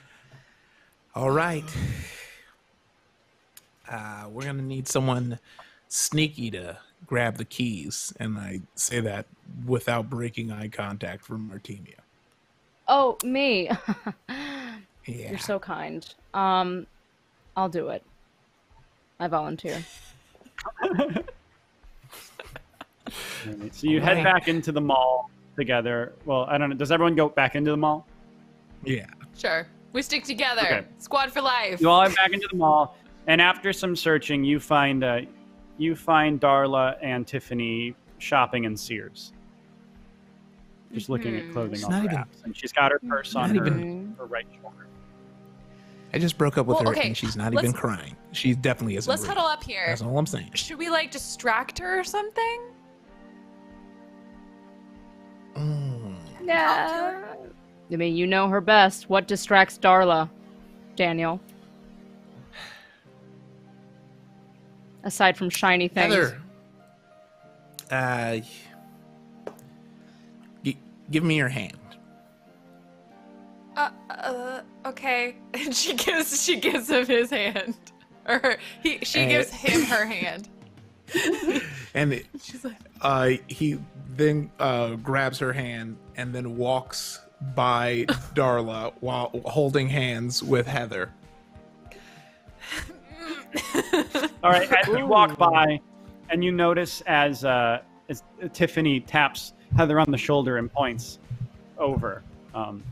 [SPEAKER 3] All right. Uh, we're gonna need someone sneaky to grab the keys, and I say that without breaking eye contact from Artemia.
[SPEAKER 4] Oh, me.
[SPEAKER 3] Yeah.
[SPEAKER 4] You're so kind. Um, I'll do it. I volunteer.
[SPEAKER 2] Alright, So you head
[SPEAKER 3] Alright.
[SPEAKER 2] back into the mall together. Well, I don't know. Does everyone go back into the mall?
[SPEAKER 3] yeah.
[SPEAKER 1] Sure, we stick together.
[SPEAKER 2] Okay.
[SPEAKER 1] Squad for life.
[SPEAKER 2] You all head back into the mall, and after some searching, you find uh, you find Darla and Tiffany shopping in Sears. Just looking at
[SPEAKER 1] Mhm.
[SPEAKER 2] clothing
[SPEAKER 3] She's
[SPEAKER 2] on
[SPEAKER 3] not
[SPEAKER 2] the
[SPEAKER 3] even-
[SPEAKER 2] wraps, and she's got her purse on her,
[SPEAKER 3] even-
[SPEAKER 2] her right shoulder.
[SPEAKER 3] I just broke up with
[SPEAKER 1] Well,
[SPEAKER 3] her,
[SPEAKER 1] okay,
[SPEAKER 3] and she's not
[SPEAKER 1] let's-
[SPEAKER 3] even crying. She definitely isn't.
[SPEAKER 1] Let's
[SPEAKER 3] real.
[SPEAKER 1] huddle up here.
[SPEAKER 3] That's all I'm saying.
[SPEAKER 1] Should we like distract her or something?
[SPEAKER 3] Mm.
[SPEAKER 4] Yeah. I mean, you know her best. What distracts Darla, Daniel? Aside from shiny things.
[SPEAKER 3] Heather. Uh, gi- give me your hand.
[SPEAKER 1] Uh, uh, okay. And she gives she gives him his hand, or he she
[SPEAKER 3] Uh,
[SPEAKER 1] gives him her hand.
[SPEAKER 3] And
[SPEAKER 1] She's like,
[SPEAKER 3] uh, he then uh, grabs her hand and then walks by Darla while holding hands with Heather.
[SPEAKER 2] All right, as you walk by, and you notice as uh, as Tiffany taps Heather on the shoulder and points over, um,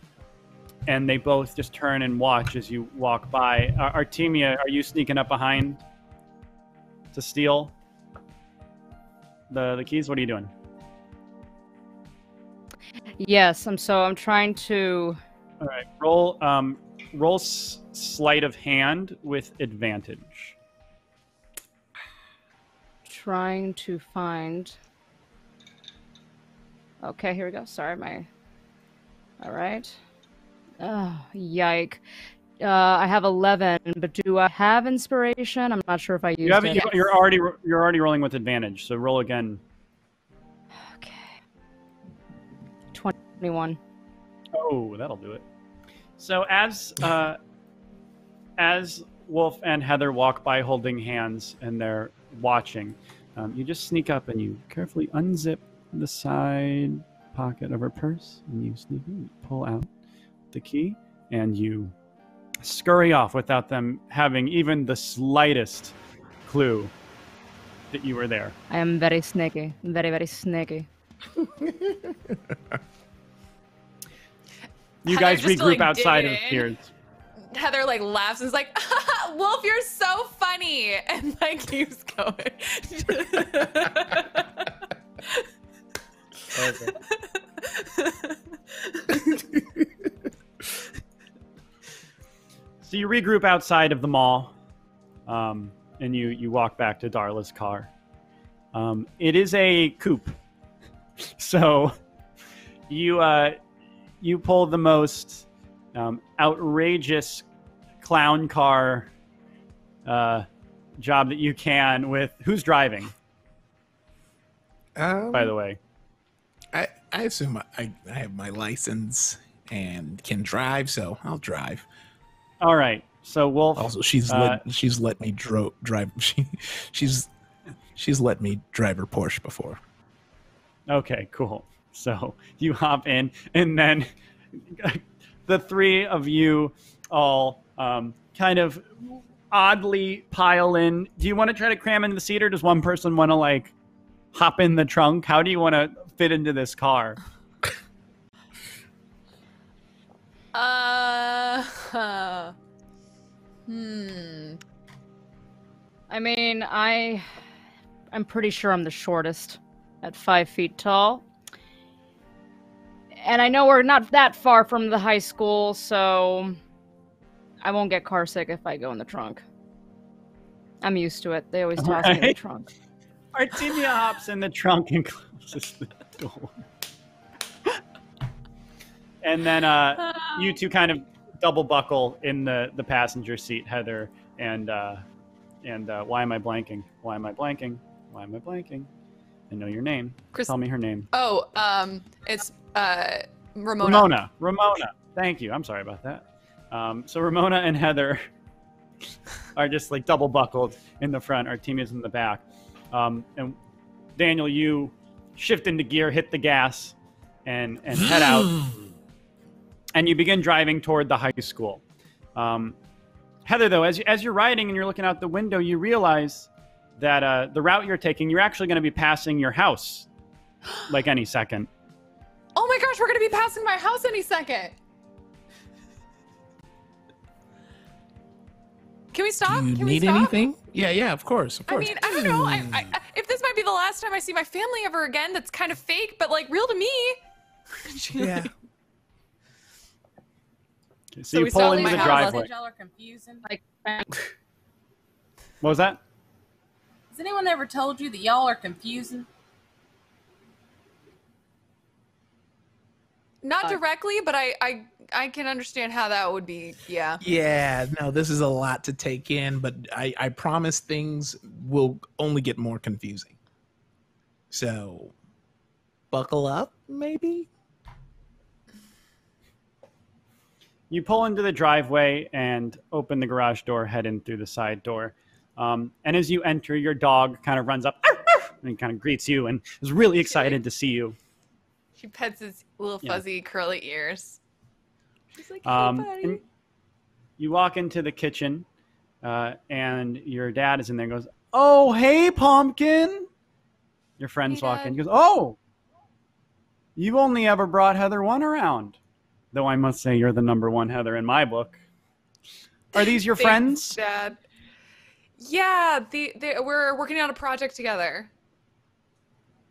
[SPEAKER 2] and they both just turn and watch as you walk by. Artemia, are you sneaking up behind to steal the the keys? What are you doing?
[SPEAKER 4] Yes, I'm so I'm trying to.
[SPEAKER 2] All right, roll um, roll s- sleight of hand with advantage.
[SPEAKER 4] Trying to find. Okay, here we go. Sorry, my. All right. Oh, yike. Uh, I have 11, but do I have inspiration? I'm not sure if I used
[SPEAKER 2] You have
[SPEAKER 4] it.
[SPEAKER 2] you, you're already you're already rolling with advantage, so roll again.
[SPEAKER 4] Okay. 21.
[SPEAKER 2] Oh, that'll do it. So as uh, as Wolf and Heather walk by holding hands and they're watching, um, you just sneak up and you carefully unzip the side pocket of her purse and you sneak in, you pull out the key and you scurry off without them having even the slightest clue that you were there.
[SPEAKER 4] I am very sneaky. Very, very sneaky.
[SPEAKER 2] You guys
[SPEAKER 1] just,
[SPEAKER 2] regroup
[SPEAKER 1] like,
[SPEAKER 2] outside of here.
[SPEAKER 1] Heather like laughs and is like, Wolf, you're so funny, and like keeps going.
[SPEAKER 2] So you regroup outside of the mall, um, and you you walk back to Darla's car. Um, it is a coupe, so you uh, you pull the most um, outrageous clown car uh, job that you can with who's driving.
[SPEAKER 3] Um,
[SPEAKER 2] By the way,
[SPEAKER 3] I, I assume I, I have my license and can drive, so I'll drive.
[SPEAKER 2] All right. So Wolf,
[SPEAKER 3] Also, she's
[SPEAKER 2] Uh,
[SPEAKER 3] let she's let me dro- drive. She she's she's let me drive her Porsche before.
[SPEAKER 2] Okay, cool. So you hop in, and then the three of you all um, kind of oddly pile in. Do you want to try to cram into the seat, or does one person want to like hop in the trunk? How do you want to fit into this car?
[SPEAKER 1] Uh, hmm.
[SPEAKER 4] I mean, I, I'm pretty sure I'm the shortest, at five feet tall. And I know we're not that far from the high school, so I won't get car sick if I go in the trunk. I'm used to it. They always toss me in the trunk.
[SPEAKER 2] Artemia hops in the trunk and closes the door. and then uh, you two kind of double buckle in the, the passenger seat, Heather and uh, and uh, why am I blanking? Why am I blanking? Why am I blanking? I know your name.
[SPEAKER 1] Chris-
[SPEAKER 2] Tell me her name.
[SPEAKER 1] Oh, um, it's uh Ramona.
[SPEAKER 2] Ramona. Ramona. Thank you. I'm sorry about that. Um, so Ramona and Heather are just like double buckled in the front. Our team is in the back. Um, and Daniel, you shift into gear, hit the gas, and and head out. and you begin driving toward the high school. Um, Heather, though, as, as you're riding and you're looking out the window, you realize that uh, the route you're taking, you're actually going to be passing your house like any second.
[SPEAKER 1] Oh my gosh, we're gonna be passing my house any second. Can we stop?
[SPEAKER 3] Do you
[SPEAKER 1] Can
[SPEAKER 3] need
[SPEAKER 1] we stop?
[SPEAKER 3] anything? Yeah, yeah, of course, of
[SPEAKER 1] I
[SPEAKER 3] course.
[SPEAKER 1] mean, I don't know. I, I, if this might be the last time I see my family ever again, that's kind of fake, but like real to me.
[SPEAKER 3] yeah.
[SPEAKER 2] So,
[SPEAKER 1] So
[SPEAKER 2] you
[SPEAKER 1] we
[SPEAKER 2] pull
[SPEAKER 1] stop
[SPEAKER 2] into the
[SPEAKER 1] my house.
[SPEAKER 2] driveway.
[SPEAKER 5] Y'all are confusing.
[SPEAKER 4] Like,
[SPEAKER 2] What was that?
[SPEAKER 5] Has anyone ever told you that y'all are confusing?
[SPEAKER 1] Not directly, but I, I, I can understand how that would be. Yeah.
[SPEAKER 3] Yeah, no, this is a lot to take in, but I, I promise things will only get more confusing. So, buckle up, maybe?
[SPEAKER 2] You pull into the driveway and open the garage door, head in through the side door. Um, and as you enter, your dog kind of runs up and kind of greets you and is really excited to see you.
[SPEAKER 1] She pets his little
[SPEAKER 2] Yeah.
[SPEAKER 1] fuzzy curly ears. She's like, hey,
[SPEAKER 2] Um,
[SPEAKER 1] buddy.
[SPEAKER 2] you walk into the kitchen, uh, and your dad is in there and goes, Oh, hey, Pumpkin. Your friends
[SPEAKER 1] Hey,
[SPEAKER 2] walk
[SPEAKER 1] Dad.
[SPEAKER 2] in. He goes, Oh, you've only ever brought Heather one around. Though I must say, you're the number one Heather in my book. Are these your
[SPEAKER 1] Thanks,
[SPEAKER 2] friends?
[SPEAKER 1] Dad. Yeah, the, the we're working on a project together.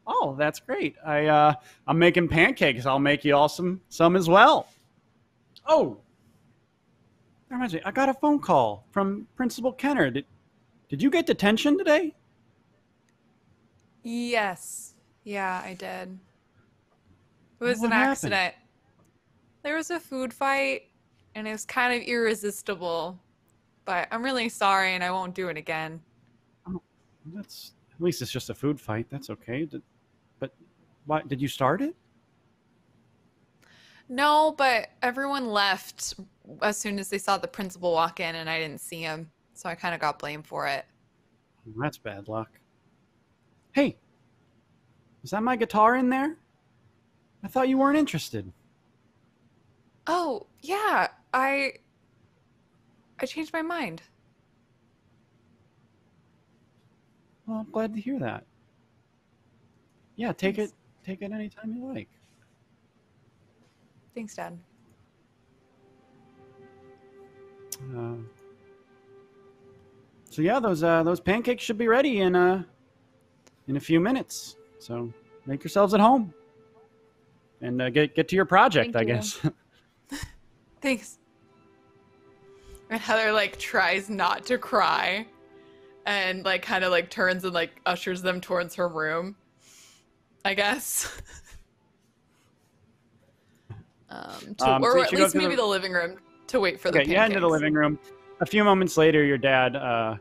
[SPEAKER 2] Oh, that's great. I uh, I'm making pancakes. I'll make you all some some as well. Oh, that reminds me. I got a phone call from Principal Kenner. Did Did you get detention today?
[SPEAKER 1] Yes. Yeah, I did. It was
[SPEAKER 2] What
[SPEAKER 1] an
[SPEAKER 2] happened?
[SPEAKER 1] accident. There was a food fight, and it was kind of irresistible. But I'm really sorry, and I won't do it again. Oh.
[SPEAKER 2] That's at least it's just a food fight. That's okay. Did, but why did you start it?
[SPEAKER 1] No, but everyone left as soon as they saw the principal walk in, and I didn't see him, so I kind of got blamed for it.
[SPEAKER 2] That's bad luck. Hey, is that my guitar in there? I thought you weren't interested.
[SPEAKER 1] Oh, yeah, I I changed my mind.
[SPEAKER 2] Well, I'm glad to hear that. Yeah, take
[SPEAKER 1] Thanks.
[SPEAKER 2] it. Take it anytime you like.
[SPEAKER 1] Thanks, Dad.
[SPEAKER 2] Uh, so yeah, those uh, those pancakes should be ready in uh in a few minutes. So make yourselves at home and uh, get get to your project,
[SPEAKER 4] Thank
[SPEAKER 2] I
[SPEAKER 4] you.
[SPEAKER 2] guess.
[SPEAKER 1] Thanks. And Heather like tries not to cry and like kind of like turns and like ushers them towards her room. I guess. um, to,
[SPEAKER 2] Um,
[SPEAKER 1] or
[SPEAKER 2] you
[SPEAKER 1] at least
[SPEAKER 2] to the-
[SPEAKER 1] maybe the... living room to wait for the
[SPEAKER 2] okay, you head into the living room. A few moments later, your dad uh,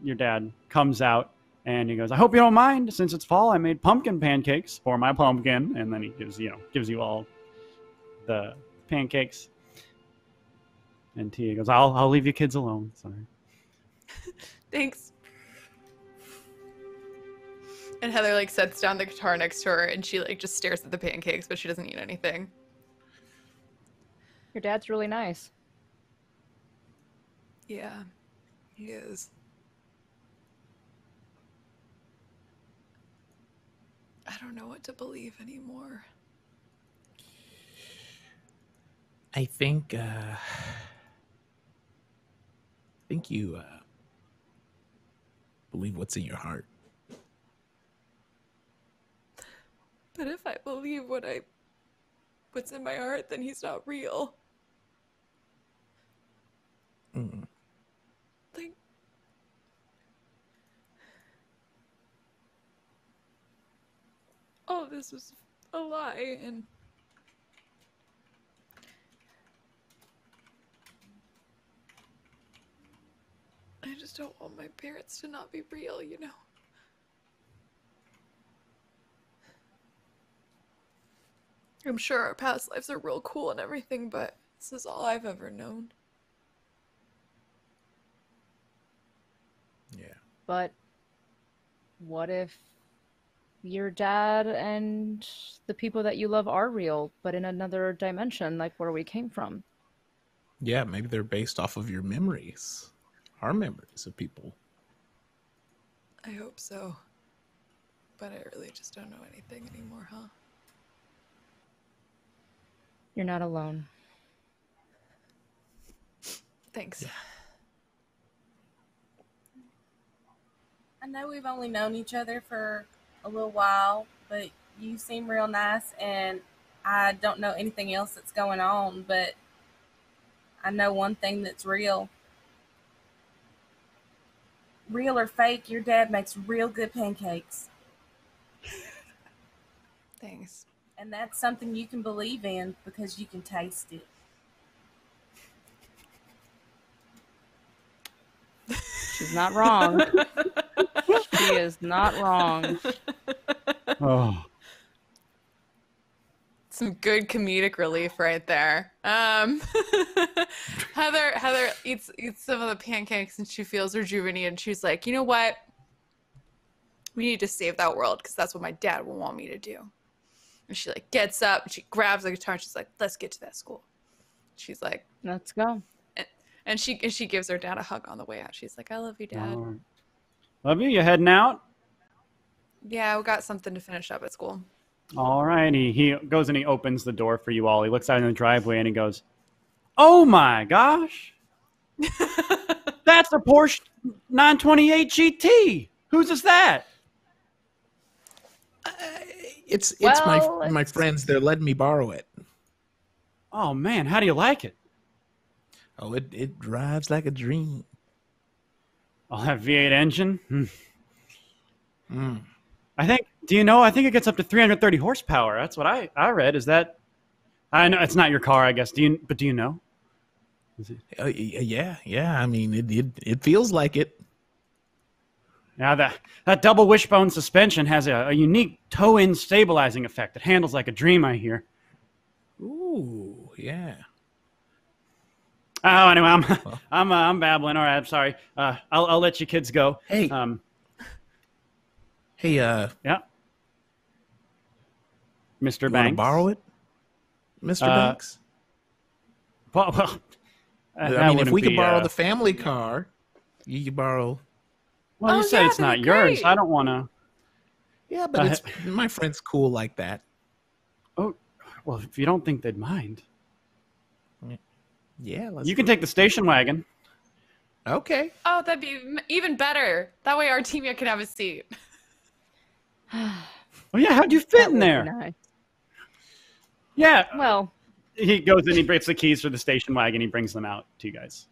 [SPEAKER 2] your dad comes out and he goes, "I hope you don't mind. Since it's fall, I made pumpkin pancakes for my pumpkin." And then he gives you know gives you all the pancakes. And Tia goes, "I'll I'll leave you kids alone." Sorry.
[SPEAKER 1] Thanks. And Heather like sets down the guitar next to her and she like just stares at the pancakes, but she doesn't eat anything.
[SPEAKER 4] Your dad's really nice.
[SPEAKER 1] Yeah, he is. I don't know what to believe anymore.
[SPEAKER 3] I think uh I think you uh believe what's in your heart.
[SPEAKER 1] But if I believe what I what's in my heart, then he's not real.
[SPEAKER 3] Mm.
[SPEAKER 1] Like of this was a lie and I just don't want my parents to not be real, you know. I'm sure our past lives are real cool and everything, but this is all I've ever known.
[SPEAKER 3] Yeah.
[SPEAKER 4] But what if your dad and the people that you love are real, but in another dimension, like where we came from?
[SPEAKER 3] Yeah, maybe they're based off of your memories. Our memories of people.
[SPEAKER 1] I hope so. But I really just don't know anything anymore, huh?
[SPEAKER 4] You're not alone.
[SPEAKER 1] Thanks.
[SPEAKER 5] I know we've only known each other for a little while, but you seem real nice, and I don't know anything else that's going on, but I know one thing that's real. Real or fake, your dad makes real good pancakes,
[SPEAKER 1] Thanks.
[SPEAKER 5] and that's something you can believe in because you can taste it.
[SPEAKER 4] She's not wrong. she is not wrong.
[SPEAKER 2] Oh,
[SPEAKER 1] Some good comedic relief right there. Um, Heather Heather eats eats some of the pancakes and she feels rejuvenated. She's like, you know what? We need to save that world because that's what my dad will want me to do. And she like gets up and she grabs the guitar and she's like, let's get to that school. She's like,
[SPEAKER 4] Let's go.
[SPEAKER 1] and she and she gives her dad a hug on the way out. She's like, I love you, dad.
[SPEAKER 2] love you. You heading out?
[SPEAKER 1] Yeah, we got something to finish up at school.
[SPEAKER 2] All right. He, he goes and he opens the door for you all. He looks out in the driveway and he goes, "Oh my gosh, that's a Porsche 928 GT. Whose is that?"
[SPEAKER 3] It's it's
[SPEAKER 4] Well,
[SPEAKER 3] my my friends. They're letting me borrow it.
[SPEAKER 2] Oh man, how do you like it?
[SPEAKER 3] Oh, it it drives like a dream.
[SPEAKER 2] I'll have V8 engine. Hmm.
[SPEAKER 3] Mm.
[SPEAKER 2] I think. Do you know? I think it gets up to 330 horsepower. That's what I I read. Is that? I know it's not your car, I guess. Do you? But do you know? Is it?
[SPEAKER 3] Uh, yeah, yeah. I mean, it it, it feels like it.
[SPEAKER 2] Now that that double wishbone suspension has a, a unique toe-in stabilizing effect. It handles like a dream. I hear.
[SPEAKER 3] Ooh, yeah.
[SPEAKER 2] Oh, anyway, I'm I'm uh, I'm babbling. All right, I'm sorry. Uh, I'll I'll let you kids go.
[SPEAKER 3] Hey,
[SPEAKER 2] Um,
[SPEAKER 3] hey, uh,
[SPEAKER 2] yeah. Mr.
[SPEAKER 3] you want to
[SPEAKER 2] Banks.
[SPEAKER 3] borrow it, Mister
[SPEAKER 2] Uh,
[SPEAKER 3] Banks?
[SPEAKER 2] Well, well that-
[SPEAKER 3] I mean, if we could
[SPEAKER 2] be,
[SPEAKER 3] borrow
[SPEAKER 2] uh,
[SPEAKER 3] the family car, you could borrow.
[SPEAKER 2] Well, you
[SPEAKER 1] Oh,
[SPEAKER 2] said
[SPEAKER 1] yeah,
[SPEAKER 2] it's not yours.
[SPEAKER 1] great.
[SPEAKER 2] I don't want to.
[SPEAKER 3] Yeah, but
[SPEAKER 2] Uh,
[SPEAKER 3] it's my friend's cool like that.
[SPEAKER 2] Oh, well, if you don't think they'd mind,
[SPEAKER 3] Yeah, let's.
[SPEAKER 2] you can take the station wagon.
[SPEAKER 3] Okay.
[SPEAKER 1] Oh, that'd be even better. That way Artemia can have a seat.
[SPEAKER 2] Oh yeah, how'd you
[SPEAKER 4] That
[SPEAKER 2] fit in there?
[SPEAKER 4] nice.
[SPEAKER 2] Yeah,
[SPEAKER 4] Well,
[SPEAKER 2] he goes and he breaks the keys for the station wagon. He brings them out to you guys.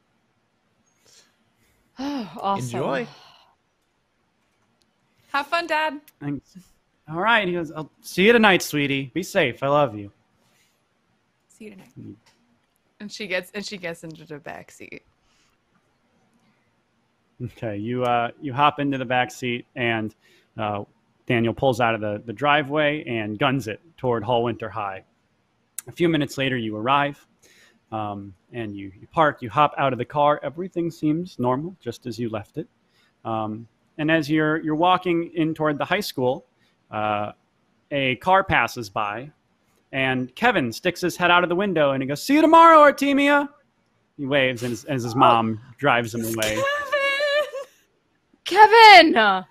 [SPEAKER 4] awesome.
[SPEAKER 3] Enjoy.
[SPEAKER 1] Have fun, Dad.
[SPEAKER 2] Thanks. All right, he goes. I'll see you tonight, sweetie. Be safe. I love you.
[SPEAKER 1] See you tonight. And she gets and she gets into the back seat.
[SPEAKER 2] Okay, you uh, you hop into the back seat, and uh, Daniel pulls out of the, the driveway and guns it toward Hall Winter High. A few minutes later, you arrive, um, and you, you park. You hop out of the car. Everything seems normal, just as you left it. Um, and as you're you're walking in toward the high school, uh, a car passes by, and Kevin sticks his head out of the window and he goes, "See you tomorrow, Artemia." He waves and his, as his mom drives him away.
[SPEAKER 4] Kevin! Kevin!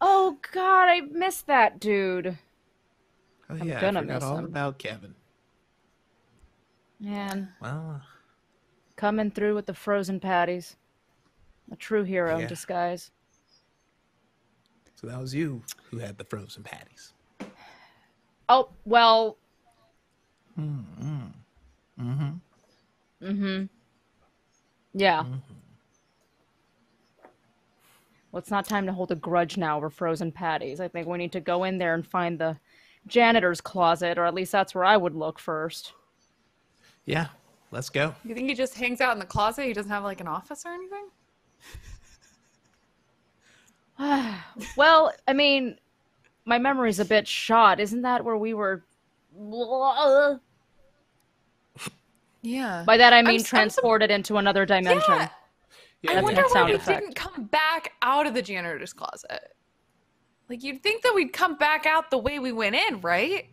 [SPEAKER 4] Oh god, I missed that dude.
[SPEAKER 3] Oh,
[SPEAKER 4] I'm
[SPEAKER 3] yeah,
[SPEAKER 4] gonna
[SPEAKER 3] I forgot
[SPEAKER 4] miss
[SPEAKER 3] all
[SPEAKER 4] him.
[SPEAKER 3] about Kevin.
[SPEAKER 4] Man,
[SPEAKER 3] Well,
[SPEAKER 4] coming through with the frozen patties. A true hero in disguise.
[SPEAKER 3] so that was you who had the frozen patties.
[SPEAKER 4] Oh, well,
[SPEAKER 3] Mm-hmm.
[SPEAKER 4] mm-hmm. Yeah.
[SPEAKER 3] Mm-hmm.
[SPEAKER 4] Well, it's not time to hold a grudge now over frozen patties. I think we need to go in there and find the janitor's closet, or at least that's where I would look first.
[SPEAKER 3] Yeah, let's go.
[SPEAKER 1] You think he just hangs out in the closet? He doesn't have like an office or anything?
[SPEAKER 4] well, I mean, my memory's a bit shot. Isn't that where we were?
[SPEAKER 1] Yeah.
[SPEAKER 4] By that I
[SPEAKER 1] I'm
[SPEAKER 4] mean
[SPEAKER 1] s- I'm sup-
[SPEAKER 4] transported into another dimension.
[SPEAKER 1] Yeah.
[SPEAKER 3] Yeah,
[SPEAKER 1] I
[SPEAKER 4] That's
[SPEAKER 1] wonder
[SPEAKER 4] a
[SPEAKER 1] why
[SPEAKER 4] sound
[SPEAKER 1] we
[SPEAKER 4] effect.
[SPEAKER 1] didn't come back out of the janitor's closet. Like you'd think that we'd come back out the way we went in, right?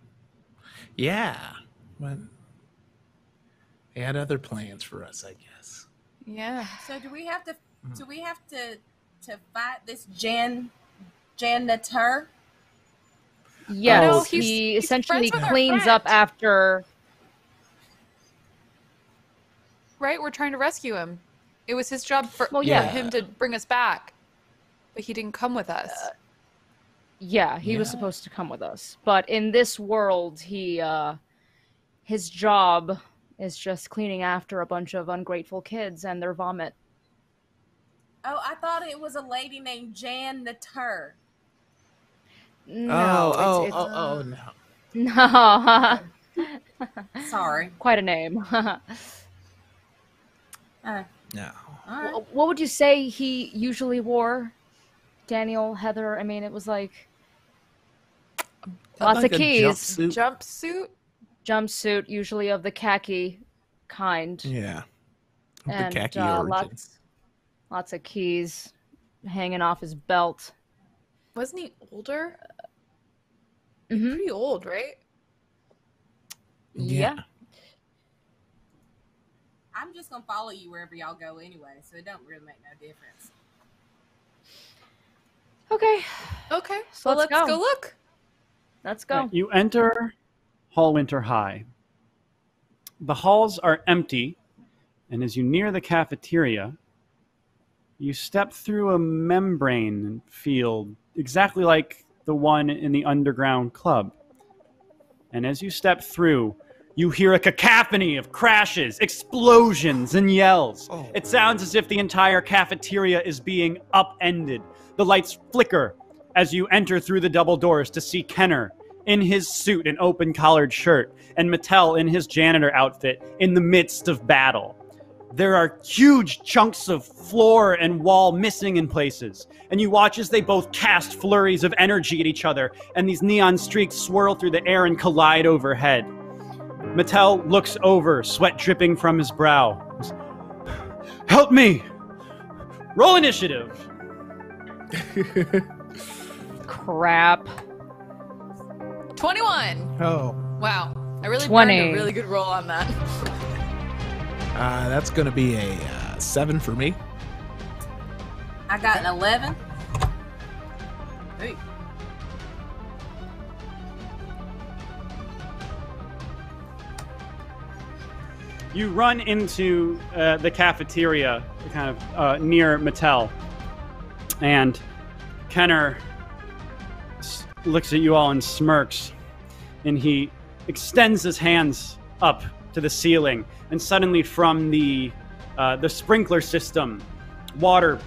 [SPEAKER 3] yeah. But they had other plans for us, I guess.
[SPEAKER 1] Yeah.
[SPEAKER 5] So do we have to? Hmm. Do we have to to fight this Jan janitor?
[SPEAKER 4] Yes,
[SPEAKER 3] No,
[SPEAKER 1] he's-
[SPEAKER 4] he
[SPEAKER 1] he's
[SPEAKER 4] essentially
[SPEAKER 1] friends with our
[SPEAKER 4] cleans up after.
[SPEAKER 1] Right? We're trying to rescue him. It was his job for,
[SPEAKER 4] Well,
[SPEAKER 1] for
[SPEAKER 3] yeah.
[SPEAKER 1] him to bring us back. But he didn't come with us.
[SPEAKER 4] Yeah, he was supposed to come with us, but in this world, he uh, his job is just cleaning after a bunch of ungrateful kids and their vomit.
[SPEAKER 5] Oh, I thought it was a lady named Jan Natur.
[SPEAKER 4] No,
[SPEAKER 3] oh,
[SPEAKER 4] it's,
[SPEAKER 3] oh, oh, no.
[SPEAKER 4] no,
[SPEAKER 5] Sorry.
[SPEAKER 4] quite a name.
[SPEAKER 5] Uh,
[SPEAKER 3] No.
[SPEAKER 5] all right.
[SPEAKER 4] Wh- what would you say he usually wore? Daniel, Heather. I mean, it was like lots
[SPEAKER 3] Like
[SPEAKER 4] of keys.
[SPEAKER 3] jumpsuit.
[SPEAKER 1] Jumpsuit?
[SPEAKER 4] jumpsuit, usually of the khaki kind,
[SPEAKER 3] Yeah.
[SPEAKER 4] And
[SPEAKER 3] the khaki
[SPEAKER 4] uh,
[SPEAKER 3] origin.
[SPEAKER 4] lots, lots of keys hanging off his belt.
[SPEAKER 1] Wasn't he older?
[SPEAKER 4] hmm
[SPEAKER 1] Pretty old, right?
[SPEAKER 4] Yeah.
[SPEAKER 5] I'm just gonna follow you wherever y'all go anyway, so it don't really make no difference.
[SPEAKER 4] Okay,
[SPEAKER 1] Okay.
[SPEAKER 4] So
[SPEAKER 1] So
[SPEAKER 4] let's
[SPEAKER 1] let's,
[SPEAKER 4] go.
[SPEAKER 1] go. look.
[SPEAKER 4] let's go.
[SPEAKER 2] Right, You enter Hall Winter High. The halls are empty, and as you near the cafeteria, you step through a membrane field exactly like the one in the underground club. And as you step through, you hear a cacophony of crashes, explosions, and yells.
[SPEAKER 3] Oh.
[SPEAKER 2] It sounds as if the entire cafeteria is being upended. The lights flicker as you enter through the double doors to see Kenner in his suit and open collared shirt, and Mattel in his janitor outfit in the midst of battle. There are huge chunks of floor and wall missing in places, and you watch as they both cast flurries of energy at each other, and these neon streaks swirl through the air and collide overhead. Mattel looks over, sweat dripping from his brow. Help me! Roll initiative!
[SPEAKER 4] Crap.
[SPEAKER 1] 21.
[SPEAKER 3] Oh.
[SPEAKER 1] Wow. I really
[SPEAKER 4] 20.
[SPEAKER 1] a really good roll on that.
[SPEAKER 3] Uh, that's going to be a uh, seven for me.
[SPEAKER 5] I got an 11.
[SPEAKER 2] You run into uh, the cafeteria, kind of uh, near Mattel, and Kenner s- looks at you all and smirks, and he extends his hands up to the ceiling, and suddenly from the uh, the sprinkler system, water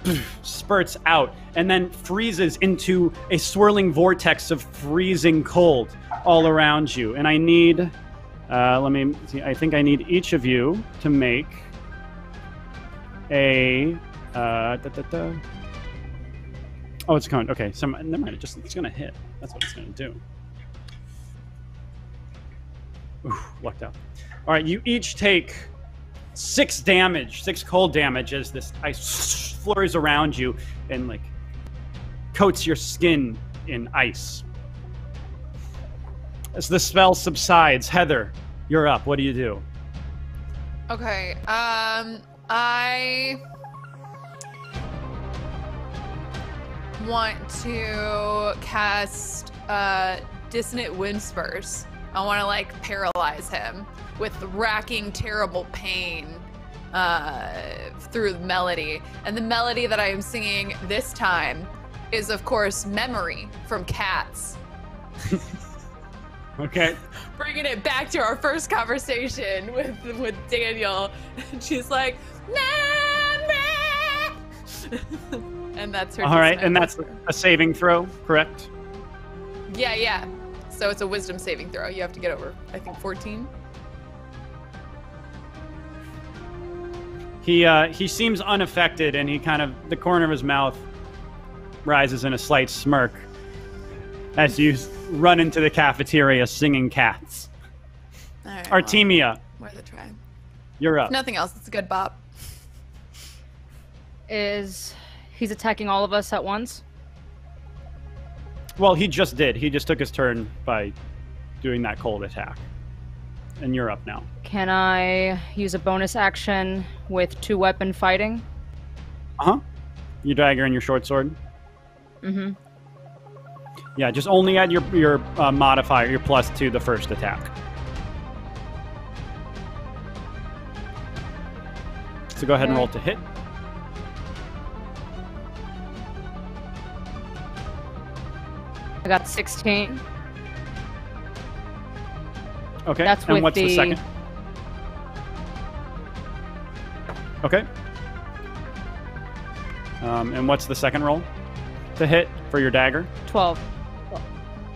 [SPEAKER 2] spurts out and then freezes into a swirling vortex of freezing cold all around you. And I need uh, let me see. I think I need each of you to make a. Uh, da, da, da. Oh, it's going. Okay, so never mind. It just it's gonna hit. That's what it's gonna do. Ooh, lucked out. All right, you each take six damage, six cold damage as this ice flurries around you and like coats your skin in ice. As the spell subsides, Heather, you're up. What do you do?
[SPEAKER 1] Okay. Um, I want to cast uh, dissonant whispers. I want to like paralyze him with racking, terrible pain uh, through the melody. And the melody that I am singing this time is, of course, "Memory" from Cats.
[SPEAKER 2] Okay.
[SPEAKER 1] bringing it back to our first conversation with with Daniel. And she's like, and that's her.
[SPEAKER 2] All right, and that's a saving throw, correct?
[SPEAKER 1] yeah, yeah. So it's a wisdom saving throw. You have to get over, I think, 14.
[SPEAKER 2] He uh, he seems unaffected, and he kind of the corner of his mouth rises in a slight smirk as you run into the cafeteria singing cats.
[SPEAKER 1] All right, well,
[SPEAKER 2] Artemia,
[SPEAKER 1] worth a try.
[SPEAKER 2] you're up.
[SPEAKER 1] If nothing else, it's a good bop.
[SPEAKER 4] Is he's attacking all of us at once?
[SPEAKER 2] Well, he just did. He just took his turn by doing that cold attack, and you're up now.
[SPEAKER 4] Can I use a bonus action with two weapon fighting?
[SPEAKER 2] Uh huh. Your dagger and your short sword.
[SPEAKER 4] Mm-hmm.
[SPEAKER 2] Yeah, just only add your your uh, modifier, your plus to the first attack. So go ahead and roll to hit.
[SPEAKER 4] I got 16.
[SPEAKER 2] Okay.
[SPEAKER 4] That's
[SPEAKER 2] and what's the...
[SPEAKER 4] the-
[SPEAKER 2] second? Okay. Um, and what's the second roll? To hit for your dagger.
[SPEAKER 4] 12.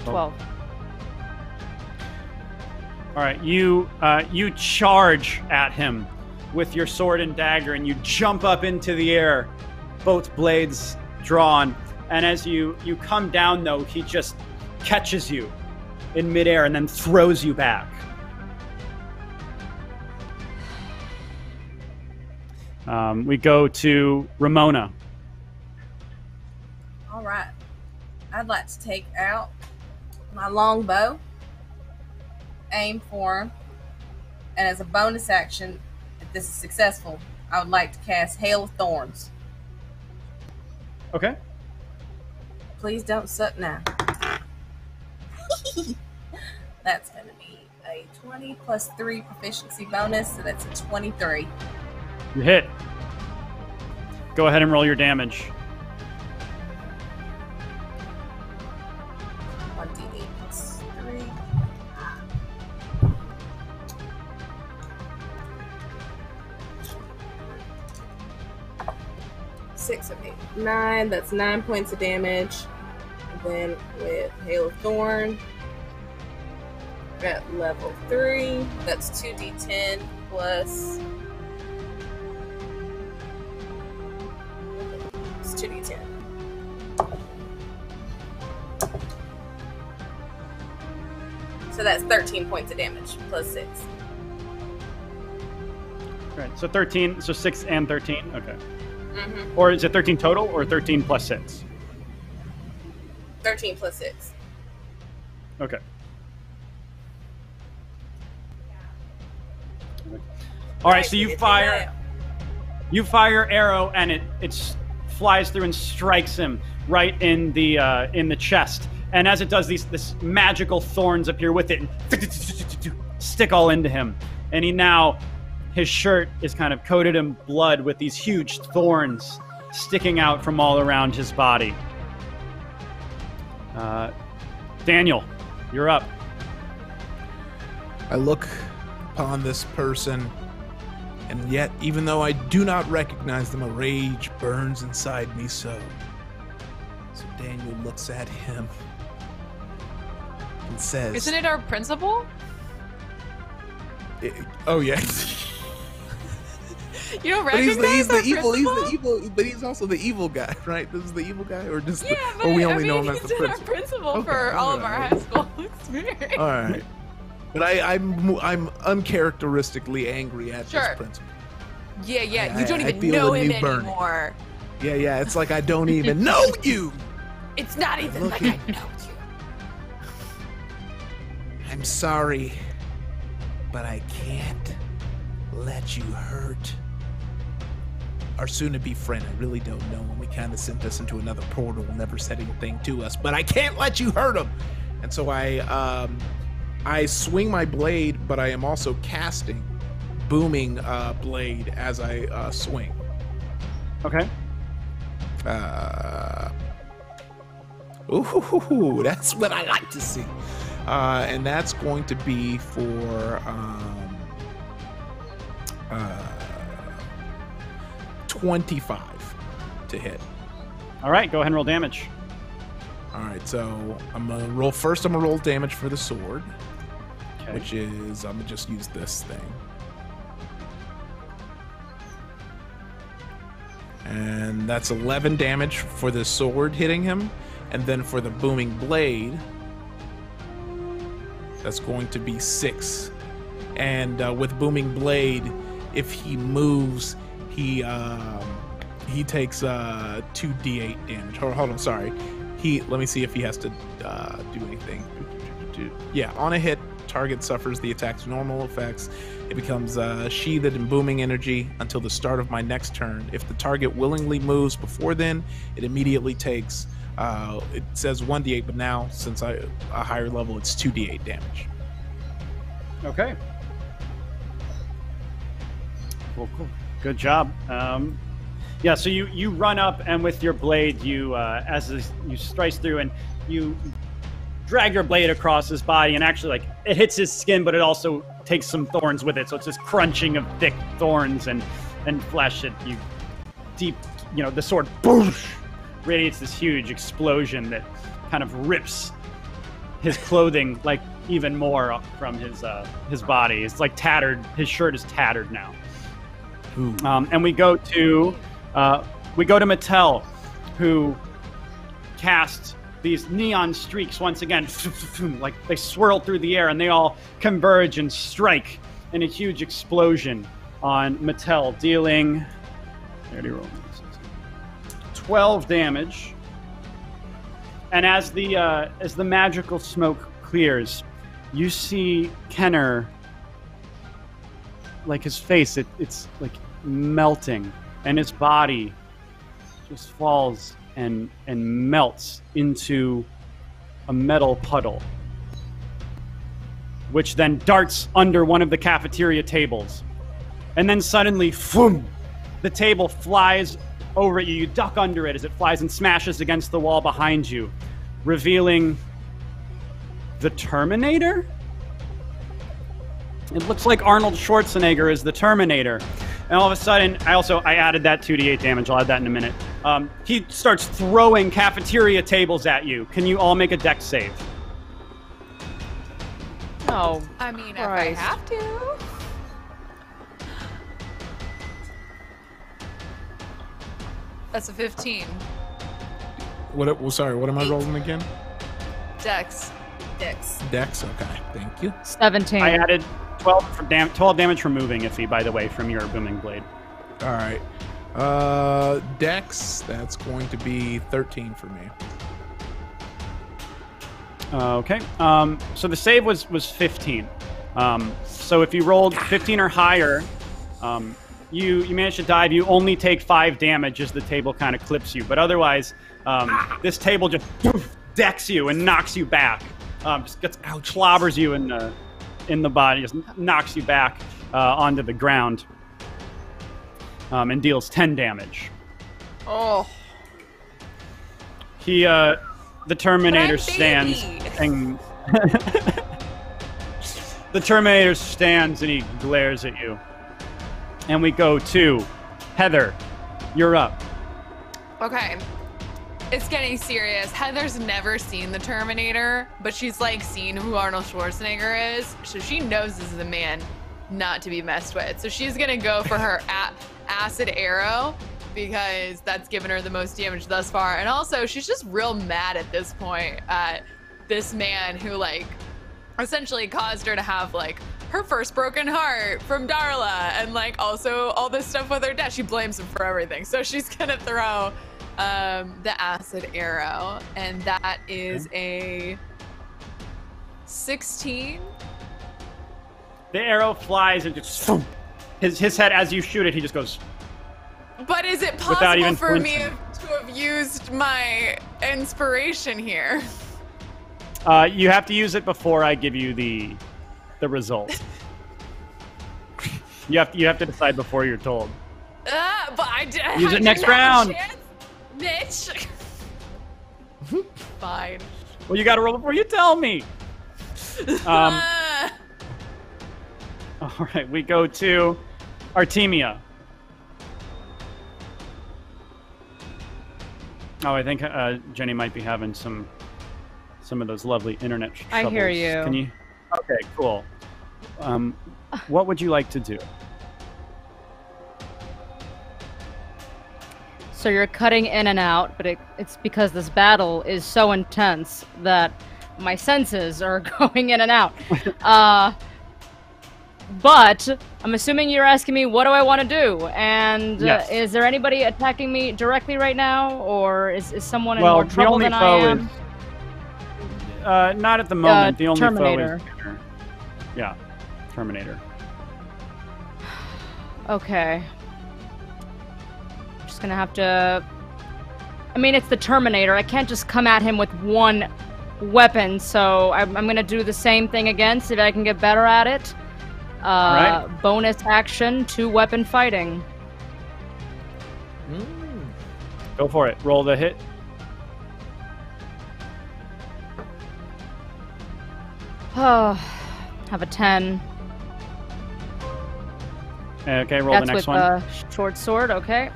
[SPEAKER 4] 12.
[SPEAKER 2] All right, you uh, you charge at him with your sword and dagger, and you jump up into the air, both blades drawn. And as you you come down, though, he just catches you in midair and then throws you back. Um, we go to Ramona.
[SPEAKER 5] All right. I'd like to take out my long bow, aim for him, and as a bonus action, if this is successful, I would like to cast Hail of Thorns.
[SPEAKER 2] Okay.
[SPEAKER 5] Please don't suck now. that's going to be a 20 plus 3 proficiency bonus, so that's a 23.
[SPEAKER 2] You hit. Go ahead and roll your damage.
[SPEAKER 5] 1d8 plus 3. Six of eight. Nine, that's nine points of damage. And then with Hail of Thorn, at level three, that's 2d10 plus. So that's 13 points of damage plus 6.
[SPEAKER 2] Right. So 13. So six and 13. Okay.
[SPEAKER 5] Mm-hmm.
[SPEAKER 2] Or is it 13 total or 13 plus six?
[SPEAKER 5] 13 plus 6.
[SPEAKER 2] Okay. All right, so you fire, you fire arrow, and it it flies through and strikes him right in the uh, in the chest. And as it does, these this magical thorns appear with it, and stick all into him. And he now, his shirt is kind of coated in blood with these huge thorns sticking out from all around his body. Uh, Daniel, you're up.
[SPEAKER 3] I look upon this person, and yet, even though I do not recognize them, a rage burns inside me so. So Daniel looks at him and says,
[SPEAKER 1] Isn't it our principal?
[SPEAKER 3] "I- Oh, yes.
[SPEAKER 1] You don't
[SPEAKER 3] but he's
[SPEAKER 1] recognize
[SPEAKER 3] the, he's the evil, he's the evil, but he's also the evil guy, right? This is the evil guy, or just,
[SPEAKER 1] Yeah,
[SPEAKER 3] the,
[SPEAKER 1] but
[SPEAKER 3] or we
[SPEAKER 1] I
[SPEAKER 3] only
[SPEAKER 1] mean,
[SPEAKER 3] know him as the
[SPEAKER 1] been our
[SPEAKER 3] principal.
[SPEAKER 1] principal
[SPEAKER 3] Okay,
[SPEAKER 1] for all of our high school experience.
[SPEAKER 3] All right. But I, I'm I'm uncharacteristically angry at
[SPEAKER 1] Sure.
[SPEAKER 3] this principal.
[SPEAKER 1] Yeah, yeah.
[SPEAKER 3] I-
[SPEAKER 1] You don't
[SPEAKER 3] I
[SPEAKER 1] even know him
[SPEAKER 3] new burning.
[SPEAKER 1] anymore.
[SPEAKER 3] Yeah, yeah. It's like I don't even know you.
[SPEAKER 1] It's not even
[SPEAKER 3] Look
[SPEAKER 1] like I know.
[SPEAKER 3] I'm sorry, but I can't let you hurt our soon-to-be friend. I really don't know him. We kind of sent us into another portal, never said anything to us, but I can't let you hurt him. And so I, um, I swing my blade, but I am also casting booming uh, blade as I uh, swing.
[SPEAKER 2] Okay.
[SPEAKER 3] Uh, ooh, that's what I like to see. Uh, and that's going to be for um, uh, 25 to hit.
[SPEAKER 2] All right. Go ahead and roll damage.
[SPEAKER 3] All right, so I'm gonna roll first. I'm gonna roll damage for the sword,
[SPEAKER 2] Okay.
[SPEAKER 3] which is I'm gonna just use this thing. And that's 11 damage for the sword hitting him. And then for the booming blade, that's going to be six. And uh, with booming blade, if he moves, he um, he takes uh, two d8 damage. Hold, hold on, sorry. He let me see if he has to uh, do anything. Yeah, on a hit, target suffers the attack's normal effects. It becomes uh, sheathed in booming energy until the start of my next turn. If the target willingly moves before then, it immediately takes. Uh, it says 1d8, but now since I a higher level, it's 2d8 damage.
[SPEAKER 2] Okay. Cool, cool. Good job. Um, yeah, so you you run up and with your blade, you uh, as this, you slice through and you drag your blade across his body, and actually like it hits his skin, but it also takes some thorns with it. So it's this crunching of thick thorns and and flesh. It you deep, you know, the sword boosh, radiates this huge explosion that kind of rips his clothing like even more from his uh, his body. It's like tattered. His shirt is tattered now. Um, and we go to uh, we go to Mattel, who cast these neon streaks once again, like they swirl through the air, and they all converge and strike in a huge explosion on Mattel, dealing 30 roll, 12 damage. And as the uh, as the magical smoke clears, you see Kenner like his face it, it's like melting and his body just falls and and melts into a metal puddle which then darts under one of the cafeteria tables and then suddenly boom the table flies over at you you duck under it as it flies and smashes against the wall behind you revealing the terminator it looks like Arnold Schwarzenegger is the Terminator. And all of a sudden, I also I added that 2d8 damage. I'll add that in a minute. Um, he starts throwing cafeteria tables at you. Can you all make a Dex save?
[SPEAKER 4] Oh,
[SPEAKER 1] I mean,
[SPEAKER 4] Christ.
[SPEAKER 1] if I have to. That's a 15.
[SPEAKER 3] What? Well, sorry. What am I rolling again?
[SPEAKER 1] Dex.
[SPEAKER 5] Dex.
[SPEAKER 3] Dex. Okay. Thank you.
[SPEAKER 4] 17.
[SPEAKER 2] I added 12 for dam- 12 damage from moving, Ify, by the way, from your booming blade.
[SPEAKER 3] All right. Uh, Dex. That's going to be 13 for me.
[SPEAKER 2] Uh, okay. Um, so the save was was 15. Um, so if you rolled 15 or higher, um, you you manage to dive. You only take five damage as the table kind of clips you. But otherwise, um, this table just poof, decks you and knocks you back. Um, just gets clobbers you in the in the body, just knocks you back uh, onto the ground, um, and deals 10 damage.
[SPEAKER 1] Oh.
[SPEAKER 2] He, uh, the Terminator stands and the Terminator stands and he glares at you. And we go to Heather. You're up.
[SPEAKER 1] Okay. It's getting serious. Heather's never seen the Terminator, but she's like seen who Arnold Schwarzenegger is. So she knows this is a man not to be messed with. So she's gonna go for her a- acid arrow because that's given her the most damage thus far. And also, she's just real mad at this point at this man who like essentially caused her to have like her first broken heart from Darla and like also all this stuff with her dad. She blames him for everything. So she's gonna throw um, the acid arrow, and that is a 16.
[SPEAKER 2] The arrow flies and just his his head as you shoot it. He just goes.
[SPEAKER 1] But is it possible
[SPEAKER 2] even
[SPEAKER 1] for me to have used my inspiration here?
[SPEAKER 2] Uh, you have to use it before I give you the the result. you have to, you have to decide before you're told.
[SPEAKER 1] Uh, but I did. I
[SPEAKER 2] Use it
[SPEAKER 1] didn't
[SPEAKER 2] next round.
[SPEAKER 1] Bitch. Fine.
[SPEAKER 2] Well, you got to roll before you tell me. Um,
[SPEAKER 1] Uh,
[SPEAKER 2] all right, we go to Artemia. Oh, I think uh, Jenny might be having some some of those lovely internet
[SPEAKER 4] I hear you.
[SPEAKER 2] Can you? Okay, cool. Um, what would you like to do?
[SPEAKER 4] So you're cutting in and out, but it, it's because this battle is so intense that my senses are going in and out. uh, but I'm assuming you're asking me what do I want to do, and uh, is there anybody attacking me directly right now, or is, is someone in
[SPEAKER 2] well,
[SPEAKER 4] more
[SPEAKER 2] the
[SPEAKER 4] trouble
[SPEAKER 2] only
[SPEAKER 4] than I
[SPEAKER 2] foe
[SPEAKER 4] am?
[SPEAKER 2] is uh, not at the moment. the only
[SPEAKER 4] Terminator.
[SPEAKER 2] foe is yeah, Terminator.
[SPEAKER 4] Okay. Just gonna have to. I mean, it's the Terminator. I can't just come at him with one weapon, so I'm, I'm gonna do the same thing again, see if I can get better at it. Uh,
[SPEAKER 2] Alright.
[SPEAKER 4] Bonus action, two weapon fighting.
[SPEAKER 3] Mm.
[SPEAKER 2] Go for it. Roll the hit.
[SPEAKER 4] Oh, have a 10.
[SPEAKER 2] Okay, roll
[SPEAKER 4] That's
[SPEAKER 2] the next
[SPEAKER 4] with
[SPEAKER 2] one.
[SPEAKER 4] a short sword, okay.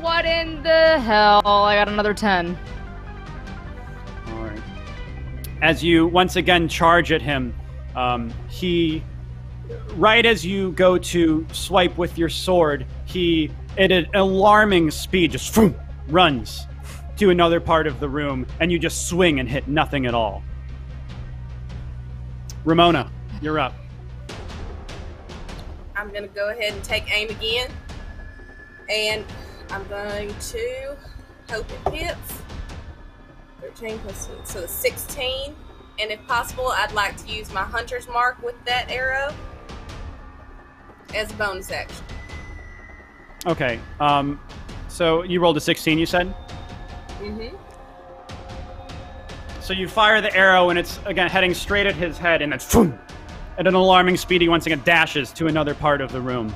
[SPEAKER 4] What in the hell? I got another 10.
[SPEAKER 2] All right. As you once again charge at him, um, he, right as you go to swipe with your sword, he, at an alarming speed, just runs to another part of the room, and you just swing and hit nothing at all. Ramona, you're up.
[SPEAKER 5] I'm gonna go ahead and take aim again, and I'm going to hope it hits. 13 plus two, so 16. And if possible, I'd like to use my hunter's mark with that arrow as a bonus action.
[SPEAKER 2] Okay. Um, so you rolled a 16, you said?
[SPEAKER 5] Mm-hmm.
[SPEAKER 2] So you fire the arrow, and it's again heading straight at his head, and it's at an alarming speed. He once again dashes to another part of the room,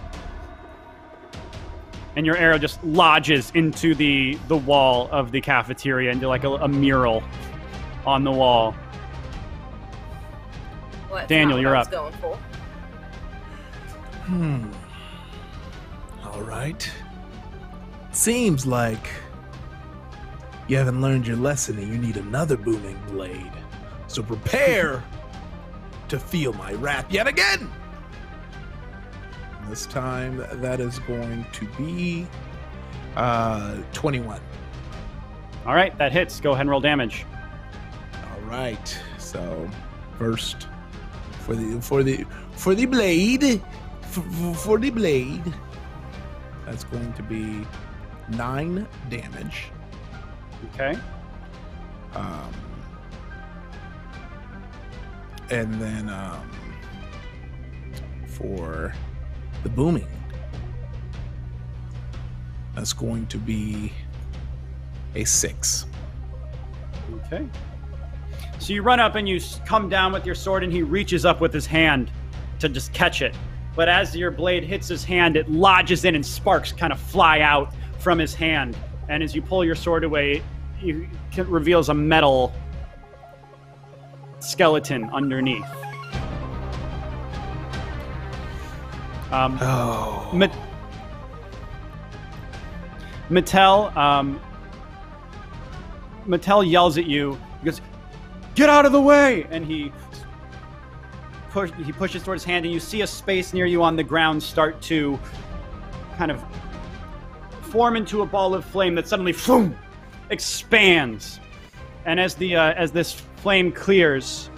[SPEAKER 2] and your arrow just lodges into the the wall of the cafeteria, into like a, a mural on the wall.
[SPEAKER 5] Well,
[SPEAKER 2] Daniel, you're up.
[SPEAKER 5] Going for.
[SPEAKER 3] Hmm. All right. Seems like you haven't learned your lesson and you need another booming blade. So prepare to feel my wrath yet again. This time that is going to be uh 21.
[SPEAKER 2] All right, that hits. Go ahead and roll damage.
[SPEAKER 3] All right. So first for the for the for the blade for, for the blade that's going to be 9 damage.
[SPEAKER 2] Okay.
[SPEAKER 3] Um and then um for the booming that's going to be a 6.
[SPEAKER 2] Okay. So you run up and you come down with your sword, and he reaches up with his hand to just catch it. But as your blade hits his hand, it lodges in, and sparks kind of fly out from his hand. And as you pull your sword away, it reveals a metal skeleton underneath. Um,
[SPEAKER 3] Oh.
[SPEAKER 2] Ma- Mattel, um, Mattel yells at you. He goes, "Get out of the way!" And he push he pushes towards his hand, and you see a space near you on the ground start to kind of form into a ball of flame that suddenly boom, expands. And as the uh, as this flame clears,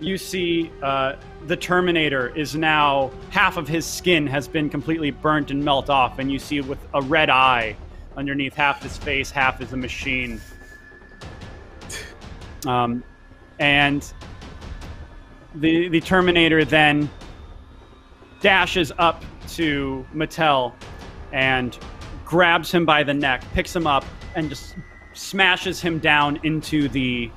[SPEAKER 2] you see uh, the Terminator is now half of his skin has been completely burnt and melt off, and you see with a red eye underneath half his face, half is a machine. Um, and the the Terminator then dashes up to Mattel and grabs him by the neck, picks him up, and just smashes him down into the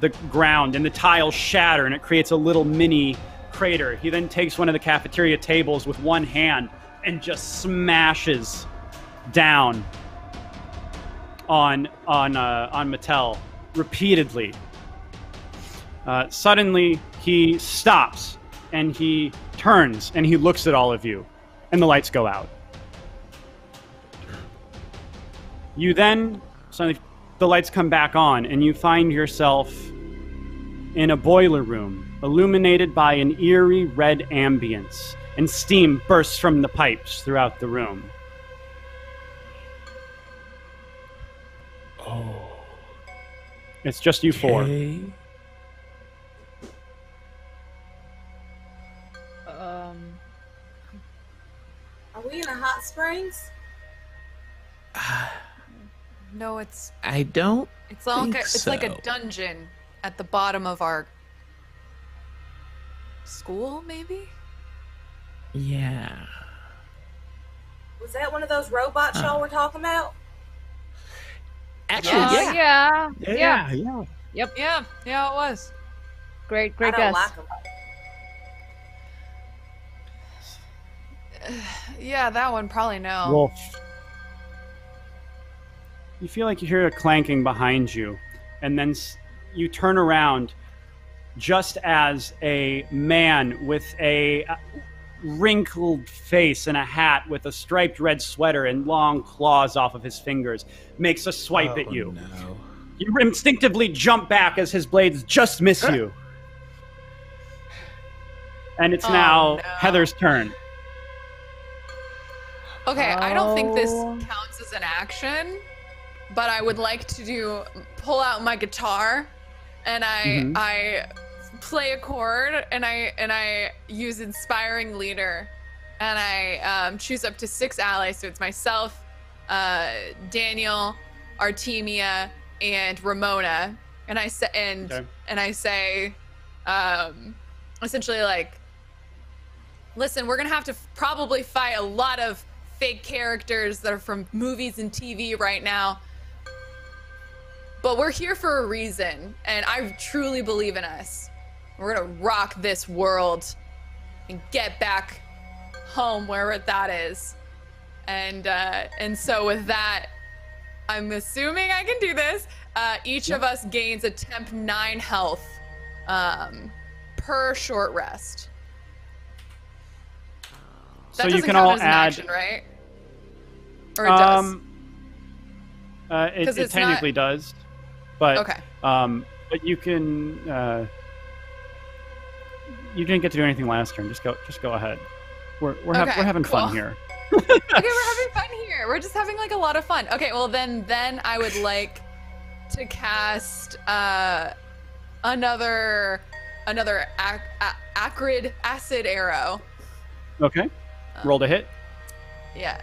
[SPEAKER 2] the ground, and the tiles shatter, and it creates a little mini crater. He then takes one of the cafeteria tables with one hand and just smashes down on on uh, on Mattel repeatedly. Uh, suddenly, he stops and he turns and he looks at all of you, and the lights go out. You then suddenly the lights come back on, and you find yourself in a boiler room illuminated by an eerie red ambience, and steam bursts from the pipes throughout the room.
[SPEAKER 3] Oh.
[SPEAKER 2] It's just you four.
[SPEAKER 3] okay.
[SPEAKER 4] Um,
[SPEAKER 5] Are we in a hot springs?
[SPEAKER 1] No, it's
[SPEAKER 3] I don't.
[SPEAKER 1] it's like
[SPEAKER 3] Think
[SPEAKER 1] a, it's like a dungeon at the bottom of our school, maybe.
[SPEAKER 3] Yeah.
[SPEAKER 5] Was that one of those robots y'all were talking about?
[SPEAKER 3] Actually,
[SPEAKER 1] Uh,
[SPEAKER 3] yeah.
[SPEAKER 4] yeah,
[SPEAKER 3] Yeah.
[SPEAKER 4] yeah,
[SPEAKER 3] Yeah.
[SPEAKER 1] Yeah, yeah, it was.
[SPEAKER 4] Great,
[SPEAKER 5] I
[SPEAKER 4] great
[SPEAKER 5] don't
[SPEAKER 4] guess.
[SPEAKER 5] like 'em.
[SPEAKER 1] Yeah, that one probably no.
[SPEAKER 2] Wolf. You feel like you hear a clanking behind you, and then you turn around just as a man with a uh, wrinkled face and a hat with a striped red sweater and long claws off of his fingers makes a swipe at
[SPEAKER 3] Oh,
[SPEAKER 2] you.
[SPEAKER 3] No.
[SPEAKER 2] You instinctively jump back as his blades just miss you. And it's
[SPEAKER 1] Oh,
[SPEAKER 2] now
[SPEAKER 1] no.
[SPEAKER 2] Heather's turn.
[SPEAKER 1] Okay, I don't think this
[SPEAKER 4] Oh.
[SPEAKER 1] counts as an action, but I would like to do pull out my guitar and I
[SPEAKER 2] Mhm.
[SPEAKER 1] I play a chord and I and I use inspiring leader and I um, choose up to six allies. So it's myself, uh, Daniel, Artemia, and Ramona. And I say and
[SPEAKER 2] Okay.
[SPEAKER 1] and I say, um, essentially like listen, we're gonna have to f- probably fight a lot of fake characters that are from movies and TV right now. But we're here for a reason, and I truly believe in us. We're gonna rock this world and get back home wherever that is. And uh, and so with that, I'm assuming I can do this. Uh, each of us gains a temp nine health um, per short rest.
[SPEAKER 2] So you can all add
[SPEAKER 1] action, right? Or it does.
[SPEAKER 2] Um, uh, it, it
[SPEAKER 1] it's not-
[SPEAKER 2] technically does, but
[SPEAKER 1] okay.
[SPEAKER 2] um, but you can. Uh, you didn't get to do anything last turn. Just go. Just go ahead. We're we're,
[SPEAKER 1] Okay,
[SPEAKER 2] we're having fun here.
[SPEAKER 1] okay, we're having fun here. We're just having like a lot of fun. Okay, well then then I would like to cast uh another another ac- a- acrid acid arrow.
[SPEAKER 2] Okay.
[SPEAKER 1] Uh,
[SPEAKER 2] Roll to hit.
[SPEAKER 1] Yeah.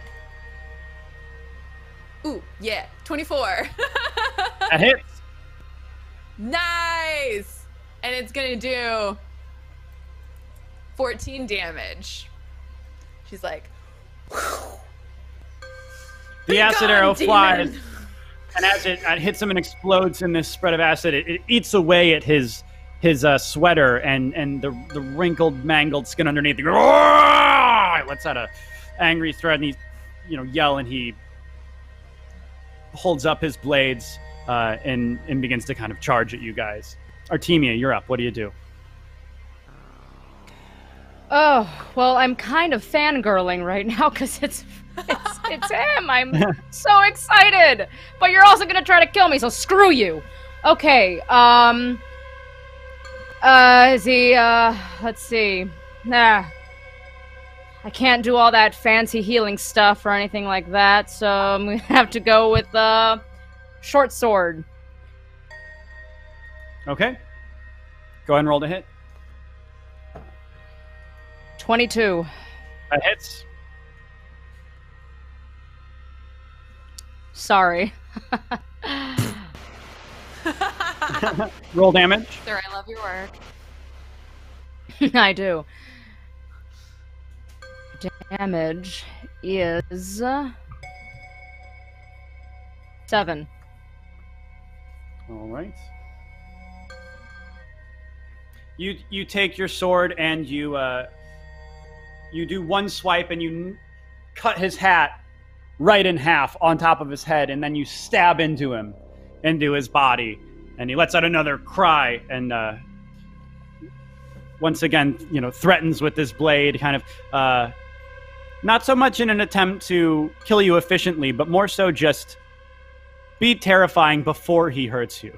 [SPEAKER 1] Ooh, yeah. 24.
[SPEAKER 2] That hits.
[SPEAKER 1] Nice. And it's going to do 14 damage. She's like,
[SPEAKER 2] The acid arrow flies, and as it, it hits him and explodes in this spread of acid, it, it eats away at his his uh, sweater and and the the wrinkled, mangled skin underneath. It lets out a angry threat, and he, you know, yell, and he holds up his blades uh, and and begins to kind of charge at you guys. Artemia, you're up. What do you do?
[SPEAKER 4] Oh, well, I'm kind of fangirling right now because it's, it's it's him. I'm so excited. But you're also gonna try to kill me, so screw you. Okay. Um. Uh, is he? Uh, let's see. Nah. I can't do all that fancy healing stuff or anything like that, so I'm gonna have to go with uh, short sword.
[SPEAKER 2] Okay. Go ahead and roll to hit.
[SPEAKER 4] 22.
[SPEAKER 2] That hits.
[SPEAKER 4] Sorry.
[SPEAKER 2] Roll damage.
[SPEAKER 1] Sir, I love your work.
[SPEAKER 4] I do. Damage is uh, seven.
[SPEAKER 2] All right. You you take your sword and you uh, you do one swipe and you n- cut his hat right in half on top of his head, and then you stab into him, into his body, and he lets out another cry and uh, once again you know threatens with this blade, kind of. Uh, not so much in an attempt to kill you efficiently, but more so just be terrifying before he hurts you.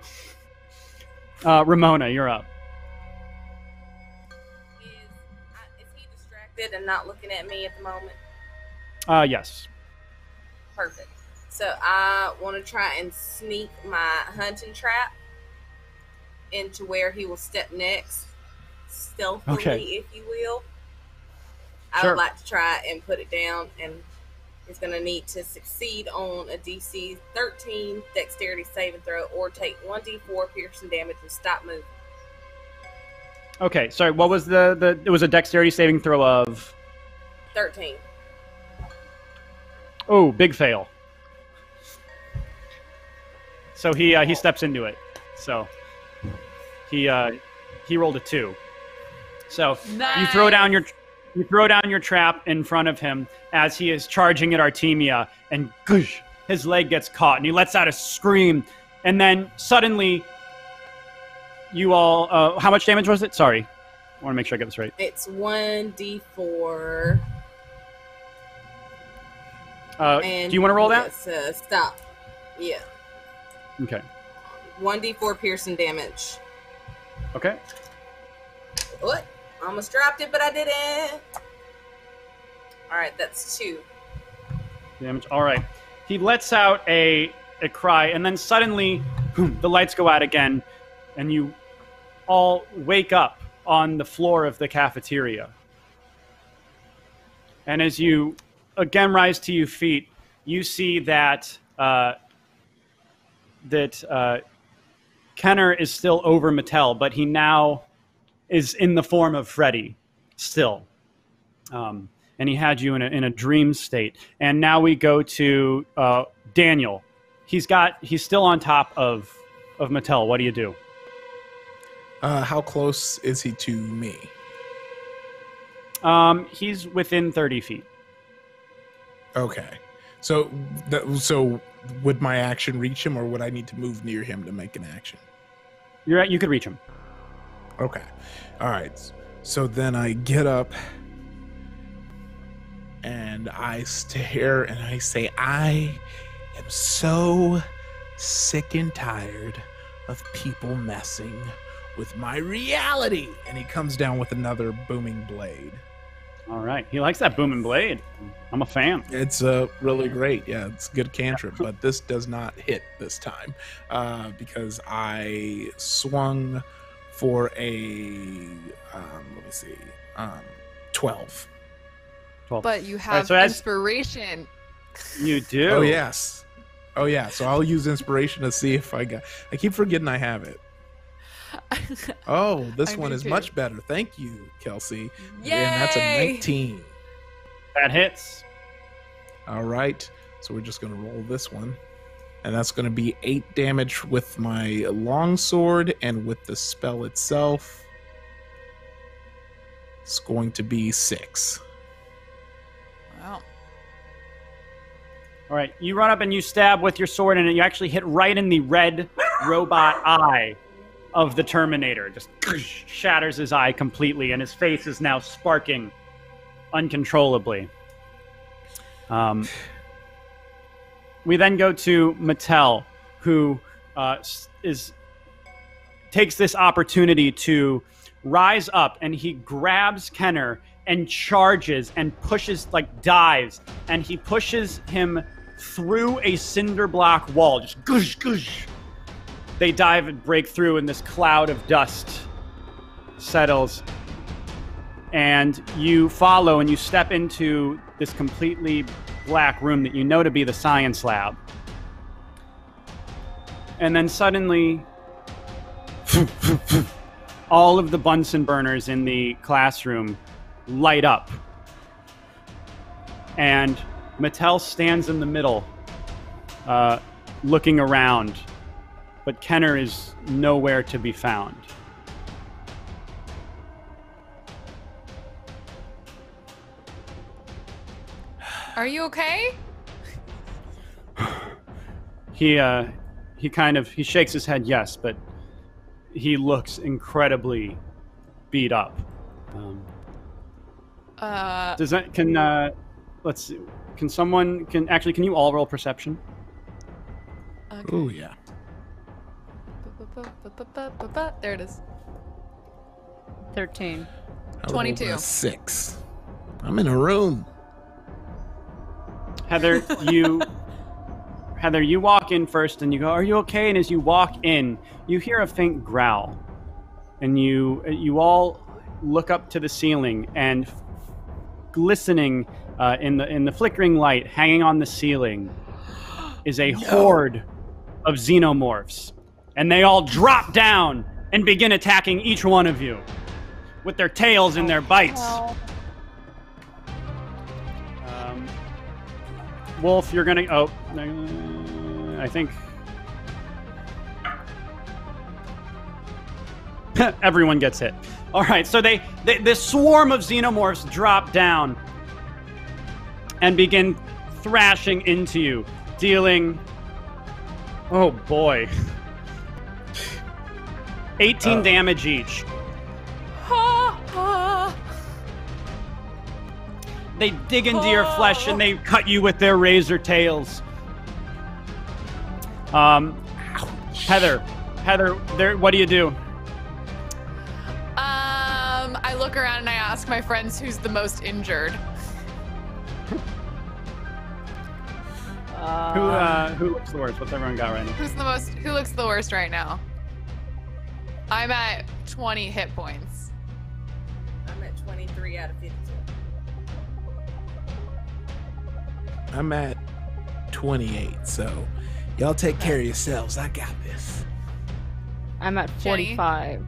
[SPEAKER 2] Uh, Ramona, you're up.
[SPEAKER 5] Is, uh, is he distracted and not looking at me at the moment?
[SPEAKER 2] Uh, yes.
[SPEAKER 5] Perfect. So I want to try and sneak my hunting trap into where he will step next, stealthily,
[SPEAKER 2] Okay.
[SPEAKER 5] if you will. I
[SPEAKER 2] Sure.
[SPEAKER 5] would like to try and put it down, and he's going to need to succeed on a DC 13 dexterity saving throw or take 1d4 piercing damage and stop moving.
[SPEAKER 2] Okay, sorry. What was the the? It was a dexterity saving throw of.
[SPEAKER 5] 13.
[SPEAKER 2] Oh, big fail. So he uh, he steps into it. So he uh, he rolled a two. So you throw down your you throw down your trap in front of him as he is charging at Artemia, and goosh, his leg gets caught, and he lets out a scream, and then suddenly you all uh, how much damage was it? Sorry, I want to make sure I get this right.
[SPEAKER 5] It's 1d4.
[SPEAKER 2] Uh,
[SPEAKER 5] And
[SPEAKER 2] do you want to roll that?
[SPEAKER 5] Uh, stop. Yeah.
[SPEAKER 2] Okay.
[SPEAKER 5] 1d4 piercing damage.
[SPEAKER 2] Okay.
[SPEAKER 5] What? Almost dropped it, but I didn't. Alright, that's two.
[SPEAKER 2] damage. All right. He lets out a a cry, and then suddenly, boom, the lights go out again, and you all wake up on the floor of the cafeteria. And as you again rise to your feet, you see that uh, that uh, Kenner is still over Mattel, but he now is in the form of Freddy, still. Um, and he had you in a, in a dream state. And now we go to uh, Daniel. He's got he's still on top of of Mattel. What do you do?
[SPEAKER 3] Uh, how close is he to me?
[SPEAKER 2] Um, he's within thirty feet.
[SPEAKER 3] Okay. So, that, so would my action reach him, or would I need to move near him to make an action?
[SPEAKER 2] You're at, you could reach him.
[SPEAKER 3] Okay. All right. So then I get up and I stare and I say, I am so sick and tired of people messing with my reality. And he comes down with another booming blade.
[SPEAKER 2] All right. He likes that booming blade. I'm a fan.
[SPEAKER 3] It's uh, really great. Yeah, it's a good cantrip, but this does not hit this time uh, because I swung for a um, let me see, um, twelve.
[SPEAKER 2] Twelve.
[SPEAKER 1] But you have
[SPEAKER 2] so as-
[SPEAKER 1] inspiration.
[SPEAKER 2] you do.
[SPEAKER 3] Oh yes, oh yeah. So I'll use inspiration to see if I got. I keep forgetting I have it. Oh, this
[SPEAKER 1] I
[SPEAKER 3] one is
[SPEAKER 1] too.
[SPEAKER 3] much better. Thank you, Kelsey.
[SPEAKER 1] Yay!
[SPEAKER 3] And that's a nineteen.
[SPEAKER 2] That hits.
[SPEAKER 3] All right. So we're just going to roll this one. And that's going to be eight damage with my longsword and with the spell itself. It's going to be six.
[SPEAKER 1] Wow.
[SPEAKER 2] All right. You run up and you stab with your sword, and you actually hit right in the red robot eye of the Terminator. Just shatters his eye completely, and his face is now sparking uncontrollably. Um, we then go to Mattel, who uh, is takes this opportunity to rise up, and he grabs Kenner and charges and pushes, like dives, and he pushes him through a cinder block wall. Just gush gush. They dive and break through, and this cloud of dust settles. and you follow and you step into this completely black room that you know to be the science lab. And then suddenly, all of the Bunsen burners in the classroom light up. And Mattel stands in the middle, uh, looking around, but Kenner is nowhere to be found.
[SPEAKER 1] Are you okay?
[SPEAKER 2] He uh, he kind of he shakes his head yes, but he looks incredibly beat up. Um,
[SPEAKER 1] Uh,
[SPEAKER 2] does that can uh, let's see, can someone can actually can you all roll perception?
[SPEAKER 1] okay.
[SPEAKER 3] Oh yeah.
[SPEAKER 1] There it is.
[SPEAKER 4] 13.
[SPEAKER 3] I
[SPEAKER 1] 22.
[SPEAKER 3] a Six. I'm in a room.
[SPEAKER 2] Heather, you Heather, you walk in first and you go, "Are you okay?" And as you walk in, you hear a faint growl. And you you all look up to the ceiling and glistening uh, in the in the flickering light hanging on the ceiling is a horde of xenomorphs. And they all drop down and begin attacking each one of you with their tails and their bites. Um, Wolf, you're gonna. Oh, uh, I think. Everyone gets hit. All right, so they, they this swarm of xenomorphs drop down and begin thrashing into you, dealing. Oh boy. 18
[SPEAKER 3] Oh.
[SPEAKER 2] damage each. They dig into your flesh and they cut you with their razor tails. Um, Heather, Heather, there. What do you do?
[SPEAKER 1] Um, I look around and I ask my friends who's the most injured.
[SPEAKER 4] Uh,
[SPEAKER 2] Who uh, who looks the worst? What's everyone got right now?
[SPEAKER 1] Who's the most? Who looks the worst right now? I'm at 20 hit points.
[SPEAKER 5] I'm at 23 out of
[SPEAKER 3] I'm at 28. So y'all take care of yourselves. I got this.
[SPEAKER 4] I'm at
[SPEAKER 1] Jenny?
[SPEAKER 4] 45.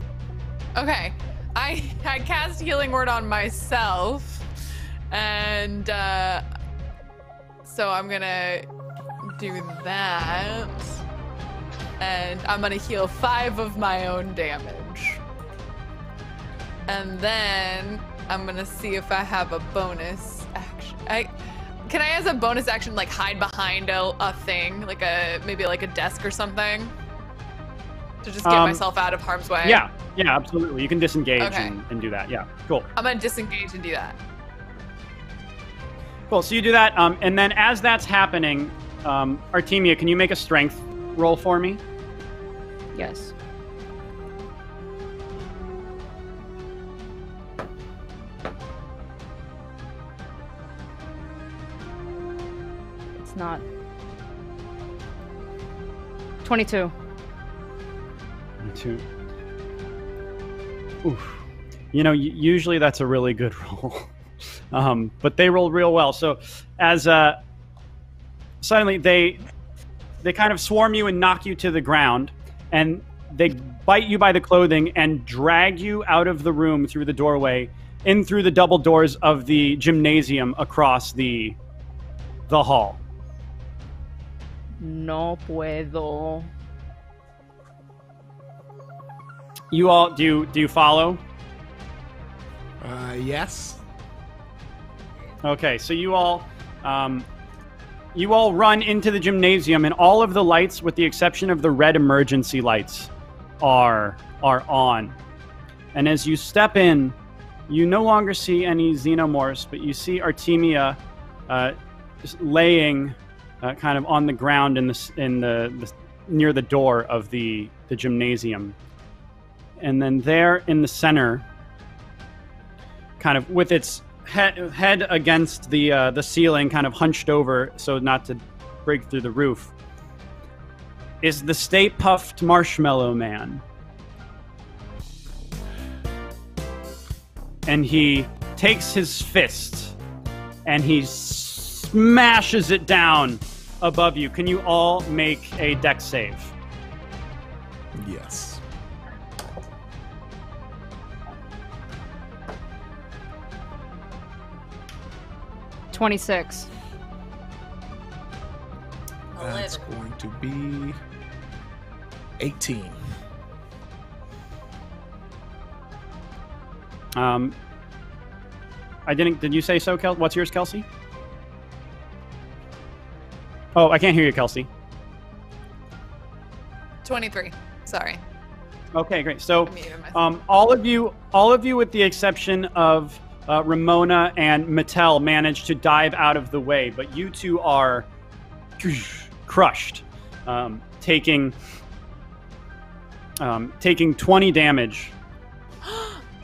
[SPEAKER 1] Okay, I I cast healing word on myself, and uh, so I'm gonna do that, and I'm gonna heal five of my own damage, and then I'm gonna see if I have a bonus action. I can I as a bonus action like hide behind a, a thing, like a maybe like a desk or something, to just get
[SPEAKER 2] Um,
[SPEAKER 1] myself out of harm's way.
[SPEAKER 2] Yeah, yeah, absolutely. You can disengage
[SPEAKER 1] Okay.
[SPEAKER 2] and, and do that. Yeah, cool.
[SPEAKER 1] I'm gonna disengage and do that.
[SPEAKER 2] Cool. So you do that, um, and then as that's happening, um, Artemia, can you make a strength roll for me?
[SPEAKER 4] Yes. It's not. 22.
[SPEAKER 2] Two. Oof. You know, usually that's a really good roll, um, but they rolled real well. So as uh, suddenly they they kind of swarm you and knock you to the ground, and they bite you by the clothing and drag you out of the room through the doorway, in through the double doors of the gymnasium across the the hall.
[SPEAKER 4] No puedo.
[SPEAKER 2] You all do you, do you follow?
[SPEAKER 3] Uh, yes.
[SPEAKER 2] Okay, so you all, um, you all run into the gymnasium, and all of the lights, with the exception of the red emergency lights, are are on. And as you step in, you no longer see any xenomorphs, but you see Artemia uh, just laying, uh, kind of on the ground in the in the, the near the door of the the gymnasium. And then there in the center, kind of with its head, head against the uh, the ceiling, kind of hunched over so not to break through the roof, is the Stay Puft Marshmallow Man. and he takes his fist and he smashes it down above you. Can you all make a Dex save?
[SPEAKER 3] Yes.
[SPEAKER 4] Twenty-six.
[SPEAKER 3] That's going to be 18.
[SPEAKER 2] Um, I didn't. Did you say so, Kel? What's yours, Kelsey? Oh, I can't hear you, Kelsey.
[SPEAKER 1] 23. Sorry.
[SPEAKER 2] Okay, great. So,
[SPEAKER 1] I muted myself.
[SPEAKER 2] um, all of you, all of you, with the exception of uh, Ramona and Mattel, managed to dive out of the way, but you two are crushed, um, taking um, taking twenty damage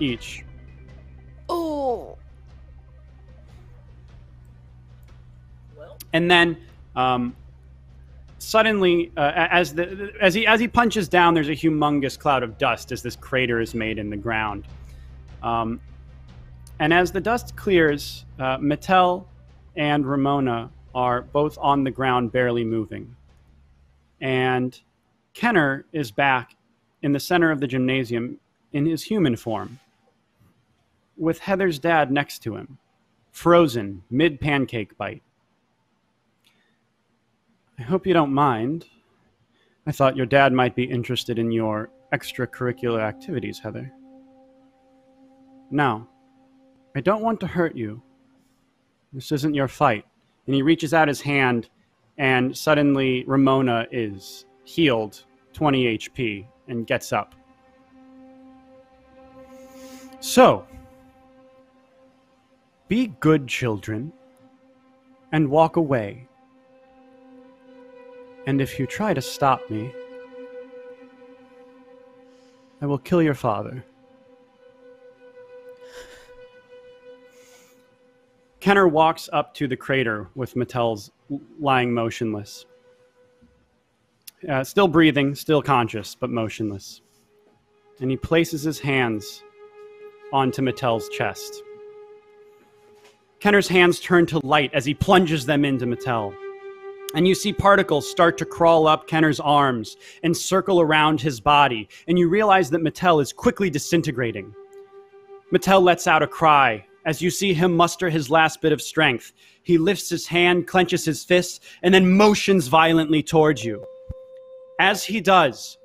[SPEAKER 2] each.
[SPEAKER 1] oh.
[SPEAKER 2] and then um, suddenly, uh, as the as he as he punches down, there's a humongous cloud of dust as this crater is made in the ground. Um, and as the dust clears, uh, Mattel and Ramona are both on the ground, barely moving. And Kenner is back in the center of the gymnasium in his human form, with Heather's dad next to him, frozen mid pancake bite. I hope you don't mind. I thought your dad might be interested in your extracurricular activities, Heather. Now, I don't want to hurt you. This isn't your fight. And he reaches out his hand, and suddenly Ramona is healed 20 HP and gets up. So, be good children and walk away. And if you try to stop me, I will kill your father. Kenner walks up to the crater with Mattel's lying motionless. Uh, still breathing, still conscious, but motionless. And he places his hands onto Mattel's chest. Kenner's hands turn to light as he plunges them into Mattel. And you see particles start to crawl up Kenner's arms and circle around his body, and you realize that Mattel is quickly disintegrating. Mattel lets out a cry as you see him muster his last bit of strength. He lifts his hand, clenches his fist, and then motions violently towards you. As he does,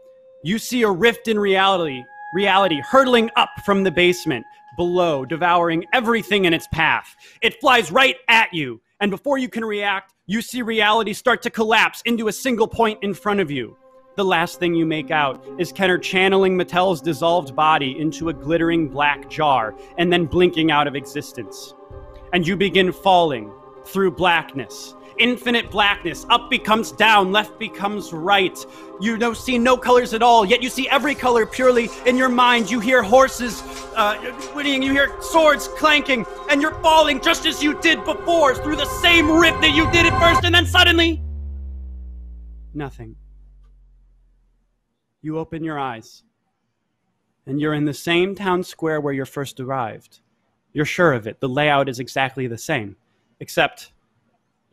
[SPEAKER 2] you see a rift in reality, reality hurtling up from the basement below, devouring everything in its path. It flies right at you, and before you can react, you see reality start to collapse into a single point in front of you. The last thing you make out is Kenner channeling Mattel's dissolved body into a glittering black jar and then blinking out of existence. And you begin falling through blackness. Infinite blackness. Up becomes down, left becomes right. You no see no colors at all, yet you see every color purely in your mind. You hear horses uh, whinnying, you hear swords clanking, and you're falling just as you did before through the same rift that you did at first, and then suddenly. Nothing. You open your eyes, and you're in the same town square where you first arrived. You're sure of it. The layout is exactly the same, except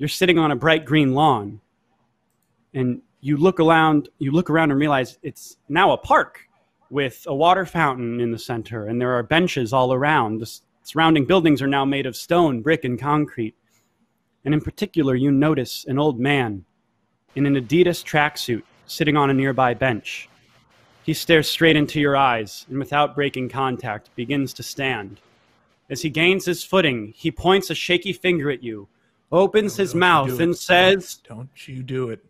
[SPEAKER 2] you're sitting on a bright green lawn, and you look around. You look around and realize it's now a park with a water fountain in the center, and there are benches all around. The surrounding buildings are now made of stone, brick, and concrete. And in particular, you notice an old man in an Adidas tracksuit sitting on a nearby bench. He stares straight into your eyes and, without breaking contact, begins to stand. As he gains his footing, he points a shaky finger at you, opens
[SPEAKER 3] No,
[SPEAKER 2] his
[SPEAKER 3] don't
[SPEAKER 2] mouth, and
[SPEAKER 3] it.
[SPEAKER 2] says,
[SPEAKER 3] Don't you do it.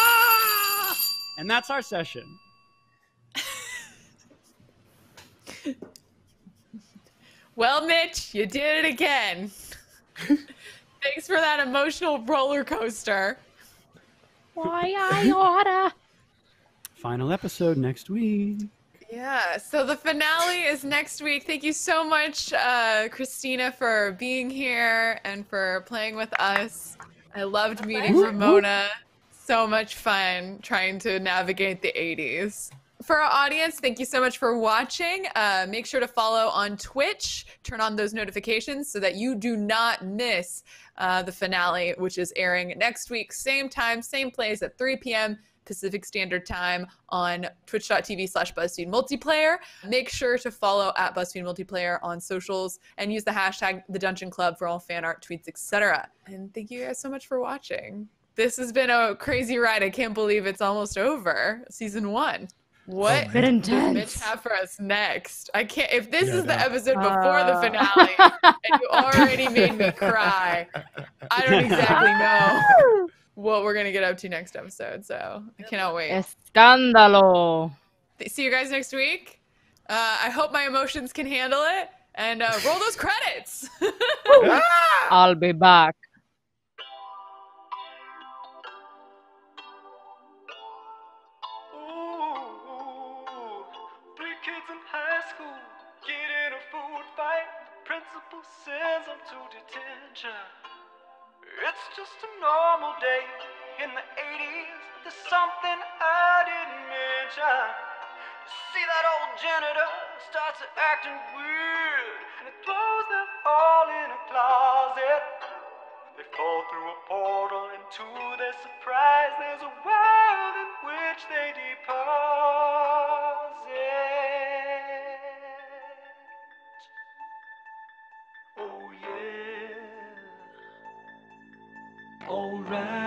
[SPEAKER 3] Ah!
[SPEAKER 2] And that's our session.
[SPEAKER 1] Well, Mitch, you did it again. Thanks for that emotional roller coaster.
[SPEAKER 4] Why I oughta.
[SPEAKER 2] Final episode next week.
[SPEAKER 1] Yeah, so the finale is next week. Thank you so much, uh, Krystina, for being here and for playing with us. I loved meeting Ramona. So much fun trying to navigate the 80s. for our audience, thank you so much for watching. Uh, make sure to follow on Twitch, turn on those notifications so that you do not miss uh, the finale, which is airing next week, same time, same place at 3 p.m. Pacific Standard Time on twitch.tv slash BuzzFeed Multiplayer. Make sure to follow at BuzzFeed Multiplayer on socials and use the hashtag The Dungeon Club for all fan art, tweets, etc. And thank you guys so much for watching. This has been a crazy ride. I can't believe it's almost over. Season one. What
[SPEAKER 3] Oh,
[SPEAKER 4] Bit
[SPEAKER 3] man.
[SPEAKER 1] does Mitch
[SPEAKER 4] intense.
[SPEAKER 1] have for us next? I can't. If this
[SPEAKER 3] Yeah,
[SPEAKER 1] is the episode before the
[SPEAKER 4] Uh.
[SPEAKER 1] finale, and you already made me cry, I don't exactly know what we're gonna get up to next episode. So I cannot wait.
[SPEAKER 4] Escándalo.
[SPEAKER 1] See you guys next week. Uh, I hope my emotions can handle it. And uh, roll those credits.
[SPEAKER 4] I'll be back.
[SPEAKER 7] Something I didn't mention. See that old janitor starts acting weird and he throws them all in a closet. They fall through a portal, and to their surprise, there's a world in which they deposit. Oh, yeah. Alright.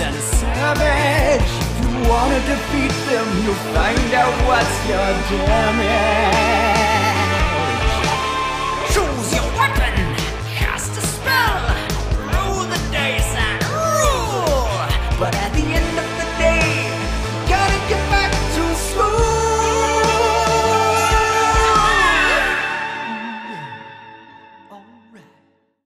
[SPEAKER 7] And savage. If you wanna defeat them, you'll find out what's your damage.